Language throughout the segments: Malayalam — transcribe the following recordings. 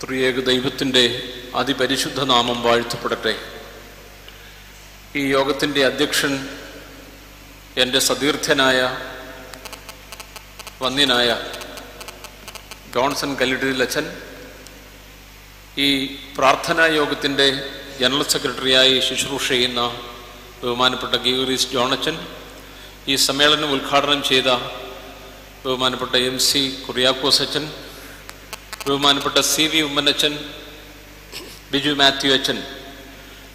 ത്രിയേക ദൈവത്തിന്റെ അതിപരിശുദ്ധ നാമം വാഴ്ത്തപ്പെടട്ടെ. ഈ യോഗത്തിന്റെ അധ്യക്ഷൻ എന്റെ സതീർത്ഥ്യനായ വന്യനായ ജോൺസൺ കല്ലിടിലച്ചൻ ഈ പ്രാർത്ഥനാ യോഗത്തിന്റെ ജനറൽ സെക്രട്ടറിയായി ശുശ്രൂഷ ചെയ്യുന്ന ബഹുമാനപ്പെട്ട ഗീവറീസ് ജോണച്ചൻ ഈ സമ്മേളനം ഉദ്ഘാടനം ചെയ്ത ബഹുമാനപ്പെട്ട എം സി കുറിയാക്കോസ് അച്ചൻ ബഹുമാനപ്പെട്ട സി വി ഉമ്മനച്ചൻ ബിജു മാത്യു അച്ഛൻ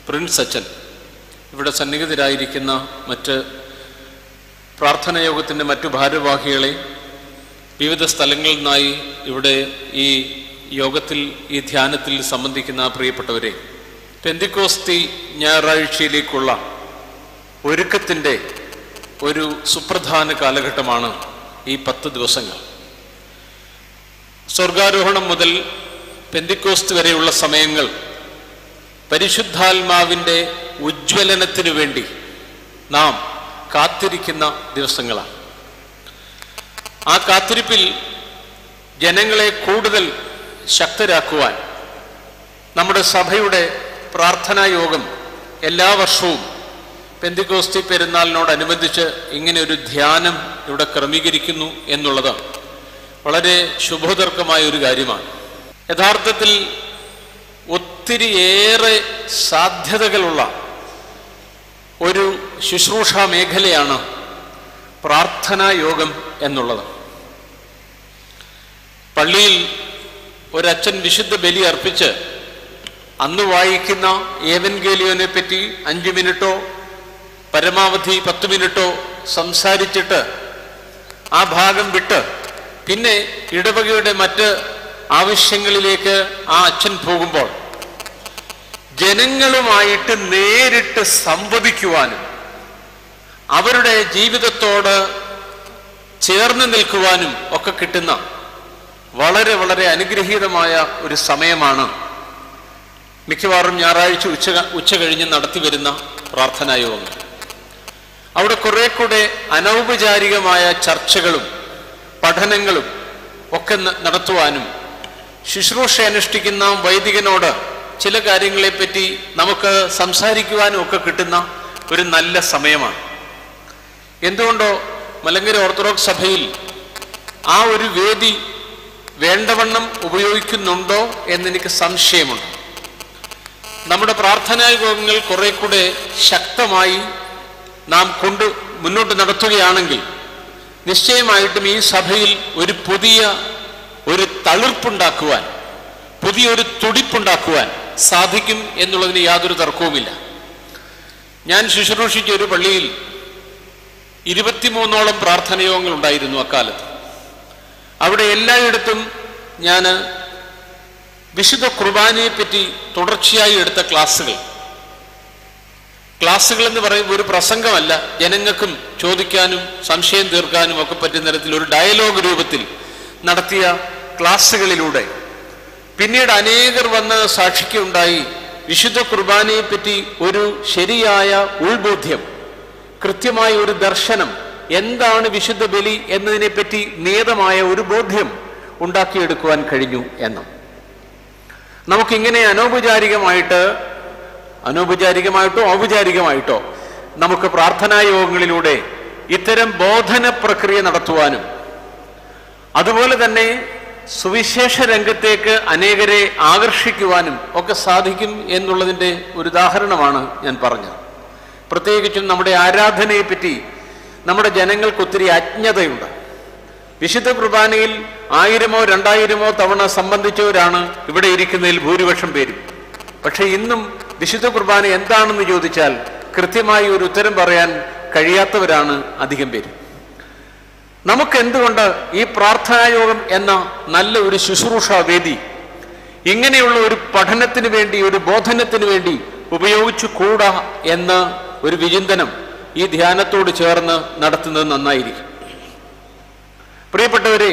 പ്രിൻസ് അച്ഛൻ ഇവിടെ സന്നിഹിതരായിരിക്കുന്ന മറ്റ് പ്രാർത്ഥനാ യോഗത്തിന്റെ മറ്റു ഭാരവാഹികളെ വിവിധ സ്ഥലങ്ങളിൽ നിന്നായി ഇവിടെ ഈ യോഗത്തിൽ ഈ ധ്യാനത്തിൽ സംബന്ധിക്കുന്ന പ്രിയപ്പെട്ടവരെ പെന്തിക്കോസ്തി ഞായറാഴ്ചയിലേക്കുള്ള ഒരുക്കത്തിന്റെ ഒരു സുപ്രധാന കാലഘട്ടമാണ് ഈ പത്ത് ദിവസങ്ങൾ. സ്വർഗാരോഹണം മുതൽ പെന്തിക്കോസ്ത് വരെയുള്ള സമയങ്ങൾ പരിശുദ്ധാത്മാവിന്റെ ഉജ്ജ്വലനത്തിനു വേണ്ടി നാം കാത്തിരിക്കുന്ന ദിവസങ്ങളാണ്. ആ കാത്തിരിപ്പിൽ ജനങ്ങളെ കൂടുതൽ ശക്തരാക്കുവാൻ നമ്മുടെ സഭയുടെ പ്രാർത്ഥനാ യോഗം എല്ലാ വർഷവും പെന്തിക്കോസ്തി പെരുന്നാളിനോടനുബന്ധിച്ച് ഇങ്ങനെ ഒരു ധ്യാനം ഇവിടെ ക്രമീകരിക്കുന്നു എന്നുള്ളത് വളരെ ശുഭോദർക്കമായ ഒരു കാര്യമാണ്. യഥാർത്ഥത്തിൽ ഒത്തിരിയേറെ സാധ്യതകളുള്ള ഒരു ശുശ്രൂഷാ മേഖലയാണ് പ്രാർത്ഥനാ യോഗം എന്നുള്ളത്. പള്ളിയിൽ ഒരച്ഛൻ വിശുദ്ധ ബലി അർപ്പിച്ച് അന്ന് വായിക്കുന്ന ഏവൻഗേലിയോനെ പറ്റി അഞ്ച് മിനിറ്റോ പരമാവധി പത്ത് മിനിറ്റോ സംസാരിച്ചിട്ട് ആ ഭാഗം വിട്ട് പിന്നെ ഇടവകയുടെ മറ്റ് ആവശ്യങ്ങളിലേക്ക് ആ അച്ഛൻ പോകുമ്പോൾ ജനങ്ങളുമായിട്ട് നേരിട്ട് സംവദിക്കുവാനും അവരുടെ ജീവിതത്തോട് ചേർന്ന് നിൽക്കുവാനും ഒക്കെ കിട്ടുന്ന വളരെ വളരെ അനുഗ്രഹീതമായ ഒരു സമയമാണ്. മിക്കവാറും ഞായറാഴ്ച ഉച്ച ഉച്ച കഴിഞ്ഞ് നടത്തി വരുന്ന പ്രാർത്ഥനായോഗം. അവിടെ കുറെ കൂടെ അനൗപചാരികമായ ചർച്ചകളും പഠനങ്ങളും ഒക്കെ നടത്തുവാനും ശുശ്രൂഷ അനുഷ്ഠിക്കുന്ന വൈദികനോട് ചില കാര്യങ്ങളെപ്പറ്റി നമുക്ക് സംസാരിക്കുവാനും ഒക്കെ കിട്ടുന്ന ഒരു നല്ല സമയമാണ്. എന്തുകൊണ്ടോ മലങ്കര ഓർത്തഡോക്സ് സഭയിൽ ആ ഒരു വേദി വേണ്ടവണ്ണം ഉപയോഗിക്കുന്നുണ്ടോ എന്നെനിക്ക് സംശയമുണ്ട്. നമ്മുടെ പ്രാർത്ഥനാ യോഗങ്ങൾ കുറെ കൂടെ ശക്തമായി നാം കൊണ്ട് മുന്നോട്ട് നടത്തുകയാണെങ്കിൽ നിശ്ചയമായിട്ടും ഈ സഭയിൽ ഒരു പുതിയ ഒരു തളിർപ്പുണ്ടാക്കുവാൻ പുതിയൊരു തുടിപ്പുണ്ടാക്കുവാൻ സാധിക്കും എന്നുള്ളതിന് യാതൊരു തർക്കവുമില്ല. ഞാൻ ശുശ്രൂഷിച്ച ഒരു പള്ളിയിൽ ഇരുപത്തിമൂന്നോളം പ്രാർത്ഥനയോഗങ്ങൾ ഉണ്ടായിരുന്നു അക്കാലത്ത്. അവിടെ എല്ലായിടത്തും ഞാൻ വിശുദ്ധ കുർബാനയെ പറ്റി തുടർച്ചയായി എടുത്ത ക്ലാസ്സുകൾ. ക്ലാസ്സുകൾ എന്ന് പറയുമ്പോൾ ഒരു പ്രസംഗമല്ല. ജനങ്ങൾക്കും ചോദിക്കാനും സംശയം തീർക്കാനും ഒക്കെ പറ്റുന്ന തരത്തിൽ ഒരു ഡയലോഗ് രൂപത്തിൽ നടത്തിയ ക്ലാസ്സുകളിലൂടെ. പിന്നീട് അനേകർ വന്ന് സാക്ഷിക്കുണ്ടായി വിശുദ്ധ കുർബാനയെ പറ്റി ഒരു ശരിയായ ഉൾബോധ്യം കൃത്യമായ ഒരു ദർശനം എന്താണ് വിശുദ്ധ ബലി എന്നതിനെ പറ്റി നിയതമായ ഒരു ബോധ്യം ഉണ്ടാക്കിയെടുക്കുവാൻ കഴിഞ്ഞു എന്നും. നമുക്കിങ്ങനെ അനൗപചാരികമായിട്ട് അനൗപചാരികമായിട്ടോ ഔപചാരികമായിട്ടോ നമുക്ക് പ്രാർത്ഥനാ യോഗങ്ങളിലൂടെ ഇത്തരം ബോധന പ്രക്രിയ നടത്തുവാനും അതുപോലെ തന്നെ സുവിശേഷ രംഗത്തേക്ക് അനേകരെ ആകർഷിക്കുവാനും ഒക്കെ സാധിക്കും എന്നുള്ളതിന്റെ ഒരു ഉദാഹരണമാണ് ഞാൻ പറഞ്ഞത്. പ്രത്യേകിച്ചും നമ്മുടെ ആരാധനയെപ്പറ്റി നമ്മുടെ ജനങ്ങൾക്ക് ഒത്തിരി അജ്ഞതയുണ്ട്. വിശുദ്ധ കുർബാനയിൽ ആയിരമോ രണ്ടായിരമോ തവണ സംബന്ധിച്ചവരാണ് ഇവിടെ ഇരിക്കുന്നതിൽ ഭൂരിപക്ഷം പേരും. പക്ഷേ ഇന്നും വിശുദ്ധ കുർബാന എന്താണെന്ന് ചോദിച്ചാൽ കൃത്യമായി ഒരു ഉത്തരം പറയാൻ കഴിയാത്തവരാണ് അധികം പേര്. നമുക്ക് എന്തുകൊണ്ട് ഈ പ്രാർത്ഥനായോഗം എന്ന നല്ല ഒരു ശുശ്രൂഷ വേദി ഇങ്ങനെയുള്ള ഒരു പഠനത്തിന് വേണ്ടി ഒരു ബോധനത്തിന് വേണ്ടി ഉപയോഗിച്ചു കൂടാ എന്ന ഒരു വിചിന്തനം ഈ ധ്യാനത്തോട് ചേർന്ന് നടത്തുന്നത് നന്നായിരിക്കും. പ്രിയപ്പെട്ടവരെ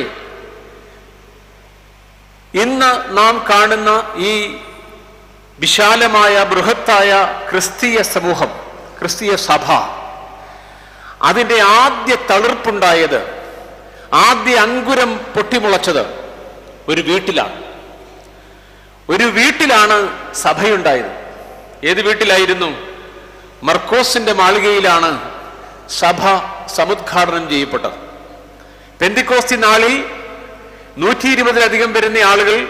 ഇന്ന് നാം കാണുന്ന ഈ വിശാലമായ ബൃഹത്തായ ക്രിസ്തീയ സമൂഹം ക്രിസ്തീയ സഭ. അതിന്റെ ആദ്യ തളിർപ്പുണ്ടായത് ആദ്യ അങ്കുരം പൊട്ടിമുളച്ചത് ഒരു വീട്ടിലാണ്. ഒരു വീട്ടിലാണ് സഭയുണ്ടായത്. ഏത് വീട്ടിലായിരുന്നു? മർക്കോസിന്റെ മാളികയിലാണ് സഭ സമുദ്ഘാടനം ചെയ്യപ്പെട്ടത്. പെന്തിക്കോസ്തി നാളിൽ നൂറ്റി ഇരുപതിലധികം വരുന്ന ആളുകൾ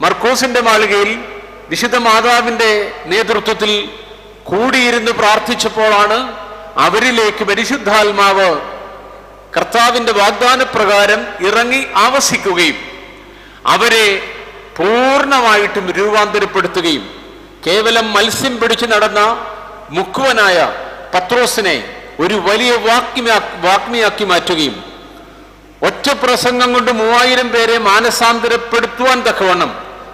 മർക്കോസിന്റെ മാളികയിൽ വിശുദ്ധ മാതാവിന്റെ നേതൃത്വത്തിൽ കൂടിയിരുന്ന് പ്രാർത്ഥിച്ചപ്പോഴാണ് അവരിലേക്ക് പരിശുദ്ധാത്മാവ് കർത്താവിന്റെ വാഗ്ദാനപ്രകാരം ഇറങ്ങി ആവസിക്കുകയും അവരെ പൂർണമായിട്ടും രൂപാന്തരപ്പെടുത്തുകയും കേവലം മത്സ്യം പിടിച്ചു നടന്ന മുക്കുവനായ പത്രോസിനെ ഒരു വലിയ വാക്മിയാ വാഗ്മിയാക്കി മാറ്റുകയും ഒറ്റ പ്രസംഗം കൊണ്ട് മൂവായിരം പേരെ മാനസാന്തരപ്പെടുത്തുവാൻ തക്കവണ്ണം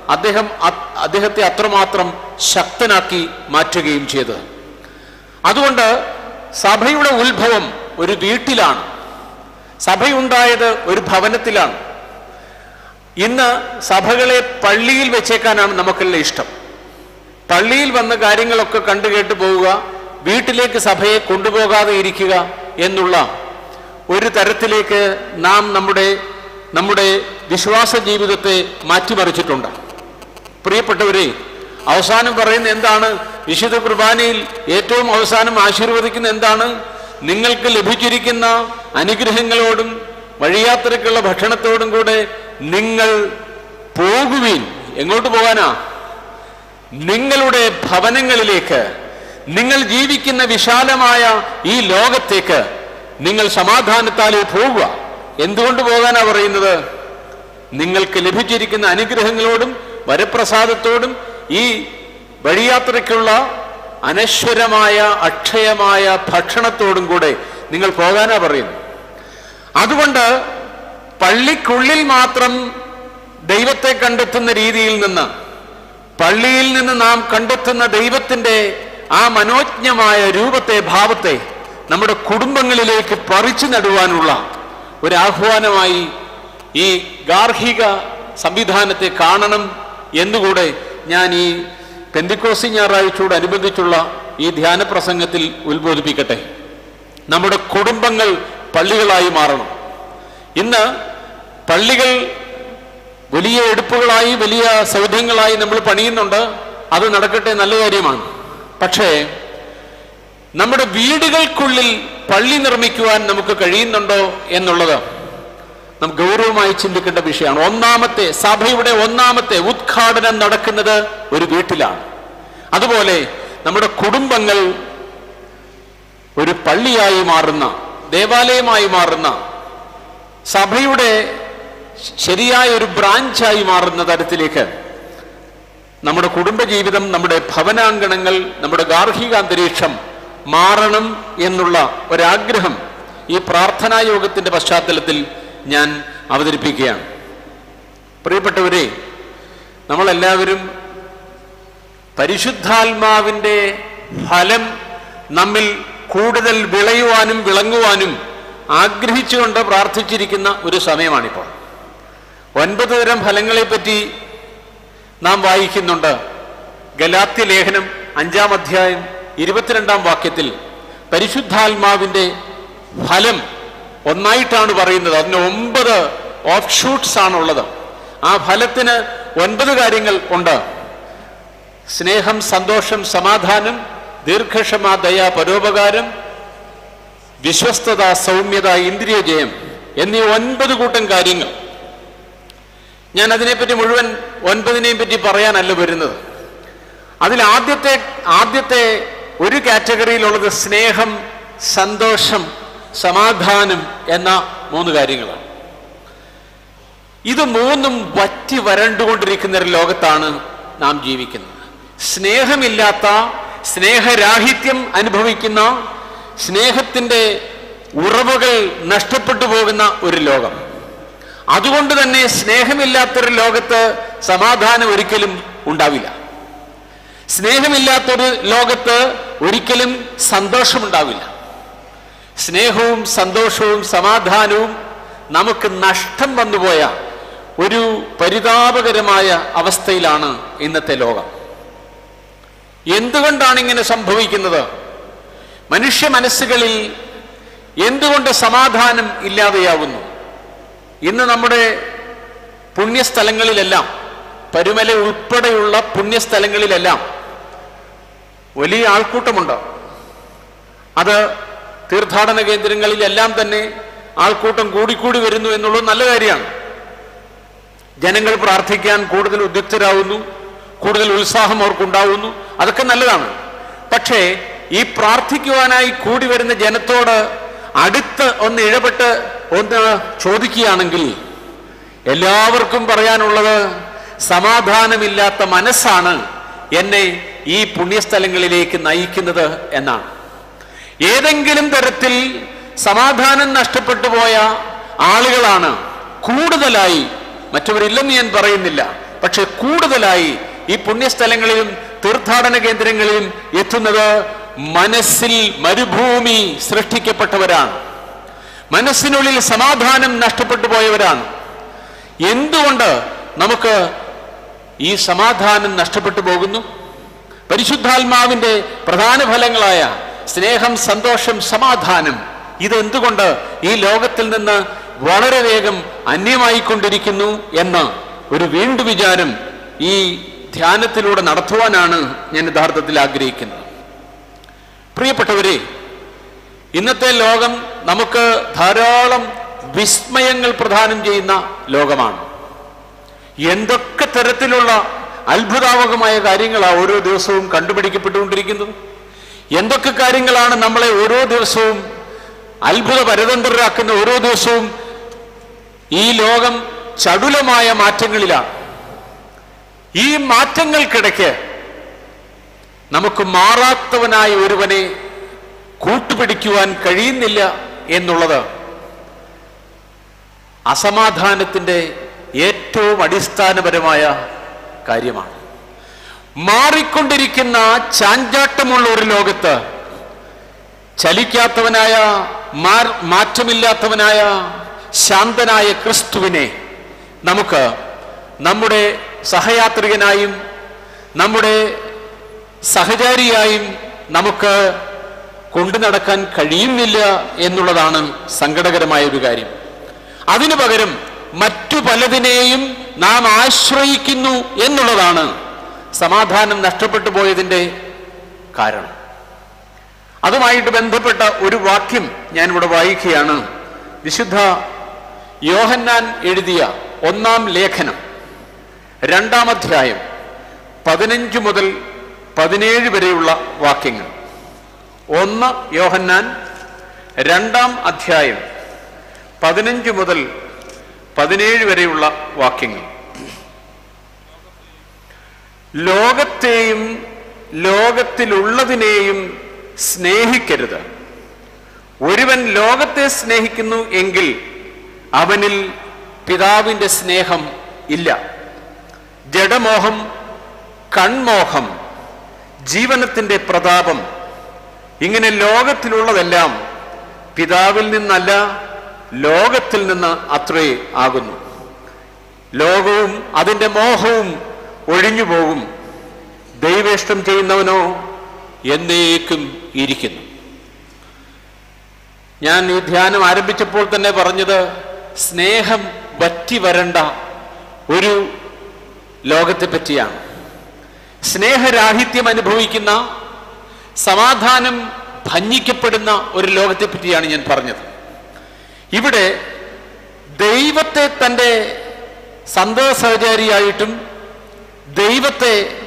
അദ്ദേഹം അദ്ദേഹത്തെ അത്രമാത്രം ശക്തനാക്കി മാറ്റുകയും ചെയ്തത്. അതുകൊണ്ട് സഭയുടെ ഉത്ഭവം ഒരു വീട്ടിലാണ്. സഭയുണ്ടായത് ഒരു ഭവനത്തിലാണ്. ഇന്ന് സഭകളെ പള്ളിയിൽ വെച്ചേക്കാനാണ് നമുക്കെല്ലാം ഇഷ്ടം. പള്ളിയിൽ വന്ന കാര്യങ്ങളൊക്കെ കണ്ടു കേട്ട് പോവുക വീട്ടിലേക്ക് സഭയെ കൊണ്ടുപോകാതെ ഇരിക്കുക എന്നുള്ള ഒരു തരത്തിലേക്ക് നാം നമ്മുടെ നമ്മുടെ വിശ്വാസ ജീവിതത്തെ മാറ്റിമറിച്ചിട്ടുണ്ട്. പ്രിയപ്പെട്ടവരെ അവസാനം പറയുന്ന എന്താണ്? വിശുദ്ധ കുർബാനയിൽ ഏറ്റവും അവസാനം ആശീർവദിക്കുന്ന എന്താണ്? നിങ്ങൾക്ക് ലഭിച്ചിരിക്കുന്ന അനുഗ്രഹങ്ങളോടും വഴിയാത്രയ്ക്കുള്ള ഭക്ഷണത്തോടും കൂടെ നിങ്ങൾ പോകുവീൻ. എങ്ങോട്ട് പോകാനാ? നിങ്ങളുടെ ഭവനങ്ങളിലേക്ക്. നിങ്ങൾ ജീവിക്കുന്ന വിശാലമായ ഈ ലോകത്തേക്ക് നിങ്ങൾ സമാധാനത്താലേ പോവുക. എന്തുകൊണ്ട് പോകാനാ പറയുന്നത്? നിങ്ങൾക്ക് ലഭിച്ചിരിക്കുന്ന അനുഗ്രഹങ്ങളോടും വരപ്രസാദത്തോടും ഈ വഴിയാത്രയ്ക്കുള്ള അനശ്വരമായ അക്ഷയമായ ഭക്ഷണത്തോടും കൂടെ നിങ്ങൾ പോകാനാ പറയുന്നു അതുകൊണ്ട് പള്ളിക്കുള്ളിൽ മാത്രം ദൈവത്തെ കണ്ടെത്തുന്ന രീതിയിൽ നിന്ന് പള്ളിയിൽ നിന്ന് നാം കണ്ടെത്തുന്ന ദൈവത്തിന്റെ ആ മനോജ്ഞമായ രൂപത്തെ ഭാവത്തെ നമ്മുടെ കുടുംബങ്ങളിലേക്ക് പറിച്ചു നടുവാനുള്ള ഒരു ആഹ്വാനമായി ഈ ഗാർഹിക സംവിധാനത്തെ കാണണം എന്നുകൂടെ ഞാൻ ഈ പെന്തിക്കോസി ഞായറാഴ്ചയോട് അനുബന്ധിച്ചുള്ള ഈ ധ്യാന പ്രസംഗത്തിൽ ഉത്ബോധിപ്പിക്കട്ടെ. നമ്മുടെ കുടുംബങ്ങൾ പള്ളികളായി മാറണം. ഇന്ന് പള്ളികൾ വലിയ എടുപ്പുകളായി വലിയ സൗധങ്ങളായി നമ്മൾ പണിയുന്നുണ്ട്. അത് നടക്കട്ടെ നല്ല കാര്യമാണ്. പക്ഷേ നമ്മുടെ വീടുകൾക്കുള്ളിൽ പള്ളി നിർമ്മിക്കുവാൻ നമുക്ക് കഴിയുന്നുണ്ടോ എന്നുള്ളത് നാം ഗൗരവമായി ചിന്തിക്കേണ്ട വിഷയമാണ്. ഒന്നാമത്തെ സഭയുടെ ഒന്നാമത്തെ ഉദ്ഘാടനം നടക്കുന്നത് ഒരു വീട്ടിലാണ്. അതുപോലെ നമ്മുടെ കുടുംബങ്ങൾ ഒരു പള്ളിയായി മാറുന്ന ദേവാലയമായി മാറുന്ന സഭയുടെ ശരിയായ ഒരു ബ്രാഞ്ചായി മാറുന്ന തരത്തിലേക്ക് നമ്മുടെ കുടുംബജീവിതം നമ്മുടെ ഭവനാങ്കണങ്ങൾ നമ്മുടെ ഗാർഹിക അന്തരീക്ഷം മാറണം എന്നുള്ള ഒരാഗ്രഹം ഈ പ്രാർത്ഥനാ യോഗത്തിന്റെ പശ്ചാത്തലത്തിൽ ഞാൻ അവതരിപ്പിക്കുകയാണ്. പ്രിയപ്പെട്ടവരെ നമ്മളെല്ലാവരും പരിശുദ്ധാത്മാവിന്റെ ഫലം നമ്മിൽ കൂടുതൽ വിളയുവാനും വിളങ്ങുവാനും ആഗ്രഹിച്ചുകൊണ്ട് പ്രാർത്ഥിച്ചിരിക്കുന്ന ഒരു സമയമാണിപ്പോൾ. ഒൻപത് തരം ഫലങ്ങളെപ്പറ്റി നാം വായിക്കുന്നുണ്ട്. ഗലാത്യ ലേഖനം അഞ്ചാം അധ്യായം ഇരുപത്തിരണ്ടാം വാക്യത്തിൽ പരിശുദ്ധാത്മാവിന്റെ ഫലം ഒന്നായിട്ടാണ് പറയുന്നത്. അതിന് ഒമ്പത് ഓഫ് ഷൂട്ട്സ് ആണുള്ളത്. ആ ഫലത്തിന് ഒൻപത് കാര്യങ്ങൾ ഉണ്ട്. സ്നേഹം സന്തോഷം സമാധാനം ദീർഘക്ഷമ ദയ പരോപകാരം വിശ്വസ്തത സൗമ്യത ഇന്ദ്രിയജയം എന്നീ ഒൻപത് കൂട്ടം കാര്യങ്ങൾ. ഞാൻ അതിനെപ്പറ്റി മുഴുവൻ ഒൻപതിനെയും പറ്റി പറയാനല്ല വരുന്നത്. അതിൽ ആദ്യത്തെ ആദ്യത്തെ ഒരു കാറ്റഗറിയിലുള്ളത് സ്നേഹം സന്തോഷം സമാധാനം എന്ന മൂന്ന് കാര്യങ്ങളാണ്. ഇത് മൂന്നും വറ്റി വരണ്ടുകൊണ്ടിരിക്കുന്ന ഒരു ലോകത്താണ് നാം ജീവിക്കുന്നത്. സ്നേഹമില്ലാത്ത സ്നേഹരാഹിത്യം അനുഭവിക്കുന്ന സ്നേഹത്തിന്റെ ഉറവുകൾ നഷ്ടപ്പെട്ടു പോകുന്ന ഒരു ലോകം. അതുകൊണ്ട് തന്നെ സ്നേഹമില്ലാത്തൊരു ലോകത്ത് സമാധാനം ഒരിക്കലും ഉണ്ടാവില്ല. സ്നേഹമില്ലാത്തൊരു ലോകത്ത് ഒരിക്കലും സന്തോഷമുണ്ടാവില്ല. സ്നേഹവും സന്തോഷവും സമാധാനവും നമുക്ക് നഷ്ടം വന്നുപോയ ഒരു പരിതാപകരമായ അവസ്ഥയിലാണ് ഇന്നത്തെ ലോകം. എന്തുകൊണ്ടാണ് ഇങ്ങനെ സംഭവിക്കുന്നത്? മനുഷ്യ മനസ്സുകളിൽ എന്തുകൊണ്ട് സമാധാനം ഇല്ലാതെയാവുന്നു? ഇന്ന് നമ്മുടെ പുണ്യസ്ഥലങ്ങളിലെല്ലാം പരുമല ഉൾപ്പെടെയുള്ള പുണ്യസ്ഥലങ്ങളിലെല്ലാം വലിയ ആൾക്കൂട്ടമുണ്ട്. അത് തീർത്ഥാടന കേന്ദ്രങ്ങളിലെല്ലാം തന്നെ ആൾക്കൂട്ടം കൂടിക്കൂടി വരുന്നു എന്നുള്ളത് നല്ല കാര്യമാണ്. ജനങ്ങൾ പ്രാർത്ഥിക്കാൻ കൂടുതൽ ഉദ്യുക്തരാകുന്നു കൂടുതൽ ഉത്സാഹം അവർക്കുണ്ടാവുന്നു അതൊക്കെ നല്ലതാണ്. പക്ഷേ ഈ പ്രാർത്ഥിക്കുവാനായി കൂടി വരുന്ന ജനത്തോട് അടുത്ത് ഒന്ന് ഇഴപെട്ട് ഒന്ന് ചോദിക്കുകയാണെങ്കിൽ എല്ലാവർക്കും പറയാനുള്ളത് സമാധാനമില്ലാത്ത മനസ്സാണ് എന്നെ ഈ പുണ്യസ്ഥലങ്ങളിലേക്ക് നയിക്കുന്നത് എന്നാണ്. ഏതെങ്കിലും തരത്തിൽ സമാധാനം നഷ്ടപ്പെട്ടു പോയ ആളുകളാണ് കൂടുതലായി മറ്റവരില്ലെന്ന് ഞാൻ പറയുന്നില്ല പക്ഷെ കൂടുതലായി ഈ പുണ്യസ്ഥലങ്ങളിലും തീർത്ഥാടന കേന്ദ്രങ്ങളിലും എത്തുന്നത് മനസ്സിൽ മരുഭൂമി സൃഷ്ടിക്കപ്പെട്ടവരാണ്. മനസ്സിനുള്ളിൽ സമാധാനം നഷ്ടപ്പെട്ടു പോയവരാണ്. എന്തുകൊണ്ട് നമുക്ക് ഈ സമാധാനം നഷ്ടപ്പെട്ടു പോകുന്നു? പരിശുദ്ധാത്മാവിന്റെ പ്രധാന ഫലങ്ങളായ സ്നേഹം സന്തോഷം സമാധാനം ഇതെന്തുകൊണ്ട് ഈ ലോകത്തിൽ നിന്ന് വളരെ വേഗം അന്യമായിക്കൊണ്ടിരിക്കുന്നു എന്ന ഒരു വീണ്ടു വിചാരം ഈ ധ്യാനത്തിലൂടെ നടത്തുവാനാണ് ഞാൻ യഥാർത്ഥത്തിൽ ആഗ്രഹിക്കുന്നത്. പ്രിയപ്പെട്ടവരെ ഇന്നത്തെ ലോകം നമുക്ക് ധാരാളം വിസ്മയങ്ങൾ പ്രദാനം ചെയ്യുന്ന ലോകമാണ്. എന്തൊക്കെ തരത്തിലുള്ള അത്ഭുതാവകമായ കാര്യങ്ങളാണ് ഓരോ ദിവസവും കണ്ടുപിടിക്കപ്പെട്ടുകൊണ്ടിരിക്കുന്നത്? എന്തൊക്കെ കാര്യങ്ങളാണ് നമ്മളെ ഓരോ ദിവസവും അത്ഭുത പരതന്ത്രരാക്കുന്ന ഓരോ ദിവസവും ഈ ലോകം ചടുലമായ മാറ്റങ്ങളിലാണ് ഈ മാറ്റങ്ങൾക്കിടയ്ക്ക് നമുക്ക് മാറാത്തവനായ ഒരുവനെ കൂട്ടുപിടിക്കുവാൻ കഴിയുന്നില്ല എന്നുള്ളത് അസമാധാനത്തിന്റെ ഏറ്റവും അടിസ്ഥാനപരമായ കാര്യമാണ്. മാറിക്കൊണ്ടിരിക്കുന്ന ചാഞ്ചാട്ടമുള്ള ഒരു ലോകത്ത് ചലിക്കാത്തവനായ മാറ്റമില്ലാത്തവനായ ശാന്തനായ ക്രിസ്തുവിനെ നമുക്ക് നമ്മുടെ സഹയാത്രികനായും നമ്മുടെ സഹചാരിയായും നമുക്ക് കൊണ്ടു നടക്കാൻ കഴിയുന്നില്ല എന്നുള്ളതാണ് സങ്കടകരമായ ഒരു കാര്യം. അതിനു പകരം മറ്റു പലതിനെയും നാം ആശ്രയിക്കുന്നു എന്നുള്ളതാണ് സമാധാനം നഷ്ടപ്പെട്ടു പോയതിന്റെ കാരണം. അതുമായിട്ട് ബന്ധപ്പെട്ട ഒരു വാക്യം ഞാനിവിടെ വായിക്കുകയാണ്. വിശുദ്ധ യോഹന്നാൻ എഴുതിയ ഒന്നാം ലേഖനം രണ്ടാം അധ്യായം പതിനഞ്ച് മുതൽ പതിനേഴ് വരെയുള്ള വാക്യങ്ങൾ. ഒന്ന് യോഹന്നാൻ രണ്ടാം അധ്യായം പതിനഞ്ച് മുതൽ പതിനേഴ് വരെയുള്ള വാക്യങ്ങൾ. ലോകത്തെയും ലോകത്തിലുള്ളതിനെയും സ്നേഹിക്കരുത്. ഒരുവൻ ലോകത്തെ സ്നേഹിക്കുന്നു എങ്കിൽ അവനിൽ പിതാവിന്റെ സ്നേഹം ഇല്ല. ജഡമോഹം കൺമോഹം ജീവനത്തിന്റെ പ്രതാപം ഇങ്ങനെ ലോകത്തിലുള്ളതെല്ലാം പിതാവിൽ നിന്നല്ല ലോകത്തിൽ നിന്ന് അത്രേ ആകുന്നു. ലോകവും അതിന്റെ മോഹവും ഒഴിഞ്ഞു പോകും. ദൈവേഷ്ടം ചെയ്യുന്നവനോ എന്നേക്കും ഇരിക്കുന്നു. ഞാൻ ഈ ധ്യാനം ആരംഭിച്ചപ്പോൾ തന്നെ പറഞ്ഞത് സ്നേഹം വറ്റി വരണ്ട ഒരു ലോകത്തെ പറ്റിയാണ്. സ്നേഹരാഹിത്യം അനുഭവിക്കുന്ന സമാധാനം ഭഞ്ഞിക്കപ്പെടുന്ന ഒരു ലോകത്തെ പറ്റിയാണ് ഞാൻ പറഞ്ഞത്. ഇവിടെ ദൈവത്തെ തന്റെ സന്തത സഹചാരിയായിട്ടും ദൈവത്തെ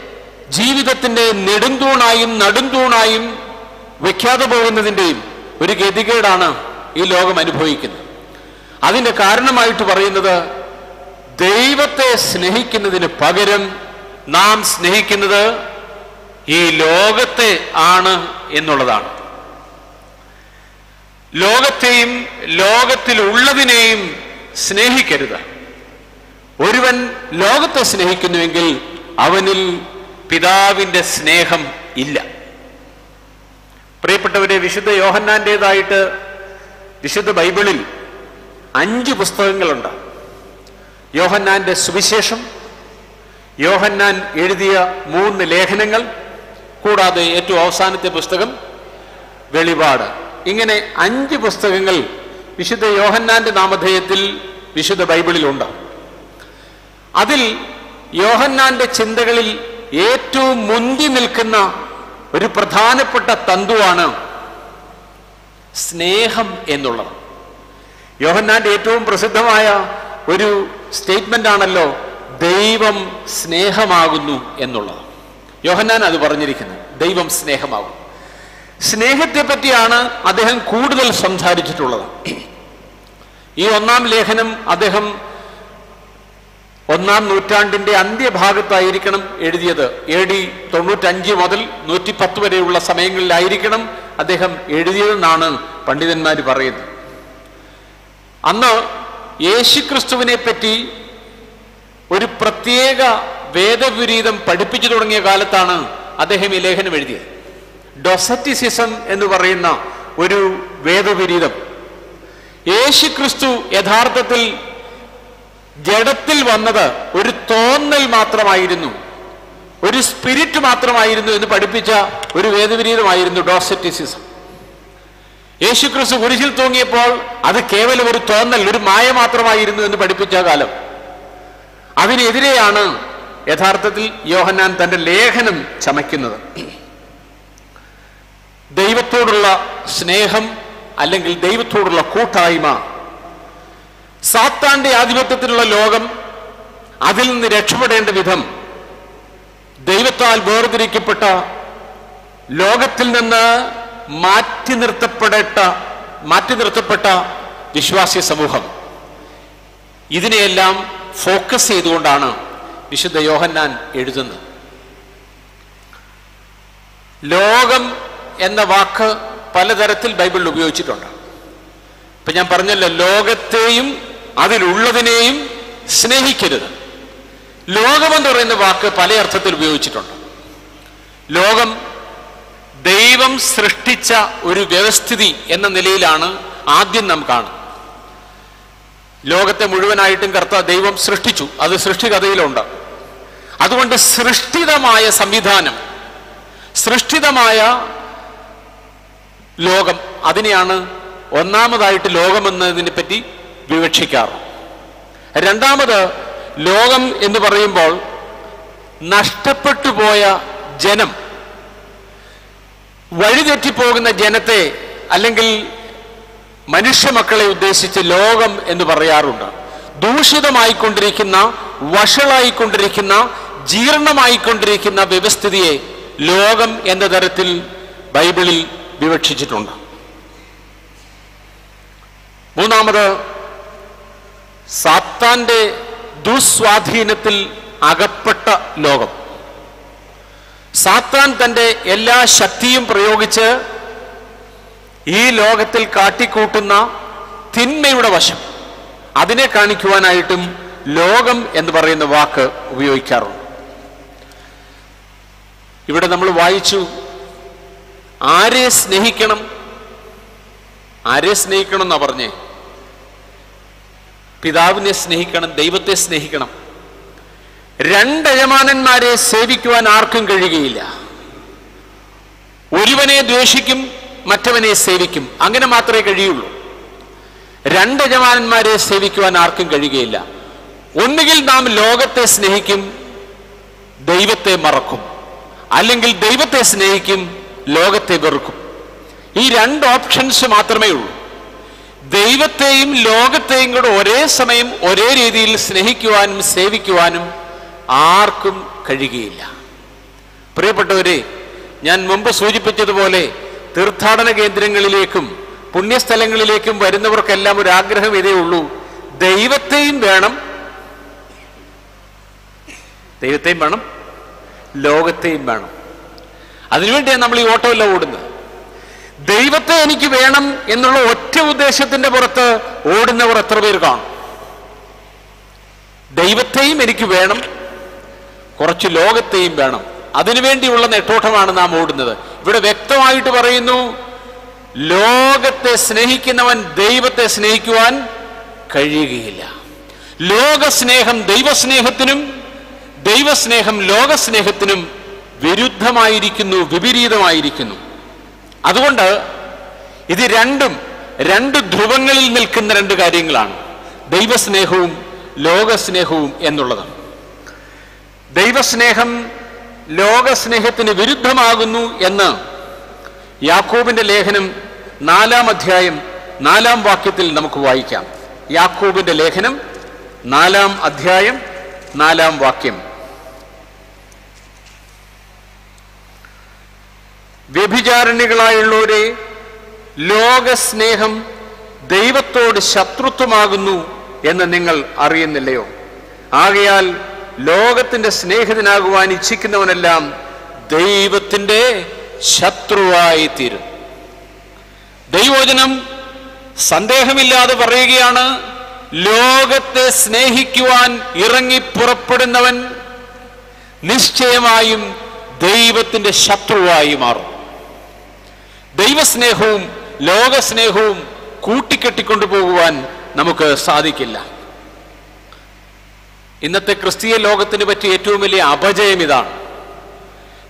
ജീവിതത്തിന്റെ നെടുന്തൂണായും നടുന്തൂണായും വെക്കാതെ പോകുന്നതിന്റെയും ഒരു ഗതികേടാണ് ഈ ലോകം അനുഭവിക്കുന്നത്. അതിന്റെ കാരണമായിട്ട് പറയുന്നത് ദൈവത്തെ സ്നേഹിക്കുന്നതിന് പകരം നാം സ്നേഹിക്കുന്നത് ഈ ലോകത്തെ ആണ് എന്നുള്ളതാണ്. ലോകത്തെയും ലോകത്തിലുള്ളതിനെയും സ്നേഹിക്കരുത്. ഒരുവൻ ലോകത്തെ സ്നേഹിക്കുന്നുവെങ്കിൽ അവനിൽ പിതാവിന്റെ സ്നേഹം ഇല്ല. പ്രിയപ്പെട്ടവരെ വിശുദ്ധ യോഹന്നാന്റെതായിട്ട് വിശുദ്ധ ബൈബിളിൽ അഞ്ച് പുസ്തകങ്ങളുണ്ട്. യോഹന്നാന്റെ സുവിശേഷം യോഹന്നാൻ എഴുതിയ മൂന്ന് ലേഖനങ്ങൾ കൂടാതെ ഏറ്റവും അവസാനത്തെ പുസ്തകം വെളിപാട്. ഇങ്ങനെ അഞ്ച് പുസ്തകങ്ങൾ വിശുദ്ധ യോഹന്നാന്റെ നാമധേയത്തിൽ വിശുദ്ധ ബൈബിളിലുണ്ട്. അതിൽ യോഹന്നാന്റെ ചിന്തകളിൽ ഏറ്റവും മുന്തി നിൽക്കുന്ന ഒരു പ്രധാനപ്പെട്ട തന്തുവാണ് സ്നേഹം എന്നുള്ളത്. യോഹന്നാന്റെ ഏറ്റവും പ്രസിദ്ധമായ ഒരു സ്റ്റേറ്റ്മെന്റ് ആണല്ലോ ദൈവം സ്നേഹമാകുന്നു എന്നുള്ളത്. യോഹന്നാൻ അത് പറഞ്ഞിരിക്കുന്നത് ദൈവം സ്നേഹമാകും സ്നേഹത്തെ പറ്റിയാണ് അദ്ദേഹം കൂടുതൽ സംസാരിച്ചിട്ടുള്ളത്. ഈ ഒന്നാം ലേഖനം അദ്ദേഹം ഒന്നാം നൂറ്റാണ്ടിന്റെ അന്ത്യഭാഗത്തായിരിക്കണം എഴുതിയത്. എ ഡി തൊണ്ണൂറ്റഞ്ച് മുതൽ നൂറ്റി പത്ത് വരെയുള്ള സമയങ്ങളിലായിരിക്കണം അദ്ദേഹം എഴുതിയതെന്നാണ് പണ്ഡിതന്മാർ പറയുന്നത്. അന്ന് യേശുക്രിസ്തുവിനെ പറ്റി ഒരു പ്രത്യേക വേദവിരീതം പഠിപ്പിച്ചു തുടങ്ങിയ കാലത്താണ് അദ്ദേഹം ഈ ലേഖനം എഴുതിയത്. ഡൊസറ്റിസിസം എന്ന് പറയുന്ന ഒരു വേദവിരീതം യേശുക്രിസ്തു യഥാർത്ഥത്തിൽ ജഡത്തിൽ വന്നത് ഒരു തോന്നൽ മാത്രമായിരുന്നു. ഒരു സ്പിരിറ്റ് മാത്രമായിരുന്നു എന്ന് പഠിപ്പിച്ച ഒരു വേദവിരീതമായിരുന്നു ഡോസറ്റിസിസം. യേശുക്രിസ്തു കുരിശിൽ തൂങ്ങിയപ്പോൾ അത് കേവലം ഒരു തോന്നൽ ഒരു മായ മാത്രമായിരുന്നു എന്ന് പഠിപ്പിച്ച കാലം. അതിനെതിരെയാണ് യഥാർത്ഥത്തിൽ യോഹന്നാൻ തന്റെ ലേഖനം ചമയ്ക്കുന്നത്. ദൈവത്തോടുള്ള സ്നേഹം അല്ലെങ്കിൽ ദൈവത്തോടുള്ള കൂട്ടായ്മ സാത്താന്റെ ആധിപത്യത്തിലുള്ള ലോകം അതിൽ നിന്ന് രക്ഷപ്പെടേണ്ട വിധം ദൈവത്താൽ വേർതിരിക്കപ്പെട്ട ലോകത്തിൽ നിന്ന് മാറ്റി നിർത്തപ്പെടേട്ട മാറ്റി നിർത്തപ്പെട്ട വിശ്വാസി സമൂഹം. ഇതിനെയെല്ലാം ഫോക്കസ് ചെയ്തുകൊണ്ടാണ് വിശുദ്ധ യോഹന്നാൻ എഴുതുന്നത്. ലോകം എന്ന വാക്ക് പലതരത്തിൽ ബൈബിളിൽ ഉപയോഗിച്ചിട്ടുണ്ട്. ഇപ്പൊ ഞാൻ പറഞ്ഞല്ലോ ലോകത്തെയും അതിലുള്ളതിനെയും സ്നേഹിക്കരുത്. ലോകമെന്ന് പറയുന്ന വാക്ക് പല അർത്ഥത്തിൽ ഉപയോഗിച്ചിട്ടുണ്ട്. ലോകം ദൈവം സൃഷ്ടിച്ച ഒരു വ്യവസ്ഥിതി എന്ന നിലയിലാണ് ആദ്യം നാം കാണുന്നത്. ലോകത്തെ മുഴുവനായിട്ടും കർത്ത ദൈവം സൃഷ്ടിച്ചു. അത് സൃഷ്ടികഥയിലുണ്ട്. അതുകൊണ്ട് സൃഷ്ടിതമായ സംവിധാനം സൃഷ്ടിതമായ ലോകം അതിനെയാണ് ഒന്നാമതായിട്ട് ലോകമെന്നതിനെ പറ്റി വിവക്ഷിക്കാറ്. രണ്ടാമത് ലോകം എന്ന് പറയുമ്പോൾ നഷ്ടപ്പെട്ടു പോയ ജനം വഴിതെറ്റിപ്പോകുന്ന ജനത്തെ അല്ലെങ്കിൽ മനുഷ്യമക്കളെ ഉദ്ദേശിച്ച് ലോകം എന്ന് പറയാറുണ്ട്. ദൂഷിതമായിക്കൊണ്ടിരിക്കുന്ന വഷളായിക്കൊണ്ടിരിക്കുന്ന ജീർണമായിക്കൊണ്ടിരിക്കുന്ന വ്യവസ്ഥിതിയെ ലോകം എന്ന തരത്തിൽ ബൈബിളിൽ വിവക്ഷിച്ചിട്ടുണ്ട്. മൂന്നാമത് സാത്താന്റെ ദുസ്വാധീനത്തിൽ അകപ്പെട്ട ലോകം. സാത്താൻ തന്റെ എല്ലാ ശക്തിയും പ്രയോഗിച്ച് ഈ ലോകത്തിൽ കാട്ടിക്കൂട്ടുന്ന തിന്മയുടെ വശം. അതിനെ കാണിക്കുവാനായിട്ടും ലോകം എന്ന് പറയുന്ന വാക്ക് ഉപയോഗിക്കാറുണ്ട്. ഇവിടെ നമ്മൾ വായിച്ചു ആരെ സ്നേഹിക്കണം? ആരെ സ്നേഹിക്കണം എന്നാ പറഞ്ഞേ? പിതാവിനെ സ്നേഹിക്കണം ദൈവത്തെ സ്നേഹിക്കണം. രണ്ട് യജമാനന്മാരെ സേവിക്കുവാൻ ആർക്കും കഴിയുകയില്ല. ഒരുവനെ ദ്വേഷിക്കും മറ്റവനെ സേവിക്കും. അങ്ങനെ മാത്രമേ കഴിയുള്ളൂ. രണ്ട് യജമാനന്മാരെ സേവിക്കുവാൻ ആർക്കും കഴിയുകയില്ല. ഒന്നുകിൽ നാം ലോകത്തെ സ്നേഹിക്കും ദൈവത്തെ മറക്കും. അല്ലെങ്കിൽ ദൈവത്തെ സ്നേഹിക്കും ലോകത്തെ വെറുക്കും. ഈ രണ്ട് ഓപ്ഷൻസ് മാത്രമേ ഉള്ളൂ. ദൈവത്തെയും ലോകത്തെയും കൂടെ ഒരേ സമയം ഒരേ രീതിയിൽ സ്നേഹിക്കുവാനും സേവിക്കുവാനും ആർക്കും കഴിയുകയില്ല. പ്രിയപ്പെട്ടവരെ ഞാൻ മുമ്പ് സൂചിപ്പിച്ചതുപോലെ തീർത്ഥാടന കേന്ദ്രങ്ങളിലേക്കും പുണ്യസ്ഥലങ്ങളിലേക്കും വരുന്നവർക്കെല്ലാം ഒരു ആഗ്രഹം ഇതേ ഉള്ളൂ. ദൈവത്തെയും വേണം. ദൈവത്തെയും വേണം. ലോകത്തെയും വേണം. അതിനുവേണ്ടിയാണ് നമ്മൾ ഈ ഓട്ടമല്ല ഓടുന്നത്. ദൈവത്തെ എനിക്ക് വേണം എന്നുള്ള ഒറ്റ ഉദ്ദേശത്തിന്റെ പുറത്ത് ഓടുന്നവർ എത്ര പേർ കാണും? ദൈവത്തെയും എനിക്ക് വേണം കുറച്ച് ലോകത്തെയും വേണം. അതിനുവേണ്ടിയുള്ള നെട്ടോട്ടമാണ് നാം ഓടുന്നത്. ഇവിടെ വ്യക്തമായിട്ട് പറയുന്നു ലോകത്തെ സ്നേഹിക്കുന്നവൻ ദൈവത്തെ സ്നേഹിക്കുവാൻ കഴിയുകയില്ല. ലോകസ്നേഹം ദൈവസ്നേഹത്തിനും ദൈവസ്നേഹം ലോകസ്നേഹത്തിനും വിരുദ്ധമായിരിക്കുന്നു വിപരീതമായിരിക്കുന്നു. അതുകൊണ്ട് ഇത് രണ്ടും രണ്ട് ധ്രുവങ്ങളിൽ നിൽക്കുന്ന രണ്ട് കാര്യങ്ങളാണ്. ദൈവസ്നേഹവും ലോകസ്നേഹവും എന്നുള്ളത് ദൈവസ്നേഹം ലോകസ്നേഹത്തിന് വിരുദ്ധമാകുന്നു എന്ന് യാക്കോബിന്റെ ലേഖനം നാലാം അധ്യായം നാലാം വാക്യത്തിൽ നമുക്ക് വായിക്കാം. യാക്കോബിന്റെ ലേഖനം നാലാം അധ്യായം നാലാം വാക്യം. വ്യഭിചാരണികളായുള്ളവരെ ലോകസ്നേഹം ദൈവത്തോട് ശത്രുത്വമാകുന്നു എന്ന് നിങ്ങൾ അറിയുന്നില്ലയോ? ആകയാൽ ലോകത്തിന്റെ സ്നേഹിതനാകുവാൻ ഇച്ഛിക്കുന്നവനെല്ലാം ദൈവത്തിന്റെ ശത്രുവായി തീരും ദൈവോചനം സന്ദേഹമില്ലാതെ പറയുകയാണ് ലോകത്തെ സ്നേഹിക്കുവാൻ ഇറങ്ങി പുറപ്പെടുന്നവൻ നിശ്ചയമായും ദൈവത്തിന്റെ ശത്രുവായി മാറും. ദൈവസ്നേഹവും ലോകസ്നേഹവും കൂട്ടിക്കെട്ടിക്കൊണ്ടു പോകുവാൻ നമുക്ക് സാധിക്കില്ല. ഇന്നത്തെ ക്രിസ്തീയ ലോകത്തിന് പറ്റിയ ഏറ്റവും വലിയ അപജയം ഇതാണ്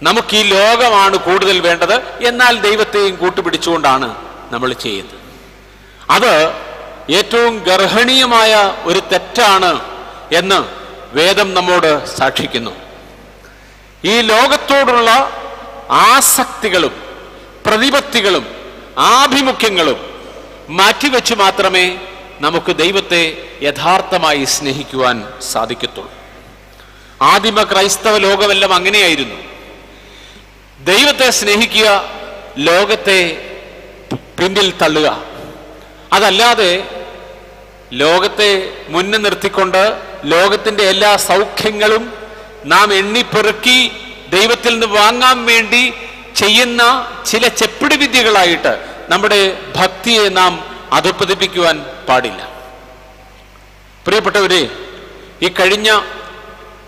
നമുക്ക് ഈ ലോകമാണ് കൂടുതൽ വേണ്ടത് എന്നാൽ ദൈവത്തെയും കൂട്ടുപിടിച്ചുകൊണ്ടാണ് നമ്മൾ ചെയ്യുന്നത്. അത് ഏറ്റവും ഗർഹണീയമായ ഒരു തെറ്റാണ് എന്ന് വേദം നമ്മോട് സാക്ഷിക്കുന്നു. ഈ ലോകത്തോടുള്ള ആസക്തികളും പ്രതിപത്തികളും ആഭിമുഖ്യങ്ങളും മാറ്റിവെച്ച് മാത്രമേ നമുക്ക് ദൈവത്തെ യഥാർത്ഥമായി സ്നേഹിക്കുവാൻ സാധിക്കത്തുള്ളൂ. ആദിമ ക്രൈസ്തവ ലോകമെല്ലാം അങ്ങനെയായിരുന്നു. ദൈവത്തെ സ്നേഹിക്കുക ലോകത്തെ പിന്നിൽ തള്ളുക. അതല്ലാതെ ലോകത്തെ മുന്നിൽ നിർത്തിക്കൊണ്ട് ലോകത്തിന്റെ എല്ലാ സൗഖ്യങ്ങളും നാം എണ്ണിപ്പെറുക്കി ദൈവത്തിൽ നിന്ന് വാങ്ങാൻ വേണ്ടി ചെയ്യുന്ന ചില ചെപ്പിടി വിദ്യകളായിട്ട് നമ്മുടെ ഭക്തിയെ നാം അധപ്പതിപ്പിക്കുവാൻ പാടില്ല. പ്രിയപ്പെട്ടവരെ ഈ കഴിഞ്ഞ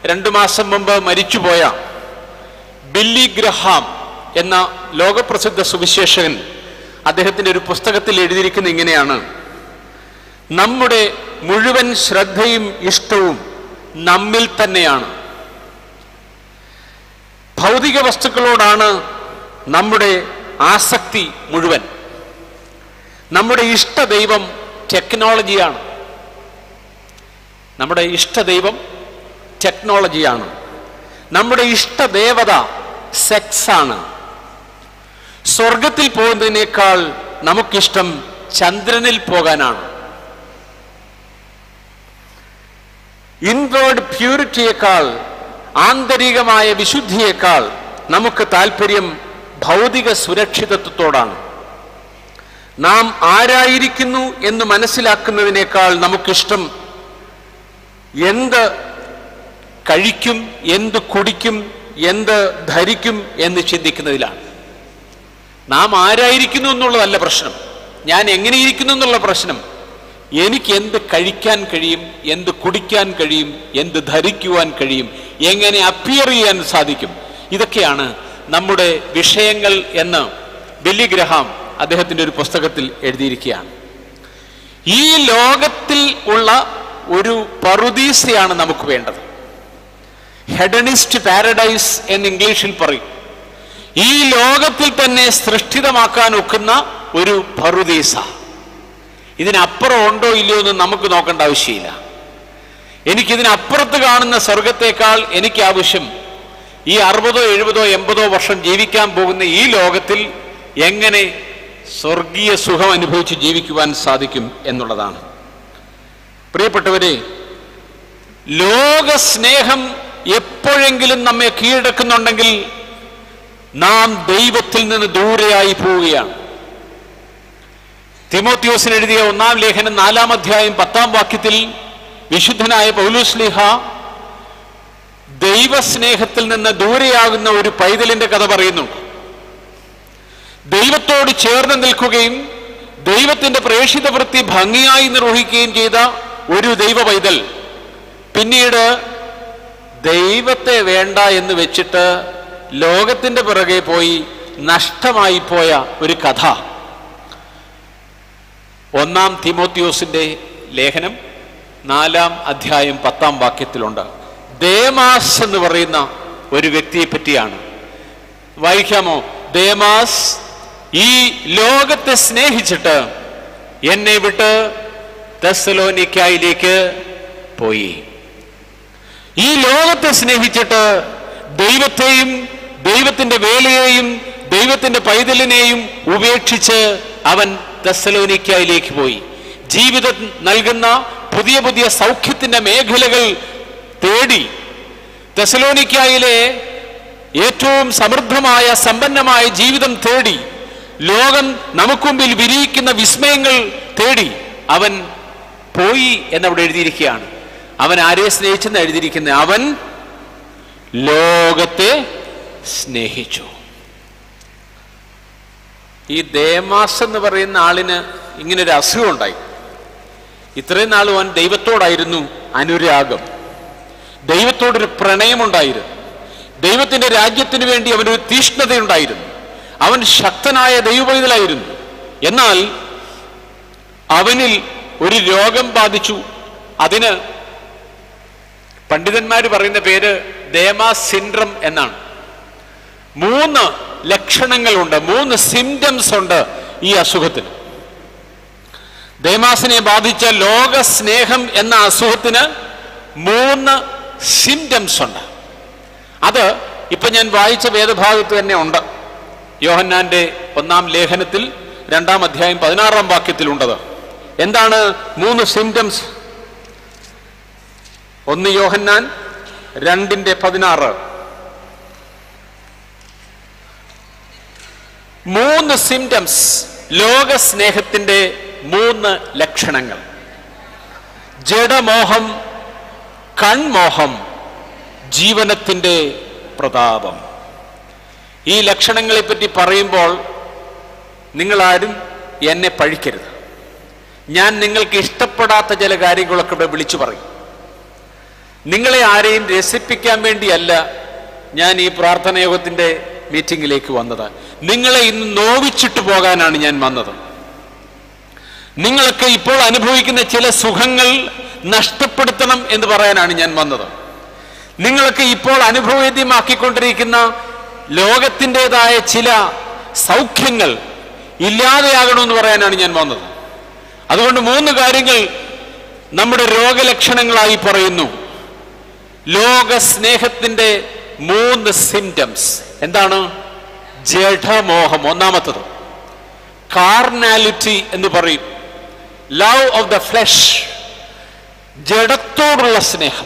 രണ്ടു മാസം മുമ്പ് മരിച്ചുപോയ ബില്ലി ഗ്രഹാം എന്ന ലോകപ്രസിദ്ധ സുവിശേഷകൻ അദ്ദേഹത്തിന്റെ ഒരു പുസ്തകത്തിൽ എഴുതിയിരിക്കുന്ന ഇങ്ങനെയാണ് നമ്മുടെ മുഴുവൻ ശ്രദ്ധയും ഇഷ്ടവും നമ്മിൽ തന്നെയാണ്. ഭൗതിക വസ്തുക്കളോടാണ് നമ്മുടെ ആസക്തി മുഴുവൻ. നമ്മുടെ ഇഷ്ടദൈവം ടെക്നോളജിയാണ്. നമ്മുടെ ഇഷ്ടദൈവം ടെക്നോളജിയാണ്. നമ്മുടെ ഇഷ്ടദേവത സെക്സാണ്. സ്വർഗത്തിൽ പോകുന്നതിനേക്കാൾ നമുക്കിഷ്ടം ചന്ദ്രനിൽ പോകാനാണ്. ഇൻവേർഡ് പ്യൂരിറ്റിയേക്കാൾ ആന്തരികമായ വിശുദ്ധിയേക്കാൾ നമുക്ക് താല്പര്യം ഭൗതിക സുരക്ഷിതത്വത്തോടാണ്. നാം ആരായിരിക്കുന്നു എന്ന് മനസ്സിലാക്കുന്നതിനേക്കാൾ നമുക്കിഷ്ടം എന്ത് കഴിക്കും എന്ത് കുടിക്കും എന്ത് ധരിക്കും എന്ന് ചിന്തിക്കുന്നതിലാണ്. നാം ആരായിരിക്കുന്നു എന്നുള്ളതല്ല പ്രശ്നം. ഞാൻ എങ്ങനെയിരിക്കുന്നു എന്നുള്ള പ്രശ്നം. എനിക്ക് എന്ത് കഴിക്കാൻ കഴിയും എന്ത് കുടിക്കാൻ കഴിയും എന്ത് ധരിക്കുവാൻ കഴിയും എങ്ങനെ അപ്പിയർ ചെയ്യാൻ സാധിക്കും ഇതൊക്കെയാണ് നമ്മുടെ വിഷയങ്ങൾ എന്ന് ബില്ലി ഗ്രഹാം അദ്ദേഹത്തിന്റെ ഒരു പുസ്തകത്തിൽ എഴുതിയിരിക്കുകയാണ്. ഈ ലോകത്തിൽ ഉള്ള ഒരു പറുദീസയാണ് നമുക്ക് വേണ്ടത്. ഹെഡനിസ്റ്റ് പാരഡൈസ് എന്ന് ഇംഗ്ലീഷിൽ പറയും. ഈ ലോകത്തിൽ തന്നെ സൃഷ്ടിതമാക്കാൻ ഒക്കുന്ന ഒരു പറുദീസ. ഇതിനപ്പുറം ഉണ്ടോ ഇല്ലയോ എന്ന് നമുക്ക് നോക്കേണ്ട ആവശ്യമില്ല. എനിക്കിതിനപ്പുറത്ത് കാണുന്ന സ്വർഗത്തേക്കാൾ എനിക്ക് ആവശ്യം ഈ അറുപതോ എഴുപതോ എൺപതോ വർഷം ജീവിക്കാൻ പോകുന്ന ഈ ലോകത്തിൽ എങ്ങനെ സ്വർഗീയ സുഖം അനുഭവിച്ച് ജീവിക്കുവാൻ സാധിക്കും എന്നുള്ളതാണ്. പ്രിയപ്പെട്ടവരെ ലോകസ്നേഹം എപ്പോഴെങ്കിലും നമ്മെ കീഴടക്കുന്നുണ്ടെങ്കിൽ നാം ദൈവത്തിൽ നിന്ന് ദൂരെയായി പോവുകയാണ്. തിമോത്യോസിന് എഴുതിയ ഒന്നാം ലേഖനം നാലാം അധ്യായം പത്താം വാക്യത്തിൽ വിശുദ്ധനായ പൗലുസ്ലിഹ ദൈവസ്നേഹത്തിൽ നിന്ന് ദൂരെയാകുന്ന ഒരു പൈതലിന്റെ കഥ പറയുന്നു. ദൈവത്തോട് ചേർന്ന് നിൽക്കുകയും ദൈവത്തിന്റെ പ്രേക്ഷിത വൃത്തി ഭംഗിയായി നിർവഹിക്കുകയും ചെയ്ത ഒരു ദൈവ പൈതൽ. പിന്നീട് ദൈവത്തെ വേണ്ട എന്ന് വെച്ചിട്ട് ലോകത്തിന്റെ പിറകെ പോയി നഷ്ടമായി പോയ ഒരു കഥ. ഒന്നാം തിമോത്യോസിന്റെ ലേഖനം നാലാം അധ്യായം പത്താം വാക്യത്തിലുണ്ട്. ദേമാസ് എന്ന് പറയുന്ന ഒരു വ്യക്തിയെ പറ്റിയാണ്. വായിക്കാമോ? ദേമാസ് ഈ ലോകത്തെ സ്നേഹിച്ചിട്ട് എന്നെ വിട്ട് തെസലോനിക്കായിലേക്ക് പോയി. ഈ ലോകത്തെ സ്നേഹിച്ചിട്ട് ദൈവത്തെയും ദൈവത്തിന്റെ വേലയെയും ദൈവത്തിന്റെ പൈതലിനെയും ഉപേക്ഷിച്ച് അവൻ തെസലോനിക്കായിലേക്ക് പോയി. ജീവിതം നൽകുന്ന പുതിയ പുതിയ സൗഖ്യത്തിന്റെ മേഖലകൾ തേടി തെസലോനിക്കായിലെ ഏറ്റവും സമൃദ്ധമായ സമ്പന്നമായ ജീവിതം തേടി ലോകം നമുക്ക് മുമ്പിൽ വിരിയിക്കുന്ന വിസ്മയങ്ങൾ തേടി അവൻ പോയി എന്നവിടെ എഴുതിയിരിക്കുകയാണ്. അവൻ ആരെ സ്നേഹിച്ചെന്ന് എഴുതിയിരിക്കുന്ന അവൻ ലോകത്തെ സ്നേഹിച്ചു. ഈ ദേമാസ് എന്ന് പറയുന്ന ആളിന് ഇങ്ങനൊരു അസുഖം ഉണ്ടായി. ഇത്രയും നാളും അവൻ ദൈവത്തോടായിരുന്നു അനുരാഗം. ദൈവത്തോടൊരു പ്രണയമുണ്ടായിരുന്നു. ദൈവത്തിന്റെ രാജ്യത്തിന് വേണ്ടി അവനൊരു തീഷ്ണതയുണ്ടായിരുന്നു. അവൻ ശക്തനായ ദൈവപൈതലായിരുന്നു. എന്നാൽ അവനിൽ ഒരു രോഗം ബാധിച്ചു. അതിന് പണ്ഡിതന്മാർ പറയുന്ന പേര് ദേമാ സിൻഡ്രം എന്നാണ്. മൂന്ന് ലക്ഷണങ്ങളുണ്ട് മൂന്ന് സിംറ്റംസ് ഉണ്ട് ഈ അസുഖത്തിന്. ദേമാസിനെ ബാധിച്ച ലോക സ്നേഹം എന്ന അസുഖത്തിന് മൂന്ന് സിംറ്റംസ് ഉണ്ട്. അത് ഇപ്പൊ ഞാൻ വായിച്ച വേദഭാഗത്ത് തന്നെ ഉണ്ട്. യോഹന്നാന്റെ ഒന്നാം ലേഖനത്തിൽ രണ്ടാം അധ്യായം പതിനാറാം വാക്യത്തിലുണ്ടത് എന്താണ് മൂന്ന് സിംറ്റംസ് ഒന്ന് യോഹന്നാൻ രണ്ടിന്റെ പതിനാറ്. മൂന്ന് സിംറ്റംസ് ലോക സ്നേഹത്തിന്റെ മൂന്ന് ലക്ഷണങ്ങൾ. ജഡമോഹം കൺമോഹം ജീവനത്തിന്റെ പ്രതാപം. ഈ ലക്ഷണങ്ങളെപ്പറ്റി പറയുമ്പോൾ നിങ്ങളാരും എന്നെ പഴിക്കരുത്. ഞാൻ നിങ്ങൾക്ക് ഇഷ്ടപ്പെടാത്ത ചില കാര്യങ്ങളൊക്കെ ഇവിടെ വിളിച്ചു പറയും. നിങ്ങളെ ആരെയും രസിപ്പിക്കാൻ വേണ്ടിയല്ല ഞാൻ ഈ പ്രാർത്ഥനയോഗത്തിന്റെ മീറ്റിംഗിലേക്ക് വന്നത്. നിങ്ങളെ ഇന്ന് നോവിച്ചിട്ട് പോകാനാണ് ഞാൻ വന്നത്. നിങ്ങളൊക്കെ ഇപ്പോൾ അനുഭവിക്കുന്ന ചില സുഖങ്ങൾ നഷ്ടപ്പെടുത്തണം എന്ന് പറയാനാണ് ഞാൻ വന്നത്. നിങ്ങളൊക്കെ ഇപ്പോൾ അനുഭവവേദ്യമാക്കിക്കൊണ്ടിരിക്കുന്ന ലോകത്തിന്റെതായ ചില സൗഖ്യങ്ങൾ ഇല്ലാതെയാകണമെന്ന് പറയാനാണ് ഞാൻ വന്നത്. അതുകൊണ്ട് മൂന്ന് കാര്യങ്ങൾ നമ്മുടെ രോഗലക്ഷണങ്ങളായി പറയുന്നു. ലോക സ്നേഹത്തിന്റെ മൂന്ന് സിംറ്റംസ് എന്താണ്? ജഡമോഹം ഒന്നാമത്തത്. കാർണാലിറ്റി എന്ന് പറയും. ലവ് ഓഫ് ദ ഫ്ലഷ് ജഡത്തോടുള്ള സ്നേഹം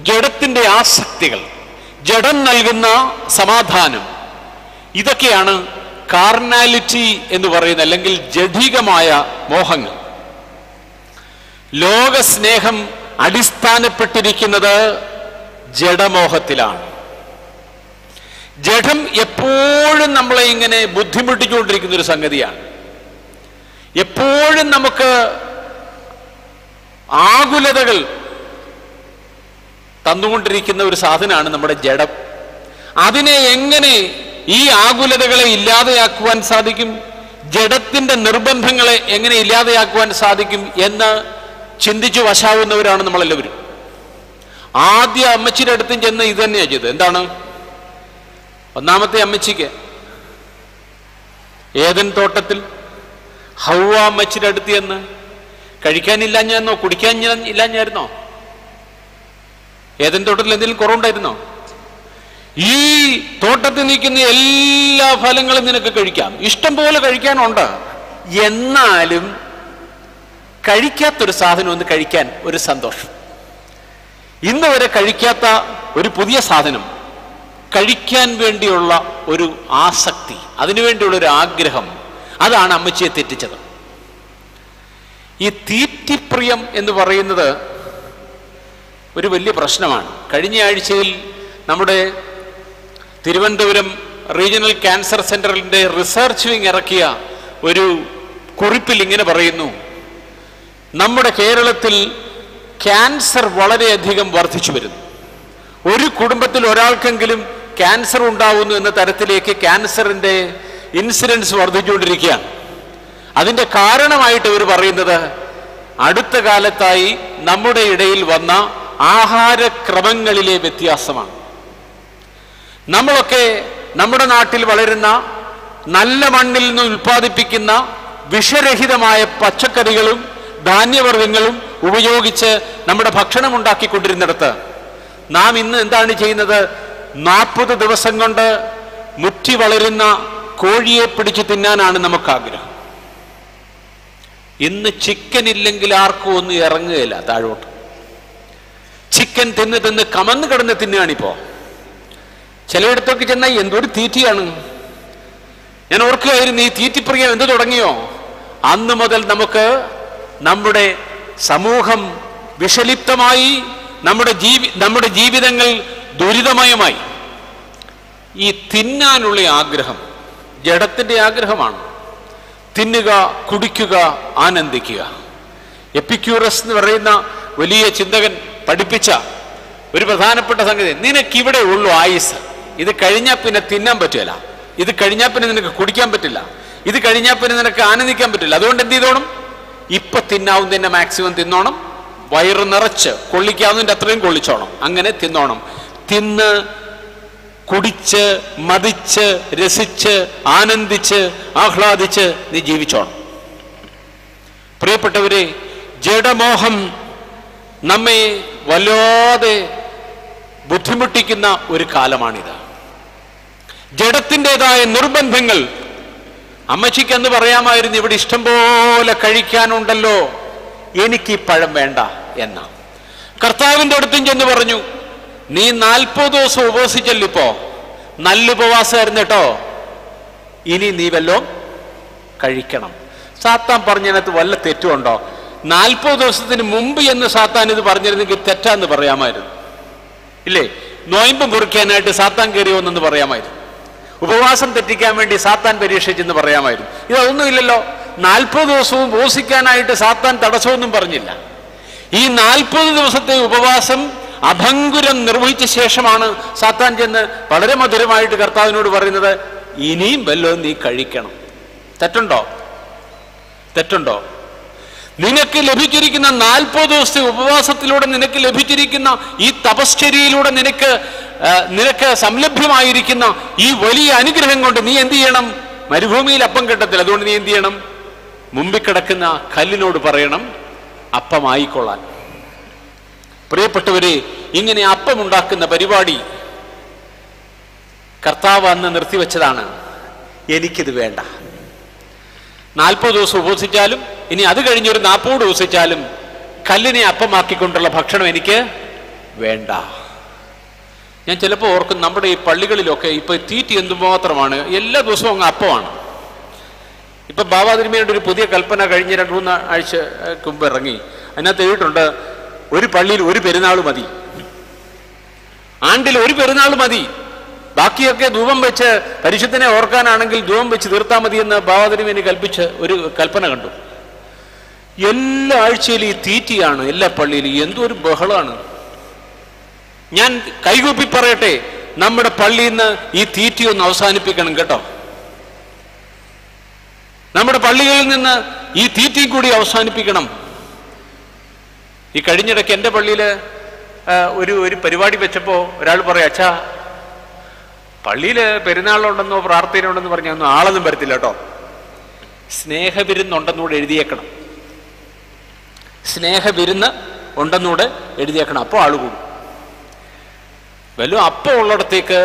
ജഡത്തിന്റെ ആസക്തികൾ ജഡം നൽകുന്ന സമാധാനം ഇതൊക്കെയാണ് കാർണാലിറ്റി എന്ന് പറയുന്ന അല്ലെങ്കിൽ ജഡികമായ മോഹങ്ങൾ. ലോകസ്നേഹം അടിസ്ഥാനപ്പെട്ടിരിക്കുന്നത് ജഡമോഹത്തിലാണ്. ജഡം എപ്പോഴും നമ്മളെ ഇങ്ങനെ ബുദ്ധിമുട്ടിച്ചുകൊണ്ടിരിക്കുന്ന ഒരു സംഗതിയാണ്. എപ്പോഴും നമുക്ക് ആകുലതകൾ തന്നുകൊണ്ടിരിക്കുന്ന ഒരു സാധനമാണ് നമ്മുടെ ജഡം. അതിനെ എങ്ങനെ ഈ ആകുലതകളെ ഇല്ലാതെയാക്കുവാൻ സാധിക്കും? ജഡത്തിന്റെ നിർബന്ധങ്ങളെ എങ്ങനെ ഇല്ലാതെയാക്കുവാൻ സാധിക്കും എന്ന് ചിന്തിച്ചു വശാവുന്നവരാണ് നമ്മളെല്ലാവരും. ആദ്യ അമ്മച്ചിയുടെ അടുത്തും ചെന്ന് ഇത് തന്നെയാണ് ചെയ്തത്. എന്താണ്? ഒന്നാമത്തെ അമ്മച്ചിക്ക്. ഏതൻ തോട്ടത്തിൽ ഹൗവ അമ്മച്ചിയുടെ അടുത്ത് ചെന്ന് കഴിക്കാനില്ലാഞ്ഞോ കുടിക്കാൻ ഇല്ലാഞ്ഞായിരുന്നോ ഏതെങ്കിലും തോട്ടത്തിൽ എന്തെങ്കിലും കുറവുണ്ടായിരുന്നോ? ഈ തോട്ടത്തിൽ നിൽക്കുന്ന എല്ലാ ഫലങ്ങളും നിനക്ക് കഴിക്കാം. ഇഷ്ടം പോലെ കഴിക്കാനുണ്ട്. എന്നാലും കഴിക്കാത്തൊരു സാധനം ഒന്ന് കഴിക്കാൻ ഒരു സന്തോഷം. ഇന്ന് വരെ കഴിക്കാത്ത ഒരു പുതിയ സാധനം കഴിക്കാൻ വേണ്ടിയുള്ള ഒരു ആസക്തി അതിനുവേണ്ടിയുള്ള ഒരു ആഗ്രഹം അതാണ് അമ്മച്ചിയെ തെറ്റിച്ചത്. ഈ തീറ്റിപ്രിയം എന്ന് പറയുന്നത് ഒരു വലിയ പ്രശ്നമാണ്. കഴിഞ്ഞ ആഴ്ചയിൽ നമ്മുടെ തിരുവനന്തപുരം റീജിയണൽ ക്യാൻസർ സെന്ററിന്റെ റിസർച്ച് വിങ് ഇറക്കിയ ഒരു കുറിപ്പിൽ ഇങ്ങനെ പറയുന്നു നമ്മുടെ കേരളത്തിൽ ക്യാൻസർ വളരെയധികം വർദ്ധിച്ചു വരുന്നു. ഒരു കുടുംബത്തിൽ ഒരാൾക്കെങ്കിലും ക്യാൻസർ ഉണ്ടാവുന്നു എന്ന തരത്തിലേക്ക് ക്യാൻസറിന്റെ ഇൻസിഡൻസ് വർദ്ധിച്ചുകൊണ്ടിരിക്കുകയാണ്. അതിന്റെ കാരണമായിട്ട് ഇവർ പറയുന്നത് അടുത്ത കാലത്തായി നമ്മുടെ ഇടയിൽ വന്ന ആഹാരക്രമങ്ങളിലെ വ്യത്യാസമാണ്. നമ്മളൊക്കെ നമ്മുടെ നാട്ടിൽ വളരുന്ന നല്ല മണ്ണിൽ നിന്ന് ഉൽപ്പാദിപ്പിക്കുന്ന വിഷരഹിതമായ പച്ചക്കറികളും ധാന്യവർഗങ്ങളും ഉപയോഗിച്ച് നമ്മുടെ ഭക്ഷണം ഉണ്ടാക്കിക്കൊണ്ടിരുന്നിടത്ത് നാം ഇന്ന് എന്താണ് ചെയ്യുന്നത്? നാൽപ്പത് ദിവസം കൊണ്ട് മുറ്റി വളരുന്ന കോഴിയെ പിടിച്ച് തിന്നാനാണ് നമുക്ക് ആഗ്രഹം ഇന്ന് ചിക്കൻ ഇല്ലെങ്കിൽ ആർക്കും ഒന്നും ഇറങ്ങുകയില്ല താഴോട്ട്. ചിക്കൻ തിന്ന് തിന്ന് കമന്ന് കിടന്ന് തിന്നുകയാണിപ്പോ ചിലയിടത്തൊക്കെ ചെന്നാൽ എന്തൊരു തീറ്റിയാണ്. ഞാൻ ഓർക്കുകയായിരുന്നു ഈ തീറ്റിപ്രിയം എന്ത് തുടങ്ങിയോ? അന്ന് മുതൽ നമുക്ക് നമ്മുടെ സമൂഹം വിഷലിപ്തമായി നമ്മുടെ ജീവി നമ്മുടെ ജീവിതങ്ങൾ ദുരിതമയമായി. ഈ തിന്നാനുള്ള ആഗ്രഹം ജഡത്തിന്റെ ആഗ്രഹമാണ്. തിന്നുക കുടിക്കുക ആനന്ദിക്കുക. എപ്പിക്യൂറസ് എന്ന് പറയുന്ന വലിയ ചിന്തകൻ പഠിപ്പിച്ച ഒരു പ്രധാനപ്പെട്ട സംഗതി നിനക്കിവിടെ ഉള്ളു ആയുസ്. ഇത് കഴിഞ്ഞാൽ പിന്നെ തിന്നാൻ പറ്റില്ല. ഇത് കഴിഞ്ഞാൽ പിന്നെ നിനക്ക് കുടിക്കാൻ പറ്റില്ല. ഇത് കഴിഞ്ഞാൽ പിന്നെ നിനക്ക് ആനന്ദിക്കാൻ പറ്റില്ല. അതുകൊണ്ട് എന്ത് ചെയ്തോണം? ഇപ്പൊ തിന്നാവുന്നതിന്റെ മാക്സിമം തിന്നോണം. വയറ് നിറച്ച് കൊള്ളിക്കാവുന്നതിന്റെ അത്രയും കൊള്ളിച്ചോണം. അങ്ങനെ തിന്നോണം. തിന്ന് കുടിച്ച് മതിച്ച് രസിച്ച് ആനന്ദിച്ച് ആഹ്ലാദിച്ച് നീ ജീവിച്ചോണം. പ്രിയപ്പെട്ടവരെ ജഡമോഹം നമ്മെ വല്ലാതെ ബുദ്ധിമുട്ടിക്കുന്ന ഒരു കാലമാണിത്. ജഡത്തിന്റെതായ നിർബന്ധങ്ങൾ അമ്മച്ചിക്ക് എന്ന് പറയാമായിരുന്നു ഇവിടെ ഇഷ്ടം പോലെ കഴിക്കാനുണ്ടല്ലോ എനിക്ക് ഈ പഴം വേണ്ട എന്ന. കർത്താവിന്റെ അടുത്തും ചെന്ന് പറഞ്ഞു നീ നാൽപ്പത് ദിവസം ഉപവസിച്ചല്ലോ ഇപ്പോ. നല്ല ഉപവാസമായിരുന്നു കേട്ടോ. ഇനി നീ വല്ലതും കഴിക്കണം. സാത്താൻ പറഞ്ഞതിനകത്ത് വല്ല തെറ്റുണ്ടോ നാൽപ്പത് ദിവസത്തിന് മുമ്പ് എന്ന് സാത്താൻ ഇത് പറഞ്ഞിരുന്നെങ്കിൽ തെറ്റാന്ന് പറയാമായിരുന്നു. ഇല്ലേ? നോയമ്പ് മുറിക്കാനായിട്ട് സാത്താൻ കയറി വന്നെന്ന് പറയാമായിരുന്നു. ഉപവാസം തെറ്റിക്കാൻ വേണ്ടി സാത്താൻ പരീക്ഷിച്ചെന്ന് പറയാമായിരുന്നു. ഇതൊന്നുമില്ലല്ലോ നാൽപ്പത് ദിവസവും ഉപവസിക്കാനായിട്ട് സാത്താൻ തടസ്സമൊന്നും പറഞ്ഞില്ല. ഈ നാൽപ്പത് ദിവസത്തെ ഉപവാസം അഭങ്കുരം നിർവഹിച്ച ശേഷമാണ് സാത്താൻ ചെന്ന് വളരെ മധുരമായിട്ട് കർത്താവിനോട് പറയുന്നത് ഇനിയും വല്ലതും നീ കഴിക്കണം. തെറ്റുണ്ടോ? തെറ്റുണ്ടോ? നിനക്ക് ലഭിച്ചിരിക്കുന്ന നാൽപ്പത് ദിവസത്തെ ഉപവാസത്തിലൂടെ നിനക്ക് ലഭിച്ചിരിക്കുന്ന ഈ തപശ്ചര്യയിലൂടെ നിനക്ക് നിനക്ക് സംലഭ്യമായിരിക്കുന്ന ഈ വലിയ അനുഗ്രഹം കൊണ്ട് നീ എന്ത് ചെയ്യണം? മരുഭൂമിയിൽ അപ്പം കിട്ടത്തില്ല അതുകൊണ്ട് നീ എന്ത് ചെയ്യണം? മുമ്പിൽ കിടക്കുന്ന കല്ലിനോട് പറയണം അപ്പമായിക്കൊള്ളാൻ പ്രിയപ്പെട്ടവരെ ഇങ്ങനെ അപ്പമുണ്ടാക്കുന്ന പരിപാടി കർത്താവ് അന്ന് നിർത്തിവെച്ചതാണ്. എനിക്കിത് വേണ്ട. നാൽപ്പത് ദിവസം ഉപസിച്ചാലും ഇനി അത് കഴിഞ്ഞൊരു നാൽപ്പത് ദിവസിച്ചാലും കല്ലിനെ അപ്പമാക്കിക്കൊണ്ടുള്ള ഭക്ഷണം എനിക്ക് വേണ്ട. ഞാൻ ചിലപ്പോൾ ഓർക്കും നമ്മുടെ ഈ പള്ളികളിലൊക്കെ ഇപ്പൊ തീറ്റി എന്തുമാത്രമാണ് എല്ലാ ദിവസവും അങ്ങ് അപ്പമാണ്. ഇപ്പൊ ബാബാതിരുമയുടെ ഒരു പുതിയ കൽപ്പന കഴിഞ്ഞ രണ്ട് മൂന്ന് ആഴ്ച മുമ്പ് ഇറങ്ങി. അതിനകത്ത് എഴുതിയിട്ടുണ്ട് ഒരു പള്ളിയിൽ ഒരു പെരുന്നാൾ മതി. ആണ്ടിൽ ഒരു പെരുന്നാൾ മതി. ബാക്കിയൊക്കെ ധൂപം വെച്ച് പരിശുദ്ധനെ ഓർക്കാനാണെങ്കിൽ ധൂപം വെച്ച് തീർത്താൽ മതി എന്ന് ബാബാതിരുമേനി കൽപ്പിച്ച് ഒരു കൽപ്പന കണ്ടു. എല്ലാ ആഴ്ചയിലും ഈ തീറ്റിയാണ് എല്ലാ പള്ളിയിലും എന്തൊരു ബഹളമാണ്. ഞാൻ കൈകൂപ്പി പറയട്ടെ നമ്മുടെ പള്ളിയിൽ നിന്ന് ഈ തീറ്റി ഒന്ന് അവസാനിപ്പിക്കണം കേട്ടോ. നമ്മുടെ പള്ളികളിൽ നിന്ന് ഈ തീറ്റി കൂടി അവസാനിപ്പിക്കണം. ഈ കഴിഞ്ഞിടയ്ക്ക് എന്റെ പള്ളിയിൽ ഒരു ഒരു പരിപാടി വെച്ചപ്പോൾ ഒരാൾ പറയും അച്ഛാ പള്ളിയിൽ പെരുന്നാളുണ്ടെന്നോ പ്രാർത്ഥനയുണ്ടെന്ന് പറഞ്ഞാൽ ഒന്നും ആളൊന്നും വരത്തില്ല കേട്ടോ. സ്നേഹവിരുന്നുണ്ടെന്നൂടെ എഴുതിയേക്കണം. സ്നേഹവിരുന്ന് ഉണ്ടെന്നൂടെ എഴുതിയേക്കണം. അപ്പോൾ ആൾ കൂടും. വല്ല അപ്പം ഉള്ളിടത്തേക്ക്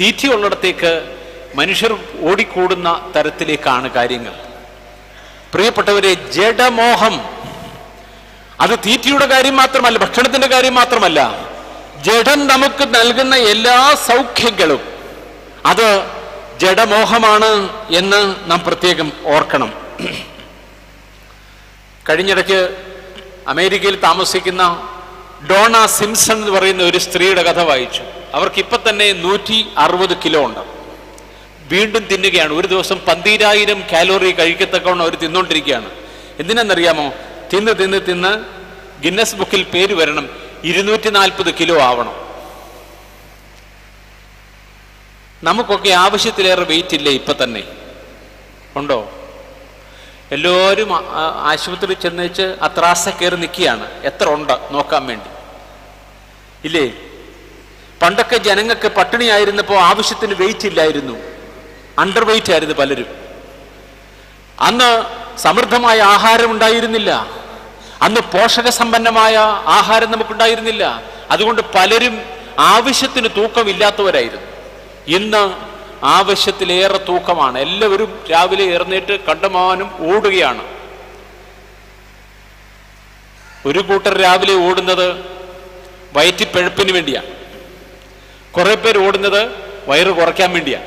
തീറ്റി ഉള്ളിടത്തേക്ക് മനുഷ്യർ ഓടിക്കൂടുന്ന തരത്തിലേക്കാണ് കാര്യങ്ങൾ. പ്രിയപ്പെട്ടവരെ ജഡമോഹം അത് തീറ്റിയുടെ കാര്യം മാത്രമല്ല ഭക്ഷണത്തിന്റെ കാര്യം മാത്രമല്ല. ജഡം നമുക്ക് നൽകുന്ന എല്ലാ സൗഖ്യങ്ങളും അത് ജഡമോഹമാണ് എന്ന് നാം പ്രത്യേകം ഓർക്കണം. കഴിഞ്ഞിടയ്ക്ക് അമേരിക്കയിൽ താമസിക്കുന്ന ഡോണ സിംസൺ എന്ന് പറയുന്ന ഒരു സ്ത്രീയുടെ കഥ വായിച്ചു. അവർക്ക് ഇപ്പൊ തന്നെ നൂറ്റി അറുപത് കിലോ ഉണ്ട്. വീണ്ടും തിന്നുകയാണ്. ഒരു ദിവസം പന്തീരായിരം കാലോറി കഴിക്കത്തക്കവണ്ണം അവർ തിന്നുകൊണ്ടിരിക്കുകയാണ്. എന്തിനെന്നറിയാമോ? തിന്ന് തിന്ന് തിന്ന് ഗിന്നസ് ബുക്കിൽ പേര് വരണം. ഇരുന്നൂറ്റി നാൽപ്പത് കിലോ ആവണം. നമുക്കൊക്കെ ആവശ്യത്തിലേറെ വെയിറ്റ് ഇല്ലേ ഇപ്പൊ തന്നെ? ഉണ്ടോ? എല്ലാവരും ആശുപത്രി ചെന്നേച്ച് അത്രാസ ത്രാസ കയറി നിൽക്കുകയാണ്. എത്ര ഉണ്ട് നോക്കാൻ വേണ്ടി? ഇല്ലേ? പണ്ടൊക്കെ ജനങ്ങൾക്ക് പട്ടിണിയായിരുന്നപ്പോൾ ആവശ്യത്തിന് വെയിറ്റ് ഇല്ലായിരുന്നു. അണ്ടർ വെയിറ്റ് ആയിരുന്നു പലരും. അന്ന് സമൃദ്ധമായ ആഹാരം ഉണ്ടായിരുന്നില്ല. അന്ന് പോഷകസമ്പന്നമായ ആഹാരം നമുക്കുണ്ടായിരുന്നില്ല. അതുകൊണ്ട് പലരും ആവശ്യത്തിന് തൂക്കമില്ലാത്തവരായിരുന്നു. ഇന്ന് ആവശ്യത്തിലേറെ തൂക്കമാണ്. എല്ലാവരും രാവിലെ എഴുന്നേറ്റ് കണ്ടമാനം ഓടുകയാണ്. ഒരു കൂട്ടർ രാവിലെ ഓടുന്നത് വയറ്റിപ്പഴുപ്പിന് വേണ്ടിയാണ് കുറെ പേര് ഓടുന്നത് വയറ് കുറയ്ക്കാൻ വേണ്ടിയാണ്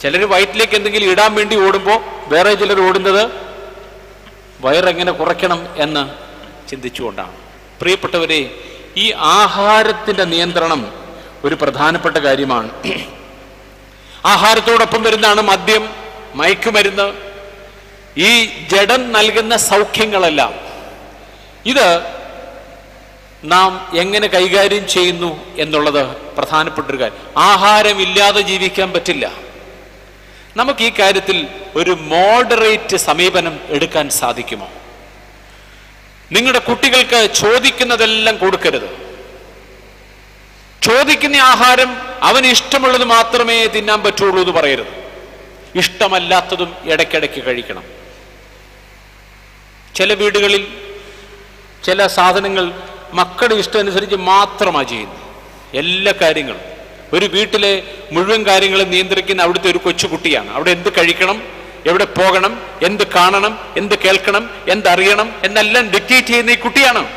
ചിലർ വയറ്റിലേക്ക് എന്തെങ്കിലും ഇടാൻ വേണ്ടി ഓടുമ്പോൾ വേറെ ചിലർ ഓടുന്നത് വയറെങ്ങനെ കുറയ്ക്കണം എന്ന് ചിന്തിച്ചുകൊണ്ടാണ്. പ്രിയപ്പെട്ടവരെ ഈ ആഹാരത്തിന്റെ നിയന്ത്രണം ഒരു പ്രധാനപ്പെട്ട കാര്യമാണ്. ആഹാരത്തോടൊപ്പം വരുന്നതാണ് മദ്യം മയക്കുമരുന്ന്. ഈ ജഡൻ നൽകുന്ന സൗഖ്യങ്ങളെല്ലാം. ഇത് നാം എങ്ങനെ കൈകാര്യം ചെയ്യുന്നു എന്നുള്ളത് പ്രധാനപ്പെട്ട ഒരു കാര്യം. ആഹാരമില്ലാതെ ജീവിക്കാൻ പറ്റില്ല. നമുക്ക് ഈ കാര്യത്തിൽ ഒരു മോഡറേറ്റ് സമീപനം എടുക്കാൻ സാധിക്കുമോ? നിങ്ങളുടെ കുട്ടികൾക്ക് ചോദിക്കുന്നതെല്ലാം കൊടുക്കരുത്. ചോദിക്കുന്ന ആഹാരം അവന് ഇഷ്ടമുള്ളത് മാത്രമേ തിന്നാൻ പറ്റുള്ളൂ എന്ന് പറയരുത്. ഇഷ്ടമല്ലാത്തതും ഇടയ്ക്കിടയ്ക്ക് കഴിക്കണം. ചില വീടുകളിൽ ചില സാധനങ്ങൾ മക്കളുടെ ഇഷ്ടമനുസരിച്ച് മാത്രമാണ് ചെയ്യുന്നത്. എല്ലാ കാര്യങ്ങളും. ഒരു വീട്ടിലെ മുഴുവൻ കാര്യങ്ങളും നിയന്ത്രിക്കുന്ന അവിടുത്തെ ഒരു കൊച്ചുകുട്ടിയാണ്. അവിടെ എന്ത് കഴിക്കണം? എവിടെ പോകണം? എന്ത് കാണണം? എന്ത് കേൾക്കണം? എന്തറിയണം? എന്നെല്ലാം ഡിക്റ്റേറ്റ് ചെയ്യുന്ന ഈ കുട്ടിയാണ്.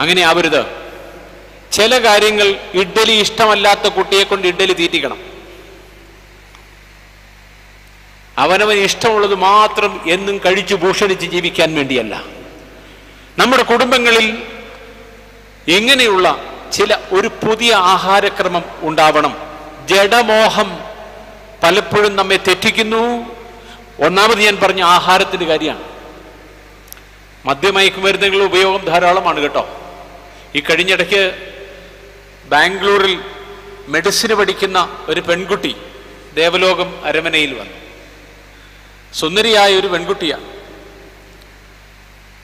അങ്ങനെ ആവരുത്. ചില കാര്യങ്ങൾ ഇഡ്ഡലി ഇഷ്ടമല്ലാത്ത കുട്ടിയെ കൊണ്ട് ഇഡ്ഡലി തീറ്റിക്കണം. അവനവൻ ഇഷ്ടമുള്ളത് മാത്രം എന്നും കഴിച്ചു ഭൂഷണിച്ച് ജീവിക്കാൻ വേണ്ടിയല്ല. നമ്മുടെ കുടുംബങ്ങളിൽ ഇങ്ങനെയുള്ള ചില ഒരു പുതിയ ആഹാരക്രമം ഉണ്ടാവണം. ജഡമോഹം പലപ്പോഴും നമ്മെ തെറ്റിക്കുന്നു. ഒന്നാമത് ഞാൻ പറഞ്ഞ ആഹാരത്തിന്റെ കാര്യമാണ്. മദ്യമയക്കുമരുന്നുകളുടെ ഉപയോഗം ധാരാളമാണ് കേട്ടോ. ഈ കഴിഞ്ഞിടയ്ക്ക് ബാംഗ്ലൂരിൽ മെഡിസിന് പഠിക്കുന്ന ഒരു പെൺകുട്ടി ദേവലോകം അരമനയിൽ വന്നു. സുന്ദരിയായ ഒരു പെൺകുട്ടിയാണ്.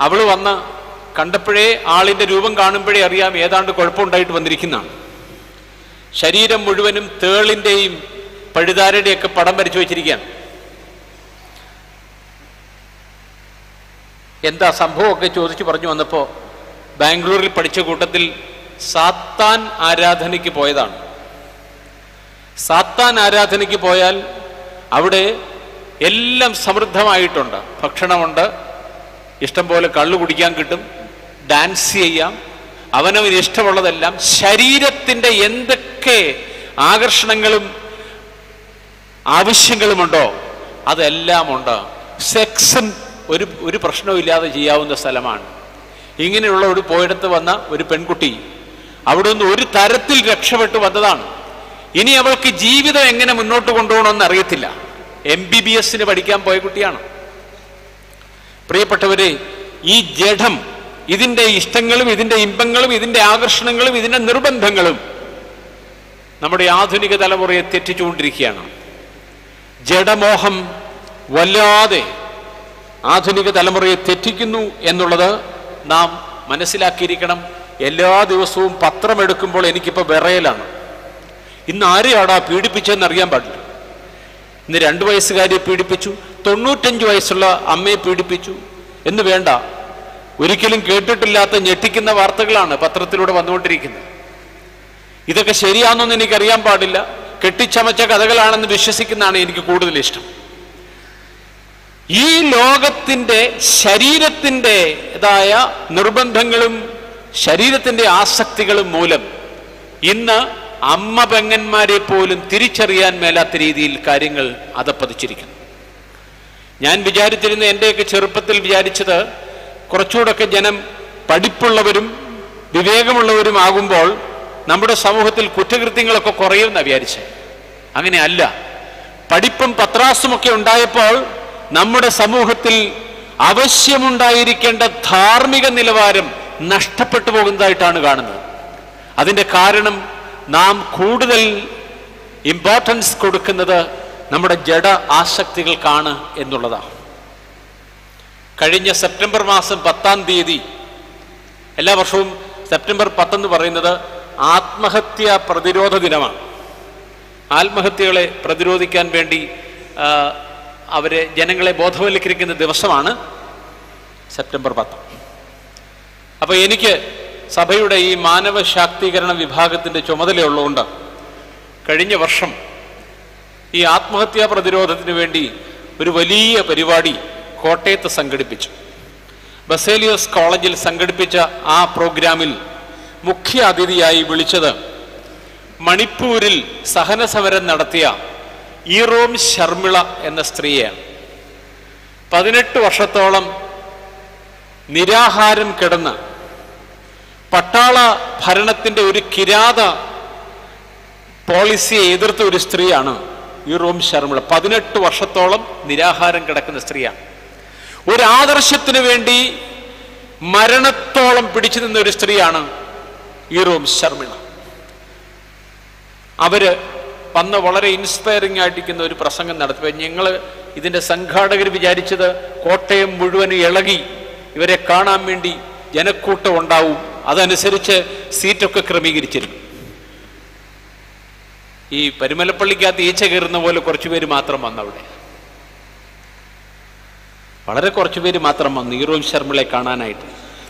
അവൾ വന്ന് കണ്ടപ്പോഴേ ആളിന്റെ രൂപം കാണുമ്പോഴേ അറിയാം ഏതാണ്ട് കുഴപ്പമുണ്ടായിട്ട് വന്നിരിക്കുന്നതാണ്. ശരീരം മുഴുവനും തേളിന്റെയും പഴുതാരയുടെയൊക്കെ പടം വരച്ചു വെച്ചിരിക്കുകയാണ്. എന്താ സംഭവമൊക്കെ ചോദിച്ചു പറഞ്ഞു വന്നപ്പോൾ ബാംഗ്ലൂരിൽ പഠിച്ച കൂട്ടത്തിൽ സാത്താൻ ആരാധനയ്ക്ക് പോയതാണ്. സാത്താൻ ആരാധനയ്ക്ക് പോയാൽ അവിടെ എല്ലാം സമൃദ്ധമായിട്ടുണ്ട്. ഭക്ഷണമുണ്ട് ഇഷ്ടം പോലെ കള്ളു കുടിക്കാൻ കിട്ടും ഡാൻസ് ചെയ്യാം. അവനവന് ഇഷ്ടമുള്ളതെല്ലാം ശരീരത്തിന്റെ എന്തൊക്കെ ആകർഷണങ്ങളും ആവശ്യങ്ങളുമുണ്ടോ അതെല്ലാം ഉണ്ട് സെക്സും ഒരു ഒരു പ്രശ്നവും ഇല്ലാതെ ചെയ്യാവുന്ന സ്ഥലമാണ്. ഇങ്ങനെയുള്ള ഒരു പോയിടത്ത് വന്ന ഒരു പെൺകുട്ടി അവിടെ നിന്ന് ഒരു തരത്തിൽ രക്ഷപ്പെട്ടു വന്നതാണ്. ഇനി അവൾക്ക് ജീവിതം എങ്ങനെ മുന്നോട്ട് കൊണ്ടുപോകണമെന്ന് അറിയത്തില്ല. എം ബി ബി എസിന് പഠിക്കാൻ പോയ കുട്ടിയാണ്. പ്രിയപ്പെട്ടവരെ ഈ ജഡം ഇതിന്റെ ഇഷ്ടങ്ങളും ഇതിന്റെ ഇമ്പങ്ങളും ഇതിന്റെ ആകർഷണങ്ങളും ഇതിന്റെ നിർബന്ധങ്ങളും നമ്മുടെ ആധുനിക തലമുറയെ തെറ്റിച്ചുകൊണ്ടിരിക്കുകയാണ്. ജഡമോഹം വല്ലാതെ ആധുനിക തലമുറയെ തെറ്റിക്കുന്നു എന്നുള്ളത് നാം മനസ്സിലാക്കിയിരിക്കണം. എല്ലാ ദിവസവും പത്രം എടുക്കുമ്പോൾ എനിക്കിപ്പോൾ വിറയലാണ്. ഇന്ന് ആരെയാടാ പീഡിപ്പിച്ചതെന്ന് അറിയാൻ പാടില്ല. ഇന്ന് രണ്ട് വയസ്സുകാരിയെ പീഡിപ്പിച്ചു തൊണ്ണൂറ്റഞ്ച് വയസ്സുള്ള അമ്മയെ പീഡിപ്പിച്ചു എന്ന് വേണ്ട. ഒരിക്കലും കേട്ടിട്ടില്ലാത്ത ഞെട്ടിക്കുന്ന വാർത്തകളാണ് പത്രത്തിലൂടെ വന്നുകൊണ്ടിരിക്കുന്നത്. ഇതൊക്കെ ശരിയാണെന്നൊന്നും എനിക്കറിയാൻ പാടില്ല. കെട്ടിച്ചമച്ച കഥകളാണെന്ന് വിശ്വസിക്കുന്നതാണ് എനിക്ക് കൂടുതൽ ഇഷ്ടം. ഈ ലോകത്തിന്റെ ശരീരത്തിന്റെ ഇതായ നിർബന്ധങ്ങളും ശരീരത്തിന്റെ ആസക്തികളും മൂലം ഇന്ന് അമ്മ പെങ്ങന്മാരെ പോലും തിരിച്ചറിയാൻ മേലാത്ത രീതിയിൽ കാര്യങ്ങൾ അതപ്പതിച്ചിരിക്കുന്നു. ഞാൻ വിചാരിച്ചിരുന്ന എന്റെയൊക്കെ ചെറുപ്പത്തിൽ വിചാരിച്ചത് കുറച്ചുകൂടൊക്കെ ജനം പഠിപ്പുള്ളവരും വിവേകമുള്ളവരുമാകുമ്പോൾ നമ്മുടെ സമൂഹത്തിൽ കുറ്റകൃത്യങ്ങളൊക്കെ കുറയുമെന്ന് വിചാരിച്ച്. അങ്ങനെ അല്ല. പഠിപ്പും പത്രാസുമൊക്കെ ഉണ്ടായപ്പോൾ നമ്മുടെ സമൂഹത്തിൽ അവശ്യമുണ്ടായിരിക്കേണ്ട ധാർമ്മിക നിലവാരം നഷ്ടപ്പെട്ടു പോകുന്നതായിട്ടാണ് കാണുന്നത്. അതിന്റെ കാരണം നാം കൂടുതൽ ഇമ്പോർട്ടൻസ് കൊടുക്കുന്നത് നമ്മുടെ ജഡ ആസക്തികൾക്കാണ് എന്നുള്ളതാണ്. കഴിഞ്ഞ സെപ്റ്റംബർ മാസം പത്താം തീയതി എല്ലാ വർഷവും സെപ്റ്റംബർ പത്തെന്ന് പറയുന്നത് ആത്മഹത്യ പ്രതിരോധ ദിനമാണ്. ആത്മഹത്യകളെ പ്രതിരോധിക്കാൻ വേണ്ടി അവരെ ജനങ്ങളെ ബോധവൽക്കരിക്കുന്ന ദിവസമാണ് സെപ്റ്റംബർ പത്ത്. അപ്പോൾ എനിക്ക് സഭയുടെ ഈ മാനവ ശാക്തീകരണ വിഭാഗത്തിന്റെ ചുമതലയുള്ളതുകൊണ്ട് കഴിഞ്ഞ വർഷം ഈ ആത്മഹത്യാ പ്രതിരോധത്തിന് വേണ്ടി ഒരു വലിയ പരിപാടി കോട്ടയത്ത് സംഘടിപ്പിച്ചു. ബസേലിയോസ് കോളേജിൽ സംഘടിപ്പിച്ച ആ പ്രോഗ്രാമിൽ മുഖ്യ അതിഥിയായി വിളിച്ചത് മണിപ്പൂരിൽ സഹനസമരം നടത്തിയ ഈറോം ശർമിള എന്ന സ്ത്രീയാണ്. പതിനെട്ട് വർഷത്തോളം നിരാഹാരം കിടന്ന് പട്ടാള ഭരണത്തിന്റെ ഒരു കിരാത പോളിസിയെ എതിർത്ത ഒരു സ്ത്രീയാണ് ഈറോം ശർമിള. പതിനെട്ട് വർഷത്തോളം നിരാഹാരം കിടക്കുന്ന സ്ത്രീയാണ്. ഒരു ആദർശത്തിന് വേണ്ടി മരണത്തോളം പിടിച്ചു നിന്ന ഒരു സ്ത്രീയാണ് ഈ റോം ശർമിള. അവർ വന്ന് വളരെ ഇൻസ്പയറിംഗ് ആയിട്ടിരിക്കുന്ന ഒരു പ്രസംഗം നടത്തി. ഞങ്ങൾ ഇതിന്റെ സംഘാടകർ വിചാരിച്ചത് കോട്ടയം മുഴുവൻ ഇളകി ഇവരെ കാണാൻ വേണ്ടി ജനക്കൂട്ടം ഉണ്ടാവും. അതനുസരിച്ച് സീറ്റൊക്കെ ക്രമീകരിച്ചിരുന്നു. ഈ പരുമലപ്പള്ളിക്കകത്ത് ഈച്ച കയറുന്ന പോലെ കുറച്ചുപേര് മാത്രം വന്നവിടെ. വളരെ കുറച്ചു പേര് മാത്രം വന്നു ഈറോം ശർമ്മളെ കാണാനായിട്ട്.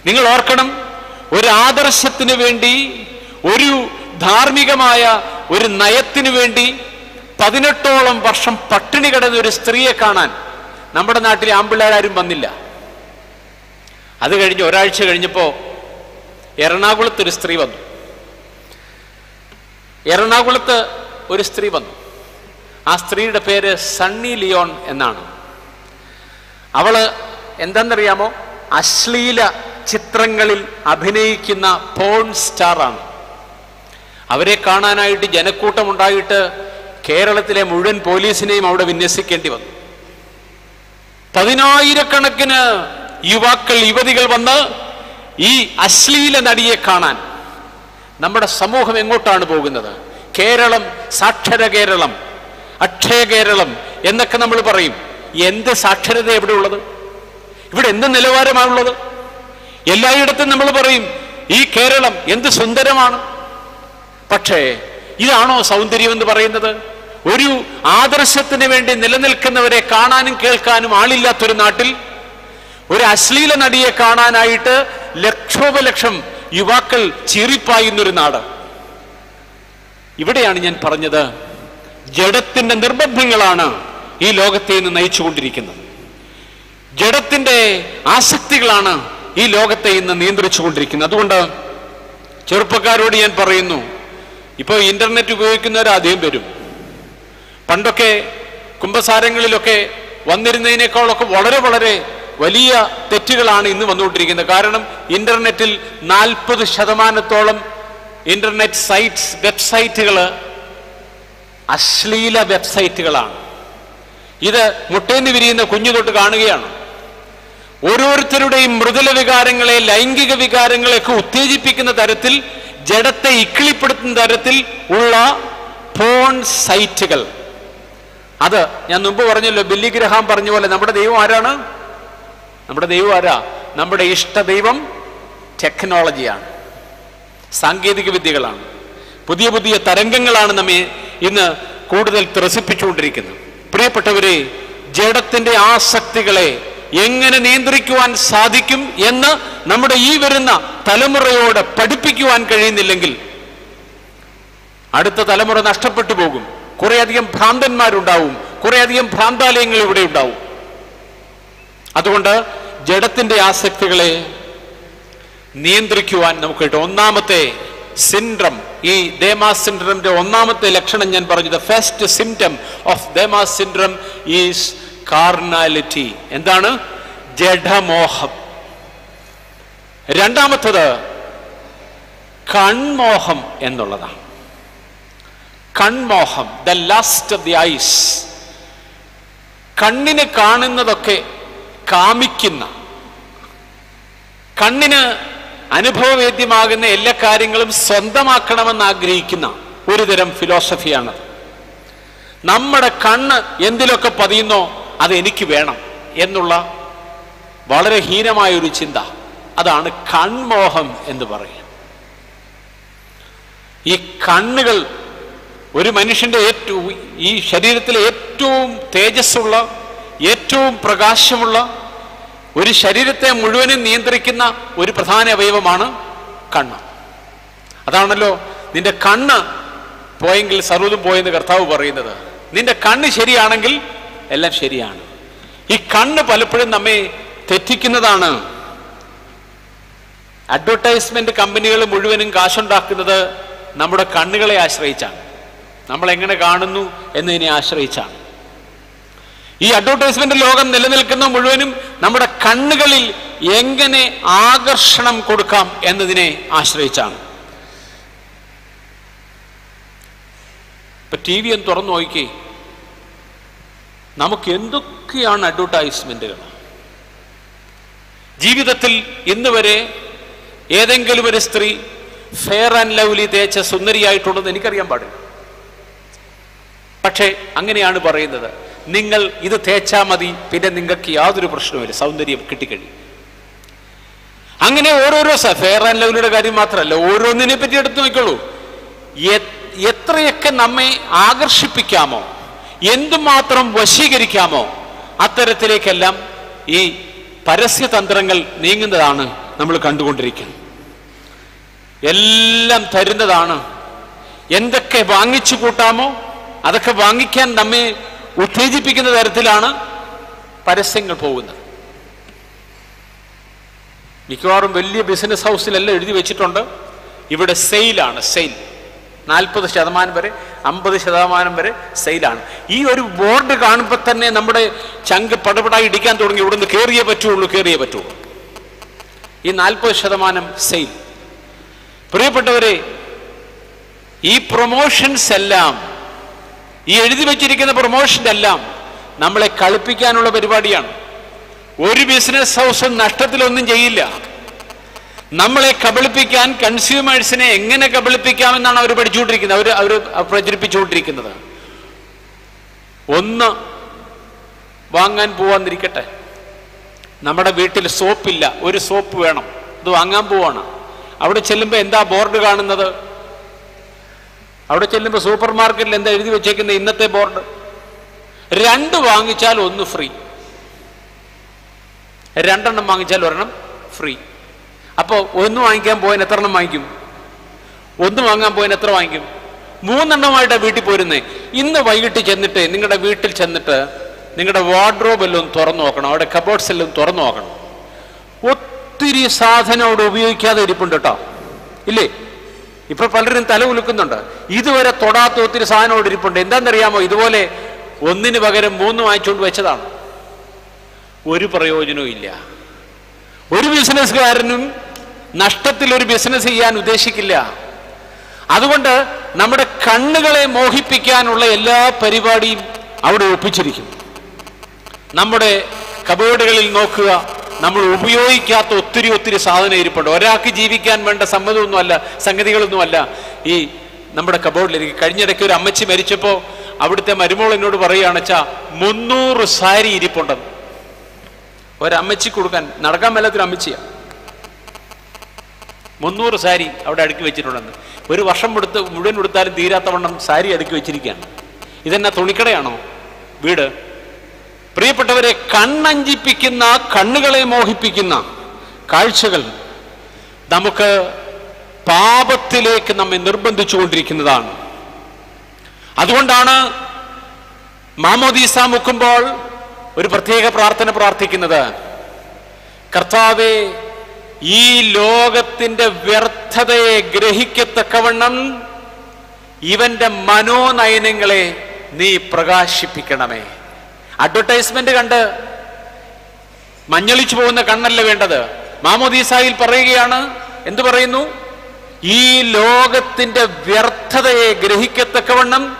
നിങ്ങൾ ഓർക്കണം ഒരു ആദർശത്തിന് വേണ്ടി ഒരു ധാർമ്മികമായ ഒരു നയത്തിന് വേണ്ടി പതിനെട്ടോളം വർഷം പട്ടിണി കിടന്ന ഒരു സ്ത്രീയെ കാണാൻ നമ്മുടെ നാട്ടിലെ ആമ്പിള്ളേരാരും വന്നില്ല. അത് കഴിഞ്ഞ് ഒരാഴ്ച കഴിഞ്ഞപ്പോൾ എറണാകുളത്ത് ഒരു സ്ത്രീ വന്നു. എറണാകുളത്ത് ഒരു സ്ത്രീ വന്നു. ആ സ്ത്രീയുടെ പേര് സണ്ണി ലിയോൺ എന്നാണ്. അവൾ എന്തെന്നറിയാമോ? അശ്ലീല ചിത്രങ്ങളിൽ അഭിനയിക്കുന്ന പോൺ സ്റ്റാറാണ് അവരെ കാണാനായിട്ട് ജനക്കൂട്ടം ഉണ്ടായിട്ട് കേരളത്തിലെ മുഴുവൻ പോലീസിനെയും അവിടെ വിന്യസിക്കേണ്ടി വന്നു. പതിനായിരക്കണക്കിന് യുവാക്കൾ യുവതികൾ വന്ന് ഈ അശ്ലീല നടിയെ കാണാൻ നമ്മുടെ സമൂഹം എങ്ങോട്ടാണ് പോകുന്നത്? കേരളം സാക്ഷര കേരളം അക്ഷയ കേരളം എന്നൊക്കെ നമ്മൾ പറയും. എന്ത് സാക്ഷരത എവിടെ ഉള്ളത് ഇവിടെ എന്ത് നിലവാരമാണുള്ളത്? എല്ലായിടത്തും നമ്മൾ പറയും ഈ കേരളം എന്ത് സുന്ദരമാണ്. പക്ഷേ ഇതാണോ സൗന്ദര്യം എന്ന് പറയുന്നത്? ഒരു ആദർശത്തിന് വേണ്ടി നിലനിൽക്കുന്നവരെ കാണാനും കേൾക്കാനും ആളില്ലാത്തൊരു നാട്ടിൽ ഒരു അശ്ലീല നടിയെ കാണാനായിട്ട് ലക്ഷോപലക്ഷം യുവാക്കൾ ചീറിപ്പായുന്നൊരു നാട്. ഇവിടെയാണ് ഞാൻ പറഞ്ഞത്. ജഡത്തിന്റെ നിർബന്ധങ്ങളാണ്. ഈ ലോകത്തെ ഇന്ന് നയിച്ചുകൊണ്ടിരിക്കുന്നത്. ജഡത്തിന്റെ ആസക്തികളാണ് ഈ ലോകത്തെ ഇന്ന് നിയന്ത്രിച്ചുകൊണ്ടിരിക്കുന്നത്. അതുകൊണ്ട് ചെറുപ്പക്കാരോട് ഞാൻ പറയുന്നു ഇപ്പോൾ ഇന്റർനെറ്റ് ഉപയോഗിക്കുന്നവർ വരും. പണ്ടൊക്കെ കുംഭസാരങ്ങളിലൊക്കെ വന്നിരുന്നതിനേക്കാളൊക്കെ വളരെ വളരെ വലിയ തെറ്റുകളാണ് ഇന്ന് വന്നുകൊണ്ടിരിക്കുന്നത്. കാരണം ഇന്റർനെറ്റിൽ നാൽപ്പത് ശതമാനത്തോളം ഇന്റർനെറ്റ് സൈറ്റ്സ് വെബ്സൈറ്റുകൾ അശ്ലീല വെബ്സൈറ്റുകളാണ്. ഇത് മുട്ടേന്ന് വിരിയുന്ന കുഞ്ഞു തൊട്ട് കാണുകയാണ്. ഓരോരുത്തരുടെയും മൃദുല വികാരങ്ങളെ ലൈംഗിക വികാരങ്ങളെയൊക്കെ ഉത്തേജിപ്പിക്കുന്ന തരത്തിൽ ജഡത്തെ ഇക്കിളിപ്പെടുത്തുന്ന തരത്തിൽ ഉള്ള പോൺ സൈറ്റുകൾ അത് ഞാൻ മുമ്പ് പറഞ്ഞല്ലോ ബില്ലി ഗ്രഹാം പറഞ്ഞ പോലെ നമ്മുടെ ദൈവം ആരാണ്? നമ്മുടെ ദൈവം ആരാ? നമ്മുടെ ഇഷ്ട ദൈവം ടെക്നോളജിയാണ്. സാങ്കേതിക വിദ്യകളാണ്. പുതിയ പുതിയ തരംഗങ്ങളാണ് നമ്മെ ഇന്ന് കൂടുതൽ ത്രസിപ്പിച്ചുകൊണ്ടിരിക്കുന്നത്. പ്രിയപ്പെട്ടവരെ ജഡത്തിന്റെ ആസക്തികളെ എങ്ങനെ നിയന്ത്രിക്കുവാൻ സാധിക്കും എന്ന് നമ്മുടെ ഈ വരുന്ന തലമുറയോട് പഠിപ്പിക്കുവാൻ കഴിയുന്നില്ലെങ്കിൽ അടുത്ത തലമുറ നഷ്ടപ്പെട്ടു പോകും. കുറേയധികം ഭ്രാന്തന്മാരുണ്ടാവും. കുറേയധികം ഭ്രാന്താലയങ്ങൾ ഇവിടെ ഉണ്ടാവും. അതുകൊണ്ട് ജഡത്തിന്റെ ആസക്തികളെ നിയന്ത്രിക്കുവാൻ നമുക്ക് കിട്ടും ഒന്നാമത്തെ സിൻഡ്രം ഈ ദേമാ സിൻഡ്രമിന്റെ ഒന്നാമത്തെ ലക്ഷണം ഞാൻ പറഞ്ഞു the first symptom of Dema syndrome is carnality എന്താണ്? ജഡമോഹം രണ്ടാമത്തത് കൺമോഹം എന്നുള്ളതാണ്. കൺമോഹം the lust of the eyes കണ്ണിന് കാണുന്നതൊക്കെ കാമിക്കുന്ന കണ്ണിന് അനുഭവവേദ്യമാകുന്ന എല്ലാ കാര്യങ്ങളും സ്വന്തമാക്കണമെന്ന് ആഗ്രഹിക്കുന്ന ഒരു തരം ഫിലോസഫിയാണ് നമ്മുടെ കണ്ണ് എന്തിലൊക്കെ പതിയുന്നോ അത് എനിക്ക് വേണം എന്നുള്ള വളരെ ഹീനമായ ഒരു ചിന്ത. അതാണ് കൺമോഹം എന്ന് പറയുക. ഈ കണ്ണുകൾ ഒരു മനുഷ്യന്റെ ഏറ്റവും ഈ ശരീരത്തിലെ ഏറ്റവും തേജസ്സുള്ള ഏറ്റവും പ്രകാശമുള്ള ഒരു ശരീരത്തെ മുഴുവനും നിയന്ത്രിക്കുന്ന ഒരു പ്രധാന അവയവമാണ് കണ്ണ്. അതാണല്ലോ നിന്റെ കണ്ണ് പോയെങ്കിൽ സർവതും പോയെന്ന് കർത്താവ് പറയുന്നത്. നിന്റെ കണ്ണ് ശരിയാണെങ്കിൽ എല്ലാം ശരിയാണ്. ഈ കണ്ണ് പലപ്പോഴും നമ്മെ തെറ്റിക്കുന്നതാണ്. അഡ്വർടൈസ്മെന്റ് കമ്പനികൾ മുഴുവനും കാശുണ്ടാക്കുന്നത് നമ്മുടെ കണ്ണുകളെ ആശ്രയിച്ചാണ്. നമ്മൾ എങ്ങനെ കാണുന്നു എന്നതിനെ ആശ്രയിച്ചാണ്. ഈ അഡ്വർടൈസ്മെന്റ് ലോകം നിലനിൽക്കുന്ന മുഴുവനും നമ്മുടെ കണ്ണുകളിൽ എങ്ങനെ ആകർഷണം കൊടുക്കാം എന്നതിനെ ആശ്രയിച്ചാണ്. ഇപ്പൊ ടി വി ഒന്ന് തുറന്നു നോക്കി. നമുക്ക് എന്തൊക്കെയാണ് അഡ്വർടൈസ്മെന്റുകൾ ജീവിതത്തിൽ ഇന്ന് വരെ ഏതെങ്കിലും ഒരു സ്ത്രീ ഫെയർ ആൻഡ് ലവ്ലി തേച്ച സുന്ദരിയായിട്ടുണ്ടെന്ന് എനിക്കറിയാൻ പാടില്ല. പക്ഷേ അങ്ങനെയാണ് പറയുന്നത്. നിങ്ങൾ ഇത് തേച്ചാ മതി. പിന്നെ നിങ്ങൾക്ക് യാതൊരു പ്രശ്നവുമില്ല. സൗന്ദര്യം കിട്ടിക്കഴിഞ്ഞു. അങ്ങനെ ഓരോരോ ഫെയർ ആൻഡ് ലവ്ലിയുടെ കാര്യം മാത്രമല്ല ഓരോന്നിനെ പറ്റി എടുത്തു നോക്കിക്കോളൂ. എത്രയൊക്കെ നമ്മെ ആകർഷിപ്പിക്കാമോ എന്തുമാത്രം വശീകരിക്കാമോ അത്തരത്തിലേക്കെല്ലാം ഈ പരസ്യതന്ത്രങ്ങൾ നീങ്ങുന്നതാണ് നമ്മൾ കണ്ടുകൊണ്ടിരിക്കുന്നത്. എല്ലാം തരുന്നതാണ്. എന്തൊക്കെ വാങ്ങിച്ചു കൂട്ടാമോ അതൊക്കെ വാങ്ങിക്കാൻ നമ്മെ ഉത്തേജിപ്പിക്കുന്ന തരത്തിലാണ് പരസ്യങ്ങൾ പോകുന്നത്. മിക്കവാറും വലിയ ബിസിനസ് ഹൗസിലെല്ലാം എഴുതി വെച്ചിട്ടുണ്ട്. ഇവിടെ സെയിലാണ് സെയിൽ നാൽപ്പത് ശതമാനം വരെ അമ്പത് ശതമാനം വരെ സെയിലാണ് ഈ ഒരു ബോർഡ് കാണുമ്പോൾ തന്നെ നമ്മുടെ ചങ്ക് പടപടായി ഇടിക്കാൻ തുടങ്ങി. ഇവിടുന്ന് കയറിയേ പറ്റുള്ളൂ കയറിയേ പറ്റുള്ളൂ. ഈ നാൽപ്പത് ശതമാനം സെയിൽ പ്രിയപ്പെട്ടവരെ ഈ പ്രൊമോഷൻസ് എല്ലാം ഈ എഴുതി വെച്ചിരിക്കുന്ന പ്രൊമോഷന്റെ എല്ലാം നമ്മളെ കളിപ്പിക്കാനുള്ള പരിപാടിയാണ്. ഒരു ബിസിനസ് ഹൗസും നഷ്ടത്തിലൊന്നും ചെയ്യില്ല. നമ്മളെ കബളിപ്പിക്കാൻ കൺസ്യൂമേഴ്സിനെ എങ്ങനെ കബളിപ്പിക്കാമെന്നാണ് അവർ പഠിച്ചുകൊണ്ടിരിക്കുന്നത്. അവർ അവർ പ്രചരിപ്പിച്ചുകൊണ്ടിരിക്കുന്നത്. ഒന്ന് വാങ്ങാൻ പോവാന്നിരിക്കട്ടെ. നമ്മുടെ വീട്ടിൽ സോപ്പില്ല. ഒരു സോപ്പ് വേണം. ഇത് വാങ്ങാൻ പോവാണ്. അവിടെ ചെല്ലുമ്പോൾ എന്താ ബോർഡ് കാണുന്നത്? അവിടെ ചെല്ലുമ്പോൾ സൂപ്പർ മാർക്കറ്റിൽ എന്താ എഴുതി വെച്ചേക്കുന്ന? ഇന്നത്തെ ബോർഡ്. രണ്ട് വാങ്ങിച്ചാൽ ഒന്ന് ഫ്രീ. രണ്ടെണ്ണം വാങ്ങിച്ചാൽ ഒരെണ്ണം ഫ്രീ. അപ്പോൾ ഒന്ന് വാങ്ങിക്കാൻ പോയാൽ എത്ര എണ്ണം വാങ്ങിക്കും? ഒന്ന് വാങ്ങാൻ പോയാൽ എത്ര വാങ്ങിക്കും? മൂന്നെണ്ണമായിട്ടാണ് വീട്ടിൽ പോരുന്നേ. ഇന്ന് വൈകിട്ട് ചെന്നിട്ട് നിങ്ങളുടെ വീട്ടിൽ ചെന്നിട്ട് നിങ്ങളുടെ വാർഡ്രോബ് എല്ലാം തുറന്നു നോക്കണം. അവിടെ കബോർഡ്സ് എല്ലാം തുറന്നു നോക്കണം. ഒത്തിരി സാധനം അവിടെ ഉപയോഗിക്കാതെ ഇരിപ്പുണ്ട് കേട്ടോ. ഇല്ലേ? ഇപ്പൊ പലരും തല ഉലുക്കുന്നുണ്ട്. ഇതുവരെ തൊടാത്ത ഒത്തിരി സാധനം ഇവിടെ ഇരിപ്പുണ്ട്. എന്താണെന്നറിയാമോ? ഇതുപോലെ ഒന്നിന് പകരം മൂന്ന് വാങ്ങിച്ചുകൊണ്ട് വെച്ചതാണ്. ഒരു പ്രയോജനവും ഇല്ല. ഒരു ബിസിനസ്സുകാരനും നഷ്ടത്തിൽ ഒരു ബിസിനസ് ചെയ്യാൻ ഉദ്ദേശിക്കില്ല. അതുകൊണ്ട് നമ്മുടെ കണ്ണുകളെ മോഹിപ്പിക്കാനുള്ള എല്ലാ പരിപാടിയും അവിടെ ഒപ്പിച്ചിരിക്കും. നമ്മുടെ കബോർഡുകളിൽ നോക്കുക. നമ്മൾ ഉപയോഗിക്കാത്ത ഒത്തിരി ഒത്തിരി സാധനം ഇരിപ്പുണ്ട്. ഒരാൾക്ക് ജീവിക്കാൻ വേണ്ട സമ്മതമൊന്നുമല്ല സംഗതികളൊന്നുമല്ല. ഈ നമ്മുടെ കബോർഡിലിരിക്കും കഴിഞ്ഞിടയ്ക്ക് ഒരു അമ്മച്ചി മരിച്ചപ്പോൾ അവിടുത്തെ മരുമോൾ എന്നോട് പറയുകയാണ് വെച്ചാ മുന്നൂറ് സാരി ഇരിപ്പുണ്ടെന്ന് ഒരമ്മച്ചി കൊടുക്കാൻ നടക്കാൻ മേലാത്തൊരു അമ്മച്ചിയാ. മുന്നൂറ് സാരി അവിടെ അടുക്കി വെച്ചിട്ടുണ്ടെന്ന്. ഒരു വർഷം എടുത്ത് മുഴുവൻ എടുത്താലും തീരാത്തവണ്ണം സാരി അടുക്കി വെച്ചിരിക്കുകയാണ്. ഇതെന്നാ തുണിക്കടയാണോ? വീട്? പ്രിയപ്പെട്ടവരെ കണ്ണഞ്ചിപ്പിക്കുന്ന കണ്ണുകളെ മോഹിപ്പിക്കുന്ന കാഴ്ചകൾ നമുക്ക് പാപത്തിലേക്ക് നമ്മെ നിർബന്ധിച്ചു കൊണ്ടിരിക്കുന്നതാണ്. അതുകൊണ്ടാണ് മാമോദീസ മുക്കുമ്പോൾ ഒരു പ്രത്യേക പ്രാർത്ഥന പ്രാർത്ഥിക്കുന്നത്. കർത്താവെ ഈ ലോകത്തിന്റെ വ്യർത്ഥതയെ ഗ്രഹിക്കത്തക്കവണ്ണം ഇവന്റെ മനോനയനങ്ങളെ നീ പ്രകാശിപ്പിക്കണമേ. അഡ്വർടൈസ്മെന്റ് കണ്ട് മഞ്ഞളിച്ചു പോകുന്ന കണ്ണല്ല വേണ്ടത്. മാമോദീസായിൽ പറയുകയാണ് എന്തു പറയുന്നു? ഈ ലോകത്തിന്റെ വ്യർത്ഥതയെ ഗ്രഹിക്കത്തക്കവണ്ണം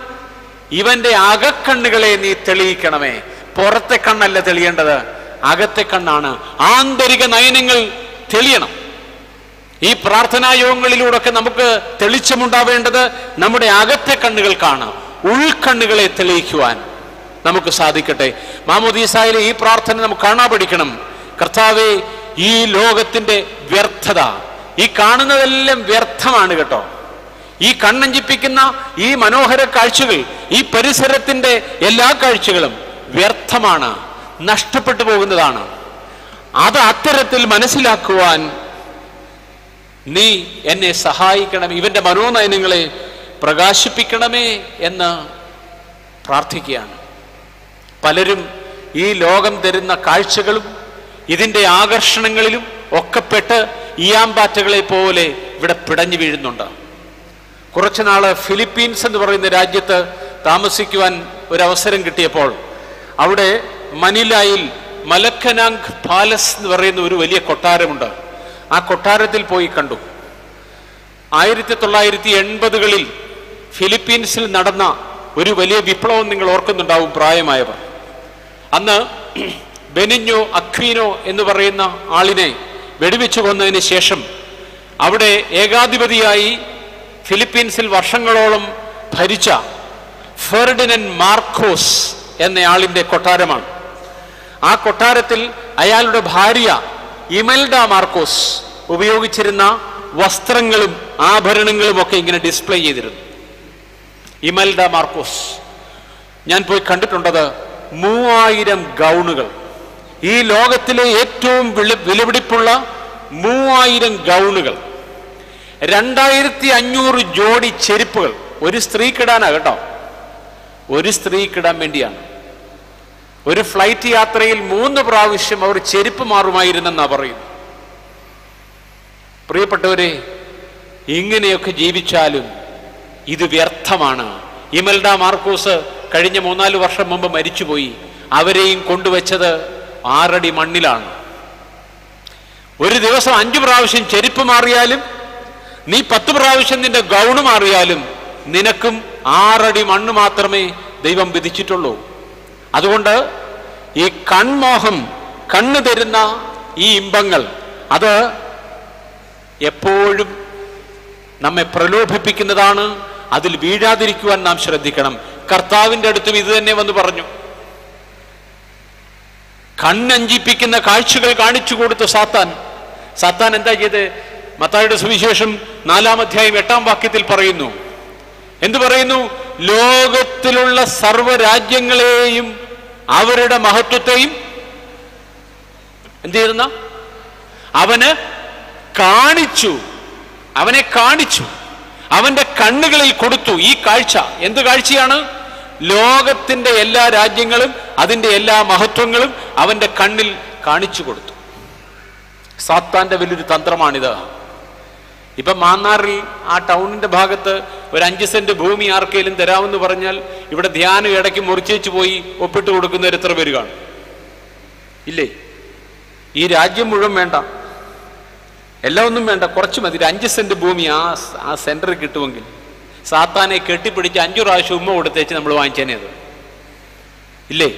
ഇവന്റെ അകക്കണ്ണുകളെ നീ തെളിയിക്കണമേ. പുറത്തെ കണ്ണല്ല തെളിയേണ്ടത് അകത്തെ കണ്ണാണ്. ആന്തരിക നയനങ്ങൾ തെളിയണം. ഈ പ്രാർത്ഥനാ യോഗങ്ങളിലൂടെയൊക്കെ നമുക്ക് തെളിച്ചമുണ്ടാവേണ്ടത് നമ്മുടെ അകത്തെ കണ്ണുകൾക്കാണ്. ഉൾക്കണ്ണുകളെ തെളിയിക്കുവാൻ. നമുക്ക് സാധിക്കട്ടെ. മാമോദീസായിലെ ഈ പ്രാർത്ഥന നമുക്ക് കാണാൻ പഠിക്കണം. കർത്താവെ ഈ ലോകത്തിന്റെ വ്യർത്ഥത ഈ കാണുന്നതെല്ലാം വ്യർത്ഥമാണ് കേട്ടോ. ഈ കണ്ണഞ്ചിപ്പിക്കുന്ന ഈ മനോഹര കാഴ്ചകൾ ഈ പരിസരത്തിന്റെ എല്ലാ കാഴ്ചകളും വ്യർത്ഥമാണ് നഷ്ടപ്പെട്ടു പോകുന്നതാണ്. അത് അത്തരത്തിൽ മനസ്സിലാക്കുവാൻ നീ എന്നെ സഹായിക്കണം ഇവന്റെ മനോനയനങ്ങളെ പ്രകാശിപ്പിക്കണമേ എന്ന് പ്രാർത്ഥിക്കുകയാണ്. പലരും ഈ ലോകം തരുന്ന കാഴ്ചകളും ഇതിന്റെ ആകർഷണങ്ങളിലും ഒക്കെപ്പെട്ട് ഇയാമ്പാറ്റകളെ പോലെ ഇവിടെ പിടഞ്ഞു വീഴുന്നുണ്ട്. കുറച്ചു നാൾ ഫിലിപ്പീൻസ് എന്ന് പറയുന്ന രാജ്യത്ത് താമസിക്കുവാൻ ഒരവസരം കിട്ടിയപ്പോൾ അവിടെ മനിലായിൽ മലക്കനാങ് പാലസ് എന്ന് പറയുന്ന ഒരു വലിയ കൊട്ടാരമുണ്ട്. ആ കൊട്ടാരത്തിൽ പോയി കണ്ടു. ആയിരത്തി തൊള്ളായിരത്തി എൺപതുകളിൽ ഫിലിപ്പീൻസിൽ നടന്ന ഒരു വലിയ വിപ്ലവം നിങ്ങൾ ഓർക്കുന്നുണ്ടാവും പ്രായമായവർ. അന്ന് ബെനിഞ്ഞോ അക്വീനോ എന്ന് പറയുന്ന ആളിനെ വെടിവെച്ചു കൊന്നതിന് ശേഷം അവിടെ ഏകാധിപതിയായി ഫിലിപ്പീൻസിൽ വർഷങ്ങളോളം ഭരിച്ച ഫെർഡിനൻ മാർക്കോസ് എന്നയാളിന്റെ കൊട്ടാരമാണ്. ആ കൊട്ടാരത്തിൽ അയാളുടെ ഭാര്യ ഇമൽഡ മാർക്കോസ് ഉപയോഗിച്ചിരുന്ന വസ്ത്രങ്ങളും ആഭരണങ്ങളും ഒക്കെ ഇങ്ങനെ ഡിസ്പ്ലേ ചെയ്തിരുന്നു. ഇമൽഡ മാർക്കോസ്. ഞാൻ പോയി കണ്ടിട്ടുണ്ടത് മൂവായിരം ഗൗണുകൾ. ഈ ലോകത്തിലെ ഏറ്റവും വിലപിടിപ്പുള്ള മൂവായിരം ഗൗണുകൾ. രണ്ടായിരത്തി അഞ്ഞൂറ് ജോഡി ചെരുപ്പുകൾ. ഒരു സ്ത്രീക്കിടാനാ കേട്ടോ. ഒരു സ്ത്രീക്കിടാൻ വേണ്ടിയാണ്. ഒരു ഫ്ലൈറ്റ് യാത്രയിൽ മൂന്ന് പ്രാവശ്യം അവർ ചെരുപ്പ് മാറുമായിരുന്നെന്നാ പറയുന്നു പ്രിയപ്പെട്ടവരെ ഇങ്ങനെയൊക്കെ ജീവിച്ചാലും ഇത് വ്യർത്ഥമാണ്. ഇമൽഡ മാർക്കോസ് കഴിഞ്ഞ മൂന്നാൽ വർഷം മുമ്പ് മരിച്ചുപോയി. അവരെയും കൊണ്ടുവച്ചത് ആറടി മണ്ണിലാണ്. ഒരു ദിവസം അഞ്ചു പ്രാവശ്യം ചെരുപ്പ് മാറിയാലും നീ പത്ത് പ്രാവശ്യം നിന്റെ ഗൗണ് മാറിയാലും നിനക്കും ആറടി മണ്ണ് മാത്രമേ ദൈവം വിധിച്ചിട്ടുള്ളൂ. അതുകൊണ്ട് ഈ കൺമോഹം കണ്ണു തരുന്ന ഈ ഇമ്പങ്ങൾ അത് എപ്പോഴും നമ്മെ പ്രലോഭിപ്പിക്കുന്നതാണ്. അതിൽ വീഴാതിരിക്കുവാൻ നാം ശ്രദ്ധിക്കണം. കർത്താവിന്റെ അടുത്തും ഇത് തന്നെ വന്ന് പറഞ്ഞു. കണ്ണഞ്ചിപ്പിക്കുന്ന കാഴ്ചകൾ കാണിച്ചു കൊടുത്ത സാത്താൻ. സാത്താൻ എന്താ ചെയ്ത്? മത്തായുടെ സുവിശേഷം നാലാം അധ്യായം എട്ടാം വാക്യത്തിൽ പറയുന്നു. എന്തു പറയുന്നു? ലോകത്തിലുള്ള സർവരാജ്യങ്ങളെയും അവരുടെ മഹത്വത്തെയും എന്ത് ചെയ്തെന്ന? അവന് കാണിച്ചു. അവനെ കാണിച്ചു. അവന്റെ കണ്ണുകളിൽ കൊടുത്തു ഈ കാഴ്ച. എന്ത് കാഴ്ചയാണ്? ലോകത്തിന്റെ എല്ലാ രാജ്യങ്ങളും അതിന്റെ എല്ലാ മഹത്വങ്ങളും അവന്റെ കണ്ണിൽ കാണിച്ചു കൊടുത്തു. സാത്താന്റെ വലിയൊരു തന്ത്രമാണിത്. ഇപ്പൊ മാന്നാറിൽ ആ ടൗണിന്റെ ഭാഗത്ത് ഒരു അഞ്ച് സെന്റ് ഭൂമി ആർക്കെങ്കിലും തരാമെന്ന് പറഞ്ഞാൽ ഇവിടെ ധ്യാനം ഇടയ്ക്ക് മുറിച്ചേച്ച് പോയി ഒപ്പിട്ട് കൊടുക്കുന്നവർ എത്ര പേര് കാണും? ഇല്ലേ? ഈ രാജ്യം മുഴുവൻ വേണ്ട. എല്ലാം ഒന്നും വേണ്ട കുറച്ച് മതി. ഒരു അഞ്ച് സെന്റ് ഭൂമി ആ ആ സെന്ററിൽ കിട്ടുമെങ്കിൽ. സാത്താനെ കെട്ടിപ്പിടിച്ച് അഞ്ചു പ്രാവശ്യം ഉമ്മ കൊടുത്തേച്ച് നമ്മൾ വാങ്ങിച്ചേനത് ഇല്ലേ?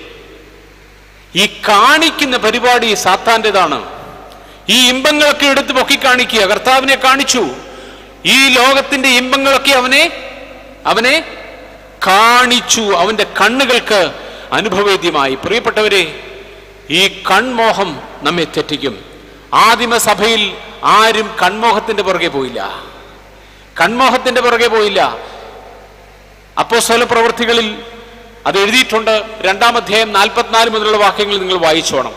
ഈ കാണിക്കുന്ന പരിപാടി സാത്താന്റെതാണ് ഈ ഇമ്പങ്ങളൊക്കെ എടുത്ത് പൊക്കി കാണിക്കുക. കർത്താവിനെ കാണിച്ചു. ഈ ലോകത്തിന്റെ ഇമ്പങ്ങളൊക്കെ അവനെ അവനെ കാണിച്ചു. അവന്റെ കണ്ണുകൾക്ക് അനുഭവേദ്യമായി. പ്രിയപ്പെട്ടവരെ ഈ കൺമോഹം നമ്മെ തെറ്റിക്കും. ആദിമസഭയിൽ ആരും കൺമോഹത്തിന്റെ പുറകെ പോയില്ല. കൺമോഹത്തിന്റെ പുറകെ പോയില്ല. അപ്പോസ്വല പ്രവൃത്തികളിൽ അത് എഴുതിയിട്ടുണ്ട്. രണ്ടാം അധ്യായം നാൽപ്പത്തിനാല് മുതലുള്ള വാക്യങ്ങൾ നിങ്ങൾ വായിച്ചോണം.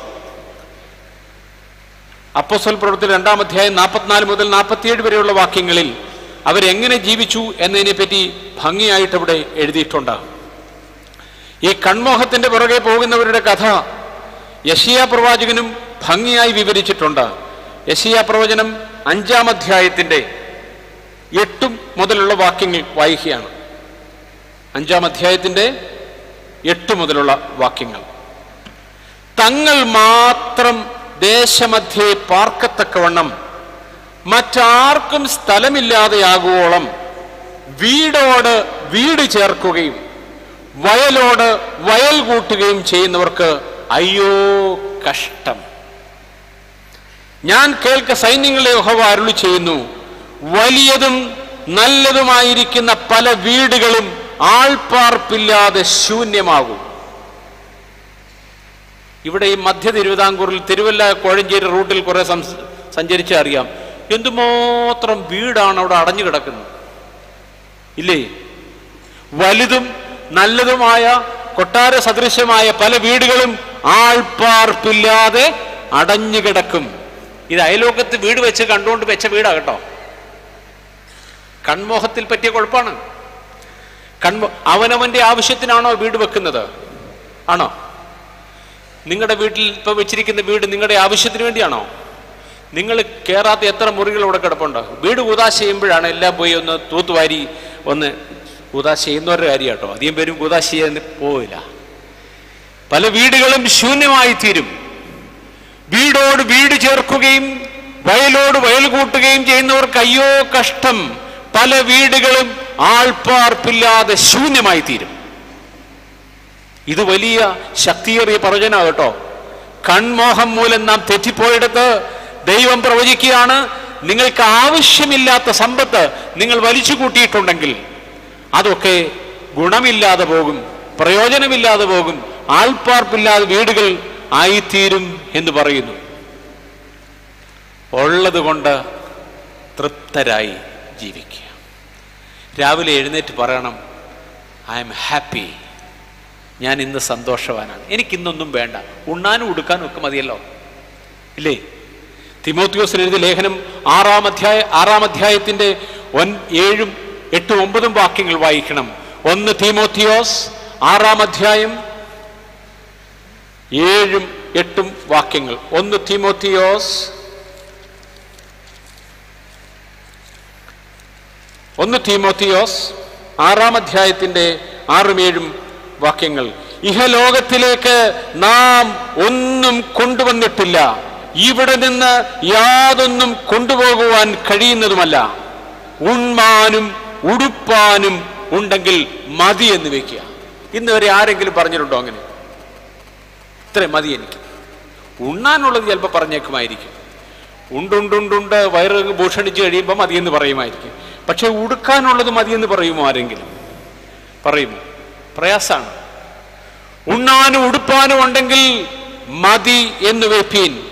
അപ്പോസ്തല പ്രവൃത്തി രണ്ടാം അധ്യായം നാൽപ്പത്തിനാല് മുതൽ നാൽപ്പത്തിയേഴ് വരെയുള്ള വാക്യങ്ങളിൽ അവരെങ്ങനെ ജീവിച്ചു എന്നതിനെ പറ്റി ഭംഗിയായിട്ട് ഇവിടെ എഴുതിയിട്ടുണ്ട്. ഈ കൺമോഹത്തിന്റെ പുറകെ പോകുന്നവരുടെ കഥ യഷിയ പ്രവാചകനും ഭംഗിയായി വിവരിച്ചിട്ടുണ്ട്. യശിയ പ്രവചനം അഞ്ചാം അധ്യായത്തിന്റെ എട്ടും മുതലുള്ള വാക്യങ്ങൾ വായിക്കുകയാണ്. അഞ്ചാം അധ്യായത്തിന്റെ എട്ട് മുതലുള്ള വാക്യങ്ങൾ. തങ്ങൾ മാത്രം ദേശമധ്യേ പാർക്കത്തക്കവണ്ണം മറ്റാർക്കും സ്ഥലമില്ലാതെയാകുവോളം വീടോട് വീട് ചേർക്കുകയും വയലോട് വയൽ കൂട്ടുകയും ചെയ്യുന്നവർക്ക് അയ്യോ കഷ്ടം. ഞാൻ കേൾക്ക സൈന്യങ്ങളെ യഹോവ അരുളി ചെയ്യുന്നു. വലിയതും നല്ലതുമായിരിക്കുന്ന പല വീടുകളും ആൾപ്പാർപ്പില്ലാതെ ശൂന്യമാകും. ഇവിടെ ഈ മധ്യ തിരുവിതാംകൂറിൽ തിരുവല്ല കോഴഞ്ചേരി റൂട്ടിൽ കുറെ സഞ്ചരിച്ച അറിയാം. എന്തുമാത്രം വീടാണ് അവിടെ അടഞ്ഞു കിടക്കുന്നത്? ഇല്ലേ? വലുതും നല്ലതുമായ കൊട്ടാര സദൃശ്യമായ പല വീടുകളും ആൾപ്പാർപ്പില്ലാതെ അടഞ്ഞു കിടക്കും. ഇത് അയലോക്കത്ത് വീട് വെച്ച് കണ്ടുകൊണ്ട് വെച്ച വീടാ കേട്ടോ. കൺമോഹത്തിൽ പറ്റിയ കുഴപ്പമാണ് കൺമോ അവനവന്റെ ആവശ്യത്തിനാണോ വീട് വെക്കുന്നത്? ആണോ? നിങ്ങളുടെ വീട്ടിൽ ഇപ്പൊ വെച്ചിരിക്കുന്ന വീട് നിങ്ങളുടെ ആവശ്യത്തിന് വേണ്ടിയാണോ? നിങ്ങൾ കയറാത്ത എത്ര മുറികൾ ഇവിടെ കിടപ്പുണ്ട്? വീട് കൂതാശ ചെയ്യുമ്പോഴാണ് എല്ലാം പോയി ഒന്ന് തൂത്തുവാരി ഒന്ന് കൂതാശ ചെയ്യുന്നവരുടെ കാര്യം കേട്ടോ. അധികം പേരും കൂതാശ ചെയ്യാൻ പോവില്ല. പല വീടുകളും ശൂന്യമായി തീരും വീടോട് വീട് ചേർക്കുകയും വയലോട് വയൽ കൂട്ടുകയും ചെയ്യുന്നവർക്ക് അയ്യോ കഷ്ടം. പല വീടുകളും ആൾപ്പാർപ്പില്ലാതെ ശൂന്യമായി തീരും. ഇത് വലിയ ശക്തിയേറിയ പ്രവചന കേട്ടോ. കൺമോഹം മൂലം നാം തെറ്റിപ്പോയെടുത്ത് ദൈവം പ്രവചിക്കുകയാണ്. നിങ്ങൾക്ക് ആവശ്യമില്ലാത്ത സമ്പത്ത് നിങ്ങൾ വലിച്ചു കൂട്ടിയിട്ടുണ്ടെങ്കിൽ അതൊക്കെ ഗുണമില്ലാതെ പോകും പ്രയോജനമില്ലാതെ പോകും. ആൾപ്പാർപ്പില്ലാതെ വീടുകൾ ആയിത്തീരും എന്ന് പറയുന്നു. ഉള്ളത് കൊണ്ട് തൃപ്തരായി ജീവിക്കുക. രാവിലെ എഴുന്നേറ്റ് പറയണം ഐ എം ഹാപ്പി ഞാൻ ഇന്ന് സന്തോഷവാനാണ്. എനിക്ക് ഇന്നൊന്നും വേണ്ട. ഉണ്ണാനും ഉടുക്കാനും ഒക്കെ മതിയല്ലോ. ഇല്ലേ? തിമോത്യോസിന് എഴുതിയ ലേഖനം ആറാം അധ്യായ ആറാം അധ്യായത്തിന്റെ ഒൻ ഏഴും എട്ടും ഒമ്പതും വാക്യങ്ങൾ വായിക്കണം. ഒന്ന് തിമോത്യോസ് ആറാം അധ്യായം ഏഴും എട്ടും വാക്യങ്ങൾ. ഒന്ന് തിമോത്തിയോസ്. ഒന്ന് തിമോത്തിയോസ് ആറാം അധ്യായത്തിന്റെ ആറും ഏഴും വാക്യങ്ങൾ. ഇഹലോകത്തിലേക്ക് നാം ഒന്നും കൊണ്ടുവന്നിട്ടില്ല. ഇവിടെ നിന്ന് യാതൊന്നും കൊണ്ടുപോകുവാൻ കഴിയുന്നതുമല്ല. ഉണ്മാനും ഉടുപ്പാനും ഉണ്ടെങ്കിൽ മതി എന്ന് വെക്കുക. ഇന്ന് വരെ ആരെങ്കിലും പറഞ്ഞിട്ടുണ്ടോ അങ്ങനെ? ഇത്ര മതി എനിക്ക്. ഉണ്ണാനുള്ളത് ചിലപ്പോൾ പറഞ്ഞേക്കുമായിരിക്കും. ഉണ്ടുണ്ടുണ്ടുണ്ട് വയറ് ഭൂഷണിച്ച് കഴിയുമ്പോൾ മതിയെന്ന് പറയുമായിരിക്കും. പക്ഷേ ഉടുക്കാനുള്ളത് മതിയെന്ന് പറയുമോ ആരെങ്കിലും? പറയുമോ? പ്രയാസാണ്. ഉണ്ണാനും ഉടുപ്പാനും ഉണ്ടെങ്കിൽ മതി എന്ന് വെപ്പീൻ.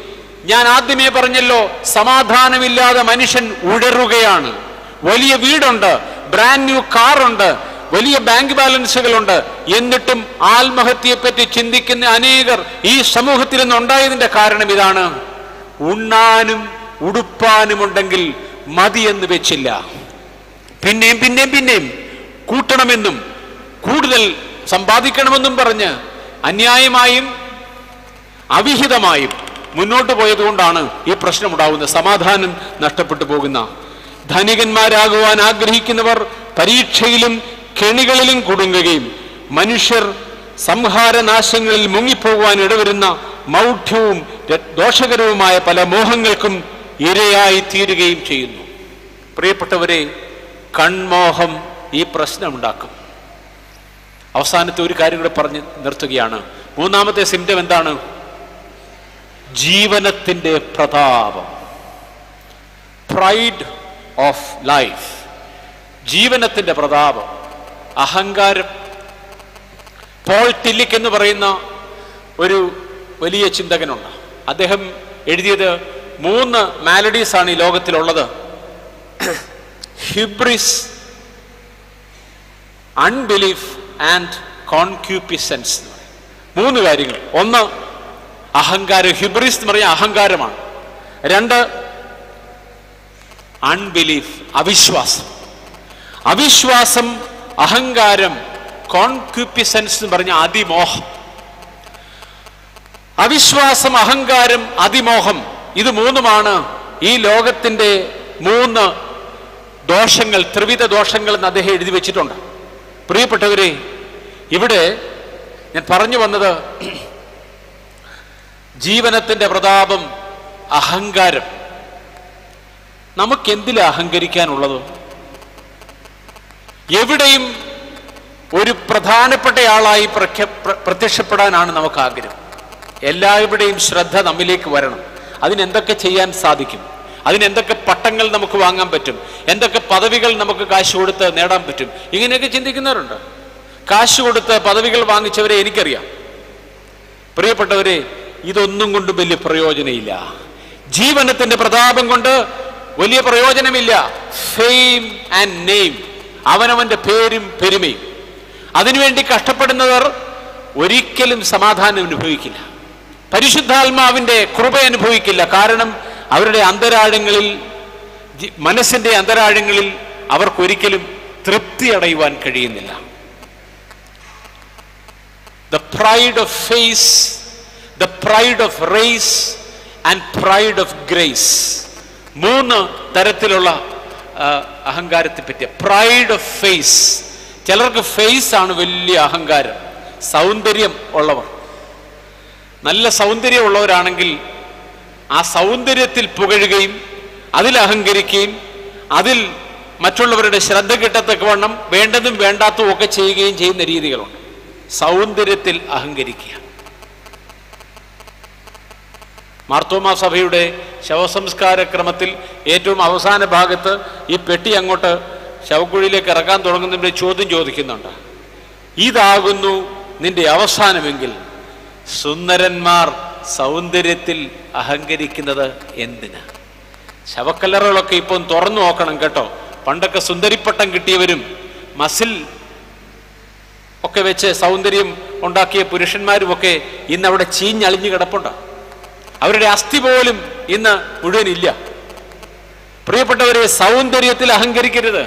ഞാൻ ആദ്യമേ പറഞ്ഞല്ലോ സമാധാനമില്ലാതെ മനുഷ്യൻ ഉഴറുകയാണ്. വലിയ വീടുണ്ട് ബ്രാൻഡ് ന്യൂ കാറുണ്ട് വലിയ ബാങ്ക് ബാലൻസുകളുണ്ട്. എന്നിട്ടും ആത്മഹത്യയെപ്പറ്റി ചിന്തിക്കുന്ന അനേകർ ഈ സമൂഹത്തിൽ നിന്ന് ഉണ്ടായതിന്റെ കാരണം ഇതാണ്. ഉണ്ണാനും ഉടുപ്പാനും ഉണ്ടെങ്കിൽ മതി എന്ന് വെച്ചില്ല. പിന്നെയും പിന്നെയും പിന്നെയും കൂട്ടണമെന്നും കൂടുതൽ സമ്പാദിക്കണമെന്നും പറഞ്ഞ് അന്യായമായും അവിഹിതമായും മുന്നോട്ട് പോയതുകൊണ്ടാണ് ഈ പ്രശ്നം ഉണ്ടാകുന്നത് സമാധാനം നഷ്ടപ്പെട്ടു പോകുന്ന ധനികന്മാരാകുവാൻ ആഗ്രഹിക്കുന്നവർ പരീക്ഷയിലും കെണികളിലും കുടുങ്ങുകയും മനുഷ്യർ സംഹാരനാശങ്ങളിൽ മുങ്ങിപ്പോകുവാൻ ഇടവരുന്ന മൗഢ്യവും ദോഷകരവുമായ പല മോഹങ്ങൾക്കും ഇരയായി തീരുകയും ചെയ്യുന്നു. പ്രിയപ്പെട്ടവരെ കൺമോഹം ഈ പ്രശ്നം പ്രശ്നമുണ്ടാക്കും. അവസാനത്തെ ഒരു കാര്യം കൂടെ പറഞ്ഞ് നിർത്തുകയാണ്. മൂന്നാമത്തെ സിംറ്റം എന്താണ്? ജീവനത്തിന്റെ പ്രതാപം. പ്രൈഡ് ഓഫ് ലൈഫ് ജീവനത്തിന്റെ പ്രതാപം. അഹങ്കാരം. പോൾ ടില്ലിക് എന്ന് പറയുന്ന ഒരു വലിയ ചിന്തകനുണ്ട്. അദ്ദേഹം എഴുതിയത് മൂന്ന് മാലഡീസ് ആണ് ഈ ലോകത്തിലുള്ളത്. ഹിബ്രിസ് അൺബിലീഫ് ആൻഡ് കോൺക്യൂപ്പിസൻസ് മൂന്ന് കാര്യങ്ങൾ. ഒന്ന് അഹങ്കാരം. ഹിബ്രിസ് എന്ന് പറയുന്ന അഹങ്കാരമാണ്. രണ്ട് അൺബിലീഫ് അവിശ്വാസം. അവിശ്വാസം അഹങ്കാരം കോൺക്യൂപ്പിസൻസ് എന്ന് പറഞ്ഞ അതിമോഹം. അവിശ്വാസം അഹങ്കാരം അതിമോഹം ഇത് മൂന്നുമാണ് ഈ ലോകത്തിന്റെ മൂന്ന് ദോഷങ്ങൾ ത്രിവിധ ദോഷങ്ങൾ എന്ന് അദ്ദേഹം എഴുതി വെച്ചിട്ടുണ്ട്. പ്രിയപ്പെട്ടവരെ ഇവിടെ ഞാൻ പറഞ്ഞു വന്നത് ജീവനത്തിന്റെ പ്രതാപം അഹങ്കാരം. നമുക്കെന്തിലാ അഹങ്കരിക്കാനുള്ളത്? എവിടെയും ഒരു പ്രധാനപ്പെട്ടയാളായി പ്രഖ്യ- പ്ര- പ്രത്യക്ഷപ്പെടാനാണ് നമുക്ക് ആഗ്രഹം എല്ലാവരുടെയും ശ്രദ്ധ നമ്മിലേക്ക് വരണം. അതിനെന്തൊക്കെ ചെയ്യാൻ സാധിക്കും? അതിനെന്തൊക്കെ പട്ടങ്ങൾ നമുക്ക് വാങ്ങാൻ പറ്റും? എന്തൊക്കെ പദവികൾ നമുക്ക് കാശ് കൊടുത്ത് നേടാൻ പറ്റും? ഇങ്ങനെയൊക്കെ ചിന്തിക്കുന്നവരുണ്ട്. കാശ് കൊടുത്ത് പദവികൾ വാങ്ങിച്ചവരെ എനിക്കറിയാം. പ്രിയപ്പെട്ടവരെ ഇതൊന്നും കൊണ്ട് വലിയ പ്രയോജനമില്ല. ജീവനത്തിന്റെ പ്രതാപം കൊണ്ട് വലിയ പ്രയോജനമില്ല. ഫെയിം ആൻഡ് നെയിം അവനവന്റെ പേരും പെരുമയും. അതിനുവേണ്ടി കഷ്ടപ്പെടുന്നവർ ഒരിക്കലും സമാധാനം അനുഭവിക്കില്ല. പരിശുദ്ധാത്മാവിന്റെ കൃപ അനുഭവിക്കില്ല. കാരണം അവരുടെ അന്തരാഴങ്ങളിൽ മനസ്സിന്റെ അന്തരാഴങ്ങളിൽ അവർക്കൊരിക്കലും തൃപ്തി അടയുവാൻ കഴിയുന്നില്ല. The pride of face the pride of race and pride of grace മൂന്ന് തരത്തിലുള്ള അഹങ്കാരത്തെ പറ്റിയ പ്രൈഡ് ഓഫ് ഫേസ് ചിലർക്ക് ഫേസ് ആണ് വലിയ അഹങ്കാരം സൗന്ദര്യം ഉള്ളവർ. നല്ല സൗന്ദര്യം ഉള്ളവരാണെങ്കിൽ ആ സൗന്ദര്യത്തിൽ പുകഴുകയും അതിൽ അഹങ്കരിക്കുകയും അതിൽ മറ്റുള്ളവരുടെ ശ്രദ്ധ കിട്ടത്തക്കവണ്ണം വേണ്ടതും വേണ്ടാത്തതും ഒക്കെ ചെയ്യുകയും ചെയ്യുന്ന രീതികളുണ്ട്. സൗന്ദര്യത്തിൽ അഹങ്കരിക്കുക. മാർത്തോമാ സഭയുടെ ശവസംസ്കാര ക്രമത്തിൽ ഏറ്റവും അവസാന ഭാഗത്ത് ഈ പെട്ടി അങ്ങോട്ട് ശവക്കുഴിയിലേക്ക് ഇറക്കാൻ തുടങ്ങുന്നതിന്റെ ചോദ്യം ചോദിക്കുന്നുണ്ട്. ഇതാകുന്നു നിന്റെ അവസാനമെങ്കിൽ സുന്ദരന്മാർ സൗന്ദര്യത്തിൽ അഹങ്കരിക്കുന്നത് എന്തിന്? ശവക്കല്ലറകളൊക്കെ ഇപ്പം തുറന്നു നോക്കണം കേട്ടോ. പണ്ടൊക്കെ സുന്ദരിപ്പട്ടം കിട്ടിയവരും മസിൽ ഒക്കെ വെച്ച് സൗന്ദര്യം ഉണ്ടാക്കിയ പുരുഷന്മാരുമൊക്കെ ഇന്ന് അവിടെ ചീഞ്ഞളിഞ്ഞു കിടപ്പുണ്ട്. അവരുടെ അസ്ഥി പോലും ഇന്ന് മുഴുവൻ ഇല്ല പ്രിയപ്പെട്ടവരെ സൗന്ദര്യത്തിൽ അഹങ്കരിക്കരുത്.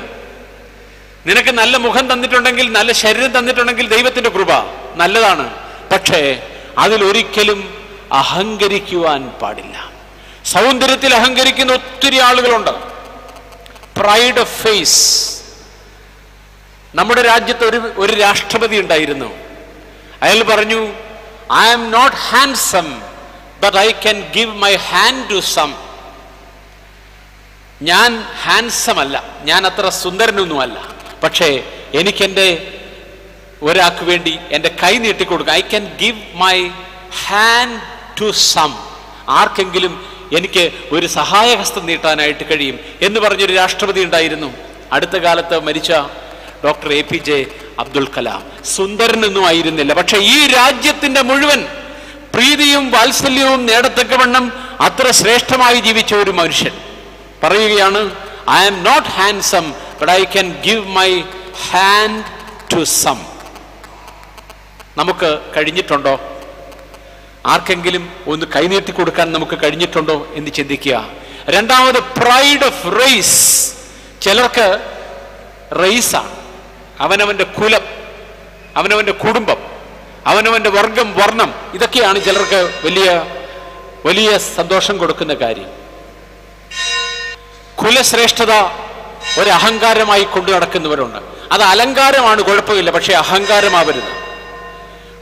നിനക്ക് നല്ല മുഖം തന്നിട്ടുണ്ടെങ്കിൽ നല്ല ശരീരം തന്നിട്ടുണ്ടെങ്കിൽ ദൈവത്തിന്റെ കൃപ നല്ലതാണ്. പക്ഷേ അതിലൊരിക്കലും അഹങ്കരിക്കുവാൻ പാടില്ല. സൗന്ദര്യത്തിൽ അഹങ്കരിക്കുന്ന ഒത്തിരി ആളുകളുണ്ട്. പ്രൈഡ് ഓഫ് ഫേസ് നമ്മുടെ രാജ്യത്ത് ഒരു ഒരു രാഷ്ട്രപതി ഉണ്ടായിരുന്നു. അയാൾ പറഞ്ഞു I am not handsome but I can give my hand to some ഞാൻ ഹാൻസം അല്ല. ഞാൻ അത്ര സുന്ദരനൊന്നുമല്ല. പക്ഷേ എനിക്കെന്റെ ഒരാൾക്ക് വേണ്ടി എന്റെ കൈ നീട്ടിക്കൊടുക്കുക. I can give my hand to some ആർക്കെങ്കിലും എനിക്ക് ഒരു സഹായഹസ്തം നീട്ടാനായിട്ട് കഴിയും എന്ന് പറഞ്ഞൊരു രാഷ്ട്രപതി ഉണ്ടായിരുന്നു. അടുത്ത കാലത്ത് മരിച്ച doctor A P J Abdul Kalam. സുന്ദരനൊന്നും ആയിരുന്നില്ല. പക്ഷെ ഈ രാജ്യത്തിന്റെ മുഴുവൻ പ്രീതിയും വാത്സല്യവും നേടത്തക്കവണ്ണം അത്ര ശ്രേഷ്ഠമായി ജീവിച്ച ഒരു മനുഷ്യൻ. പറയുകയാണ് I am not handsome but I can give my hand to some നമുക്ക് കഴിഞ്ഞിട്ടുണ്ടോ? ആർക്കെങ്കിലും ഒന്ന് കൈനീട്ടി കൊടുക്കാൻ നമുക്ക് കഴിഞ്ഞിട്ടുണ്ടോ എന്ന് ചിന്തിക്കുക. രണ്ടാമത് പ്രൈഡ് ഓഫ് റേസ് ചിലർക്ക് റേസാണ് അവനവന്റെ കുലം അവനവന്റെ കുടുംബം അവനവന്റെ വർഗം വർണം. ഇതൊക്കെയാണ് ചിലർക്ക് വലിയ വലിയ സന്തോഷം കൊടുക്കുന്ന കാര്യം. കുലശ്രേഷ്ഠത ഒരു അഹങ്കാരമായി കൊണ്ടു നടക്കുന്നവരുണ്ട്. അത് അലങ്കാരമാണ് കുഴപ്പമില്ല പക്ഷേ അഹങ്കാരമാവരുത്.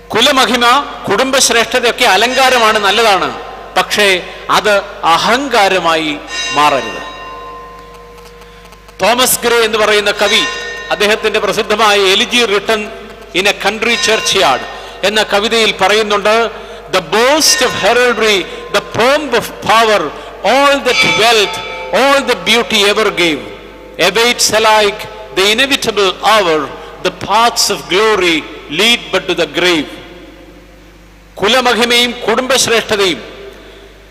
കുലമഹിമ കുടുംബശ്രേഷ്ഠതയൊക്കെ അലങ്കാരമാണ് നല്ലതാണ്. പക്ഷേ അത് അഹങ്കാരമായി മാറരുത്. തോമസ് ഗ്രേ എന്ന് പറയുന്ന കവി അദ്ദേഹത്തിന്റെ പ്രസിദ്ധമായ elegy written in a country churchyard എന്ന കവിതയിൽ പറയുന്നുണ്ട് the boast of heraldry the pomp of power all that wealth all the beauty ever gave awaits alike the inevitable hour the paths of glory lead but to the grave കുലമഹിമയും കുടുംബശ്രേഷ്ഠതയും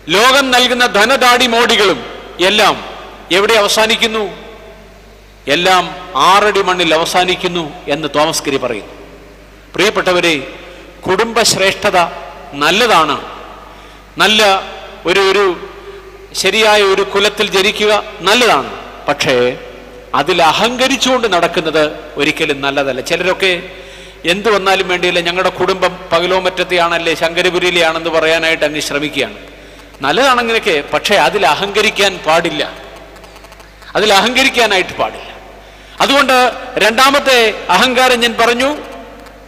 ലോകം നൽകുന്ന ധനദാടി മോടികളും എല്ലാം എവിടെ അവസാനിക്കുന്നു? എല്ലാം ആറടി മണ്ണിൽ അവസാനിക്കുന്നു എന്ന് തോമസ് ഗിരി പറയുന്നു. പ്രിയപ്പെട്ടവരെ കുടുംബശ്രേഷ്ഠത നല്ലതാണ്. നല്ല ഒരു ഒരു ശരിയായ ഒരു കുലത്തിൽ ജനിക്കുക നല്ലതാണ്. പക്ഷേ അതിൽ അഹങ്കരിച്ചുകൊണ്ട് നടക്കുന്നത് ഒരിക്കലും നല്ലതല്ല. ചിലരൊക്കെ എന്ത് വന്നാലും വേണ്ടിയില്ല ഞങ്ങളുടെ കുടുംബം പകലോമറ്റത്തെയാണല്ലേ ശങ്കരപുരിയിലെയാണെന്ന് പറയാനായിട്ട് അങ്ങ് ശ്രമിക്കുകയാണ്. നല്ലതാണെങ്കിലൊക്കെ പക്ഷേ അതിൽ അഹങ്കരിക്കാൻ പാടില്ല. അതിൽ അഹങ്കരിക്കാനായിട്ട് പാടില്ല. അതുകൊണ്ട് രണ്ടാമത്തെ അഹങ്കാരം ഞാൻ പറഞ്ഞു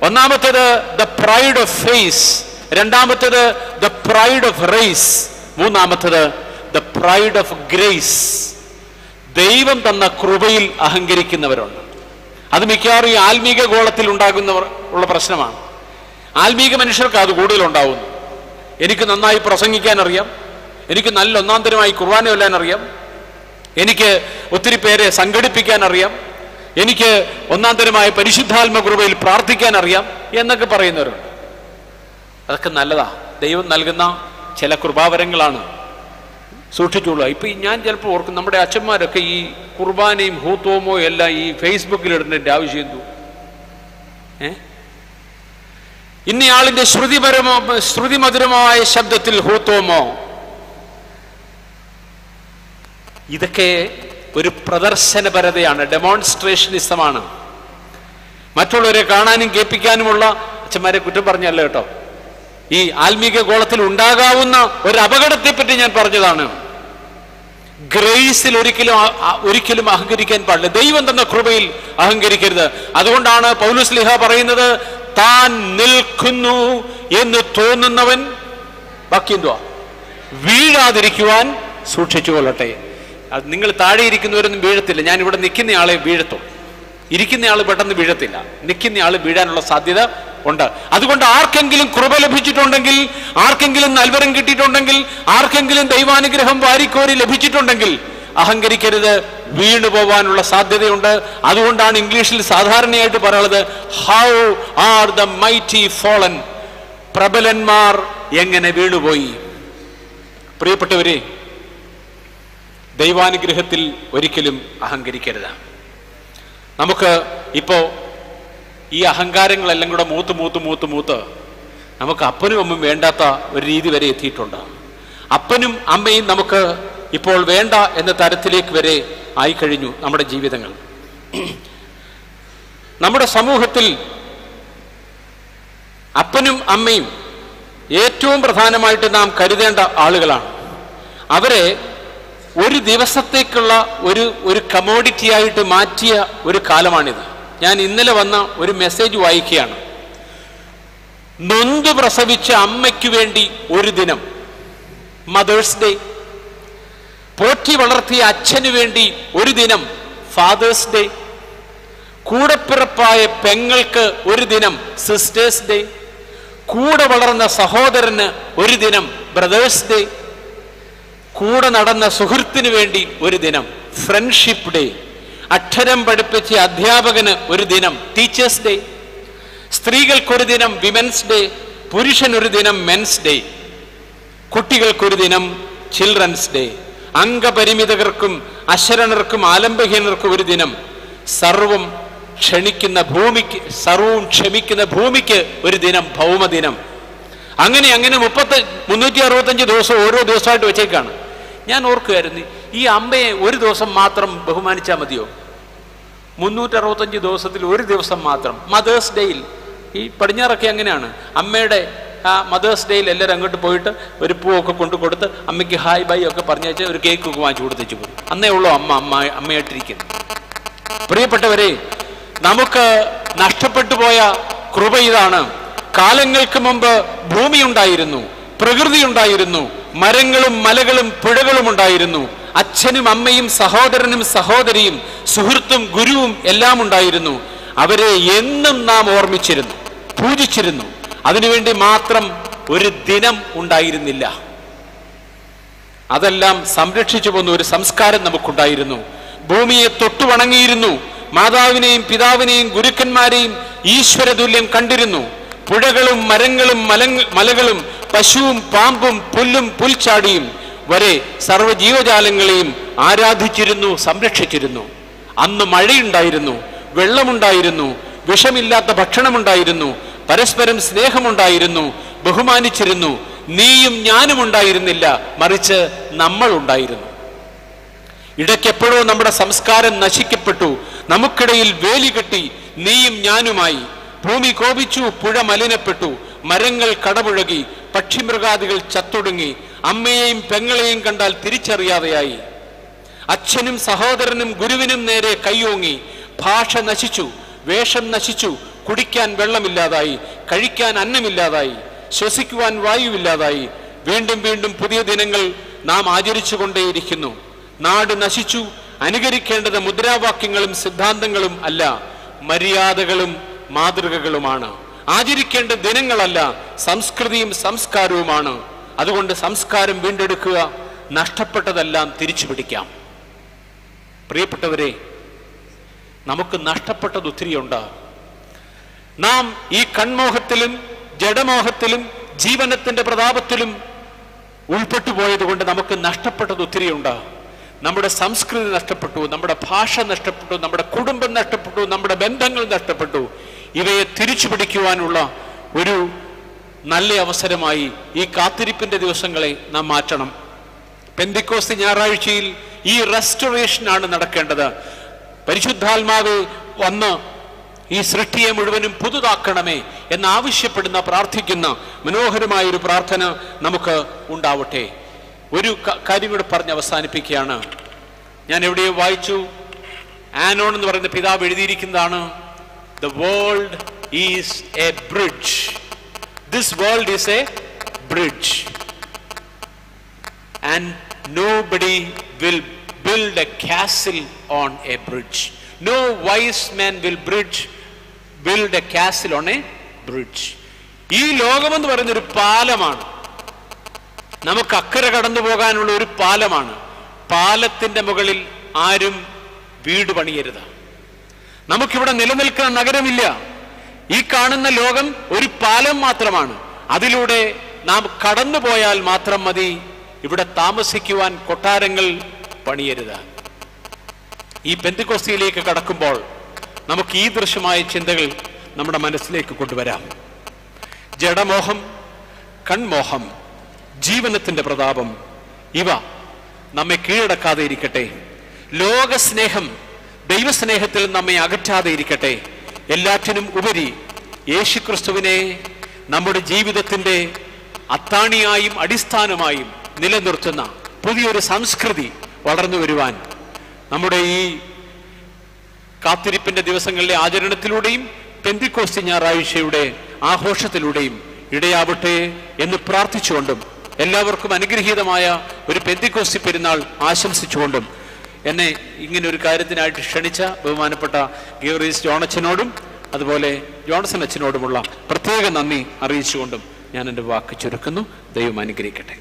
ഒന്നാമത്തേത് ദ പ്രൈഡ് ഓഫ് ഫേസ് രണ്ടാമത്തേത് ദ പ്രൈഡ് ഓഫ് റേസ് മൂന്നാമത്തേത് ദ പ്രൈഡ് ഓഫ് ഗ്രേസ് ദൈവം തന്ന കൃപയിൽ അഹങ്കരിക്കുന്നവരുണ്ട്. അത് മിക്കവാറും ഈ ആത്മീക ഗോളത്തിൽ ഉണ്ടാകുന്നവർ ഉള്ള പ്രശ്നമാണ്. ആത്മീക മനുഷ്യർക്ക് അത് കൂടുതൽ ഉണ്ടാവുന്നു എനിക്ക് നന്നായി പ്രസംഗിക്കാൻ അറിയാം. എനിക്ക് നല്ല ഒന്നാന്തരമായി കുർബാന കൊല്ലാൻ അറിയാം. എനിക്ക് ഒത്തിരി പേരെ സംഘടിപ്പിക്കാൻ അറിയാം. എനിക്ക് ഒന്നാം തരമായ പരിശുദ്ധാത്മ കൃപയിൽ പ്രാർത്ഥിക്കാൻ അറിയാം എന്നൊക്കെ പറയുന്നവരുണ്ട്. അതൊക്കെ നല്ലതാ. ദൈവം നൽകുന്ന ചില കൃപാവരങ്ങളാണ് സൂക്ഷിച്ചുള്ളൂ ഇപ്പൊ ഞാൻ ചിലപ്പോൾ ഓർക്കും നമ്മുടെ അച്ഛന്മാരൊക്കെ ഈ കുർബാനയും ഹൂത്തോമോ എല്ലാം ഈ ഫേസ്ബുക്കിൽ ഇടുന്നതിന്റെ ആവശ്യം എന്തു ഏ? ഇന്നയാളിന്റെ ശ്രുതിപരമോ ശ്രുതിമധുരമായ ശബ്ദത്തിൽ ഹൂത്തോമോ? ഇതൊക്കെ ഒരു പ്രദർശനപരതയാണ് ഡെമോൺസ്ട്രേഷനിസമാണ് മറ്റുള്ളവരെ കാണാനും കേൾപ്പിക്കാനുമുള്ള അച്ഛന്മാരെ കുറ്റം പറഞ്ഞല്ല കേട്ടോ. ഈ ആത്മീക ഗോളത്തിൽ ഉണ്ടാകാവുന്ന ഒരു അപകടത്തെ പറ്റി ഞാൻ പറഞ്ഞതാണ്. ഗ്രേസിൽ ഒരിക്കലും ഒരിക്കലും അഹങ്കരിക്കാൻ പാടില്ല. ദൈവം തന്ന കൃപയിൽ അഹങ്കരിക്കരുത്. അതുകൊണ്ടാണ് പൗലുസ് ലിഹ പറയുന്നത് താൻ നിൽക്കുന്നു എന്ന് തോന്നുന്നവൻ ബാക്കി എന്തുവാ? വീഴാതിരിക്കുവാൻ സൂക്ഷിച്ചു കൊള്ളട്ടെ അത് നിങ്ങൾ താഴെ ഇരിക്കുന്നവരൊന്നും വീഴത്തില്ല. ഞാൻ ഇവിടെ നിൽക്കുന്ന ആളെ വീഴത്തും ഇരിക്കുന്ന ആൾ പെട്ടെന്ന് വീഴത്തില്ല. നിൽക്കുന്ന ആൾ വീഴാനുള്ള സാധ്യത ഉണ്ട്. അതുകൊണ്ട് ആർക്കെങ്കിലും കൃപ ലഭിച്ചിട്ടുണ്ടെങ്കിൽ ആർക്കെങ്കിലും നൽവരം കിട്ടിയിട്ടുണ്ടെങ്കിൽ ആർക്കെങ്കിലും ദൈവാനുഗ്രഹം വാരിക്കോരി ലഭിച്ചിട്ടുണ്ടെങ്കിൽ അഹങ്കരിക്കരുത്. വീണു പോവാനുള്ള സാധ്യതയുണ്ട്. അതുകൊണ്ടാണ് ഇംഗ്ലീഷിൽ സാധാരണയായിട്ട് പറയുന്നത് how are the mighty fallen പ്രബലന്മാർ എങ്ങനെ വീണുപോയി? പ്രിയപ്പെട്ടവരെ ദൈവാനുഗ്രഹത്തിൽ ഒരിക്കലും അഹങ്കരിക്കരുത്. നമുക്ക് ഇപ്പോൾ ഈ അഹങ്കാരങ്ങളെല്ലാം കൂടെ മൂത്ത് മൂത്ത് മൂത്ത് മൂത്ത് നമുക്ക് അപ്പനും അമ്മയും വേണ്ടാത്ത ഒരു രീതി വരെ എത്തിയിട്ടുണ്ട്. അപ്പനും അമ്മയും നമുക്ക് ഇപ്പോൾ വേണ്ട എന്ന തരത്തിലേക്ക് വരെ ആയിക്കഴിഞ്ഞു നമ്മുടെ ജീവിതങ്ങൾ. നമ്മുടെ സമൂഹത്തിൽ അപ്പനും അമ്മയും ഏറ്റവും പ്രധാനമായിട്ട് നാം കരുതേണ്ട ആളുകളാണ്. അവരെ ഒരു ദിവസത്തേക്കുള്ള ഒരു ഒരു കമോഡിറ്റി ആയിട്ട് മാറ്റിയ ഒരു കാലമാണിത്. ഞാൻ ഇന്നലെ വന്ന ഒരു മെസ്സേജ് വായിക്കുകയാണ്. നൊന്ത് പ്രസവിച്ച അമ്മയ്ക്ക് വേണ്ടി ഒരു ദിനം. മദേഴ്സ് ഡേ പോറ്റി വളർത്തിയ അച്ഛന് വേണ്ടി ഒരു ദിനം ഫാദേഴ്സ് ഡേ കൂടപ്പിറപ്പായ പെങ്ങൾക്ക് ഒരു ദിനം സിസ്റ്റേഴ്സ് ഡേ കൂടെ വളർന്ന സഹോദരന് ഒരു ദിനം ബ്രദേഴ്സ് ഡേ കൂടെ നടന്ന സുഹൃത്തിന് വേണ്ടി ഒരു ദിനം. ഫ്രണ്ട്ഷിപ്പ് ഡേ അക്ഷരം പഠിപ്പിച്ച അധ്യാപകന് ഒരു ദിനം. ടീച്ചേഴ്സ് ഡേ സ്ത്രീകൾക്കൊരു ദിനം വിമൻസ് ഡേ പുരുഷനൊരു ദിനം മെൻസ് ഡേ കുട്ടികൾക്കൊരു ദിനം ചിൽഡ്രൻസ് ഡേ അംഗപരിമിതകർക്കും അശരണർക്കും ആലംബഹീനർക്കും ഒരു ദിനം. സർവം ക്ഷണിക്കുന്ന ഭൂമിക്ക് സർവവും ക്ഷമിക്കുന്ന ഭൂമിക്ക് ഒരു ദിനം ഭൗമദിനം അങ്ങനെ അങ്ങനെ മുപ്പത്തി മുന്നൂറ്റി അറുപത്തഞ്ച് ദിവസം ഓരോ ദിവസമായിട്ട് വെച്ചേക്കാണ്. ഞാൻ ഓർക്കുമായിരുന്നു ഈ അമ്മയെ ഒരു ദിവസം മാത്രം ബഹുമാനിച്ചാൽ മതിയോ? മുന്നൂറ്റി അറുപത്തഞ്ച് ദിവസത്തിൽ ഒരു ദിവസം മാത്രം. മദേഴ്സ് ഡേയിൽ ഈ പടിഞ്ഞാറൊക്കെ അങ്ങനെയാണ് അമ്മയുടെ ആ മദേഴ്സ് ഡേയിൽ എല്ലാവരും അങ്ങോട്ട് പോയിട്ട് ഒരു പൂവൊക്കെ കൊണ്ടു കൊടുത്ത് അമ്മയ്ക്ക് ഹായ് ബൈ ഒക്കെ പറഞ്ഞേച്ച് ഒരു കേക്ക് ഒക്കെ വാങ്ങിച്ചു കൊടുത്തേച്ച് പോയി. അന്നേ ഉള്ളൂ അമ്മ അമ്മ അമ്മയായിട്ടിരിക്കുന്നു പ്രിയപ്പെട്ടവരെ നമുക്ക് നഷ്ടപ്പെട്ടു പോയ കൃപ ഇതാണ്. കാലങ്ങൾക്ക് മുമ്പ് ഭൂമി ഉണ്ടായിരുന്നു പ്രകൃതി ഉണ്ടായിരുന്നു മരങ്ങളും മലകളും പുഴകളും ഉണ്ടായിരുന്നു. അച്ഛനും അമ്മയും സഹോദരനും സഹോദരിയും സുഹൃത്തും ഗുരുവും എല്ലാം ഉണ്ടായിരുന്നു. അവരെ എന്നും നാം ഓർമ്മിച്ചിരുന്നു പൂജിച്ചിരുന്നു. അതിനുവേണ്ടി മാത്രം ഒരു ദിനം ഉണ്ടായിരുന്നില്ല. അതെല്ലാം സംരക്ഷിച്ചു പോന്ന ഒരു സംസ്കാരം നമുക്കുണ്ടായിരുന്നു. ഭൂമിയെ തൊട്ടുവണങ്ങിയിരുന്നു മാതാവിനെയും പിതാവിനെയും ഗുരുക്കന്മാരെയും ഈശ്വരതുല്യം കണ്ടിരുന്നു. പുഴകളും മരങ്ങളും മലകളും പശുവും പാമ്പും പുല്ലും പുൽച്ചാടിയും വരെ സർവജീവജാലങ്ങളെയും ആരാധിച്ചിരുന്നു സംരക്ഷിച്ചിരുന്നു. അന്ന് മഴയുണ്ടായിരുന്നു വെള്ളമുണ്ടായിരുന്നു വിഷമില്ലാത്ത ഭക്ഷണമുണ്ടായിരുന്നു പരസ്പരം സ്നേഹമുണ്ടായിരുന്നു ബഹുമാനിച്ചിരുന്നു. നീയും ഞാനും ഉണ്ടായിരുന്നില്ല മറിച്ച് നമ്മൾ ഉണ്ടായിരുന്നു ഇടയ്ക്കെപ്പോഴോ നമ്മുടെ സംസ്കാരം നശിക്കപ്പെട്ടു. നമുക്കിടയിൽ വേലി കെട്ടി നീയും ഞാനുമായി. ഭൂമി കോപിച്ചു പുഴ മലിനപ്പെട്ടു മരങ്ങൾ കടപുഴകി പക്ഷിമൃഗാദികൾ ചത്തൊടുങ്ങി അമ്മയെയും പെങ്ങളെയും കണ്ടാൽ തിരിച്ചറിയാതെയായി. അച്ഛനും സഹോദരനും ഗുരുവിനും നേരെ കൈയോങ്ങി ഭാഷ നശിച്ചു വേഷം നശിച്ചു കുടിക്കാൻ വെള്ളമില്ലാതായി കഴിക്കാൻ അന്നമില്ലാതായി ശ്വസിക്കുവാൻ വായുവില്ലാതായി. വീണ്ടും വീണ്ടും പുതിയ ദിനങ്ങൾ നാം ആചരിച്ചു കൊണ്ടേയിരിക്കുന്നു നാട് നശിച്ചു അനുകരിക്കേണ്ടത് മുദ്രാവാക്യങ്ങളും സിദ്ധാന്തങ്ങളും അല്ല മര്യാദകളും മാതൃകകളുമാണ്. ആചരിക്കേണ്ട ദിനങ്ങളല്ല സംസ്കൃതിയും സംസ്കാരവുമാണ്. അതുകൊണ്ട് സംസ്കാരം വീണ്ടെടുക്കുക നഷ്ടപ്പെട്ടതെല്ലാം തിരിച്ചു പിടിക്കാം. പ്രിയപ്പെട്ടവരെ നമുക്ക് നഷ്ടപ്പെട്ടത് ഒത്തിരിയുണ്ട് നാം ഈ കൺമോഹത്തിലും ജഡമോഹത്തിലും ജീവനത്തിന്റെ പ്രതാപത്തിലും ഉൾപ്പെട്ടു പോയത് കൊണ്ട് നമുക്ക് നഷ്ടപ്പെട്ടത് ഒത്തിരിയുണ്ട് നമ്മുടെ സംസ്കൃതി നഷ്ടപ്പെട്ടു നമ്മുടെ ഭാഷ നഷ്ടപ്പെട്ടു നമ്മുടെ കുടുംബം നഷ്ടപ്പെട്ടു നമ്മുടെ ബന്ധങ്ങൾ നഷ്ടപ്പെട്ടു. ഇവയെ തിരിച്ചു പിടിക്കുവാനുള്ള ഒരു നല്ല അവസരമായി ഈ കാത്തിരിപ്പിന്റെ ദിവസങ്ങളെ നാം മാറ്റണം. പെന്തിക്കോസ് ഞായറാഴ്ചയിൽ ഈ റെസ്റ്റോറേഷൻ ആണ് നടക്കേണ്ടത്. പരിശുദ്ധാത്മാവ് വന്ന് ഈ സൃഷ്ടിയെ മുഴുവനും പുതുതാക്കണമേ എന്നാവശ്യപ്പെടുന്ന പ്രാർത്ഥിക്കുന്ന മനോഹരമായ ഒരു പ്രാർത്ഥന നമുക്ക് ഉണ്ടാവട്ടെ. ഒരു കാര്യം കൂടെ പറഞ്ഞ് അവസാനിപ്പിക്കുകയാണ്. ഞാൻ എവിടെയോ വായിച്ചു. ആനോൺ എന്ന് പറയുന്ന പിതാവ് എഴുതിയിരിക്കുന്നതാണ്. The world is a bridge this world is a bridge and nobody will build a castle on a bridge. No wise man will bridge build a castle on a bridge. ഈ ലോകമെന്ന് പറയുന്നൊരു പാലമാണ്. നമുക്ക് അക്കരെ കടന്നു പോകാനുള്ള ഒരു പാലമാണ്. പാലത്തിന്റെ മുകളിൽ ആരും വീട് പണിയരുത്. നമുക്കിവിടെ നിലനിൽക്കുന്ന നഗരമില്ല. ഈ കാണുന്ന ലോകം ഒരു പാലം മാത്രമാണ്. അതിലൂടെ നാം കടന്നുപോയാൽ മാത്രം മതി. ഇവിടെ താമസിക്കുവാൻ കൊട്ടാരങ്ങൾ പണിയരുത്. ഈ പെന്തിക്കൊസ്തിയിലേക്ക് കടക്കുമ്പോൾ നമുക്ക് ഈ ദൃശ്യമായ ചിന്തകൾ നമ്മുടെ മനസ്സിലേക്ക് കൊണ്ടുവരാം. ജഡമോഹം കൺമോഹം ജീവനത്തിന്റെ പ്രതാപം ഇവ നമ്മെ കീഴടക്കാതെ ഇരിക്കട്ടെ. ലോകസ്നേഹം ദൈവസ്നേഹത്തിൽ നമ്മെ അകറ്റാതെ ഇരിക്കട്ടെ. എല്ലാറ്റിനും ഉപരി യേശുക്രിസ്തുവിനെ നമ്മുടെ ജീവിതത്തിന്റെ അത്താണിയായും അടിസ്ഥാനമായും നിലനിർത്തുന്ന പുതിയൊരു സംസ്കൃതി വളർന്നു വരുവാൻ നമ്മുടെ ഈ കാത്തിരിപ്പിന്റെ ദിവസങ്ങളിലെ ആചരണത്തിലൂടെയും പെന്തിക്കോസ്തി ഞായറാഴ്ചയുടെ ആഘോഷത്തിലൂടെയും ഇടയാവട്ടെ എന്ന് പ്രാർത്ഥിച്ചുകൊണ്ടും എല്ലാവർക്കും അനുഗ്രഹീതമായ ഒരു പെന്തിക്കോസ്തി പെരുന്നാൾ ആശംസിച്ചുകൊണ്ടും എന്നെ ഇങ്ങനെ ഒരു കാര്യത്തിനായിട്ട് ക്ഷണിച്ച ബഹുമാനപ്പെട്ട ഗീവറീസ് ജോണച്ചനോടും അതുപോലെ ജോൺസൺ അച്ഛനോടുമുള്ള പ്രത്യേക നന്ദി അറിയിച്ചുകൊണ്ടും ഞാൻ എന്റെ വാക്ക് ചുരുക്കുന്നു. ദൈവം അനുഗ്രഹിക്കട്ടെ.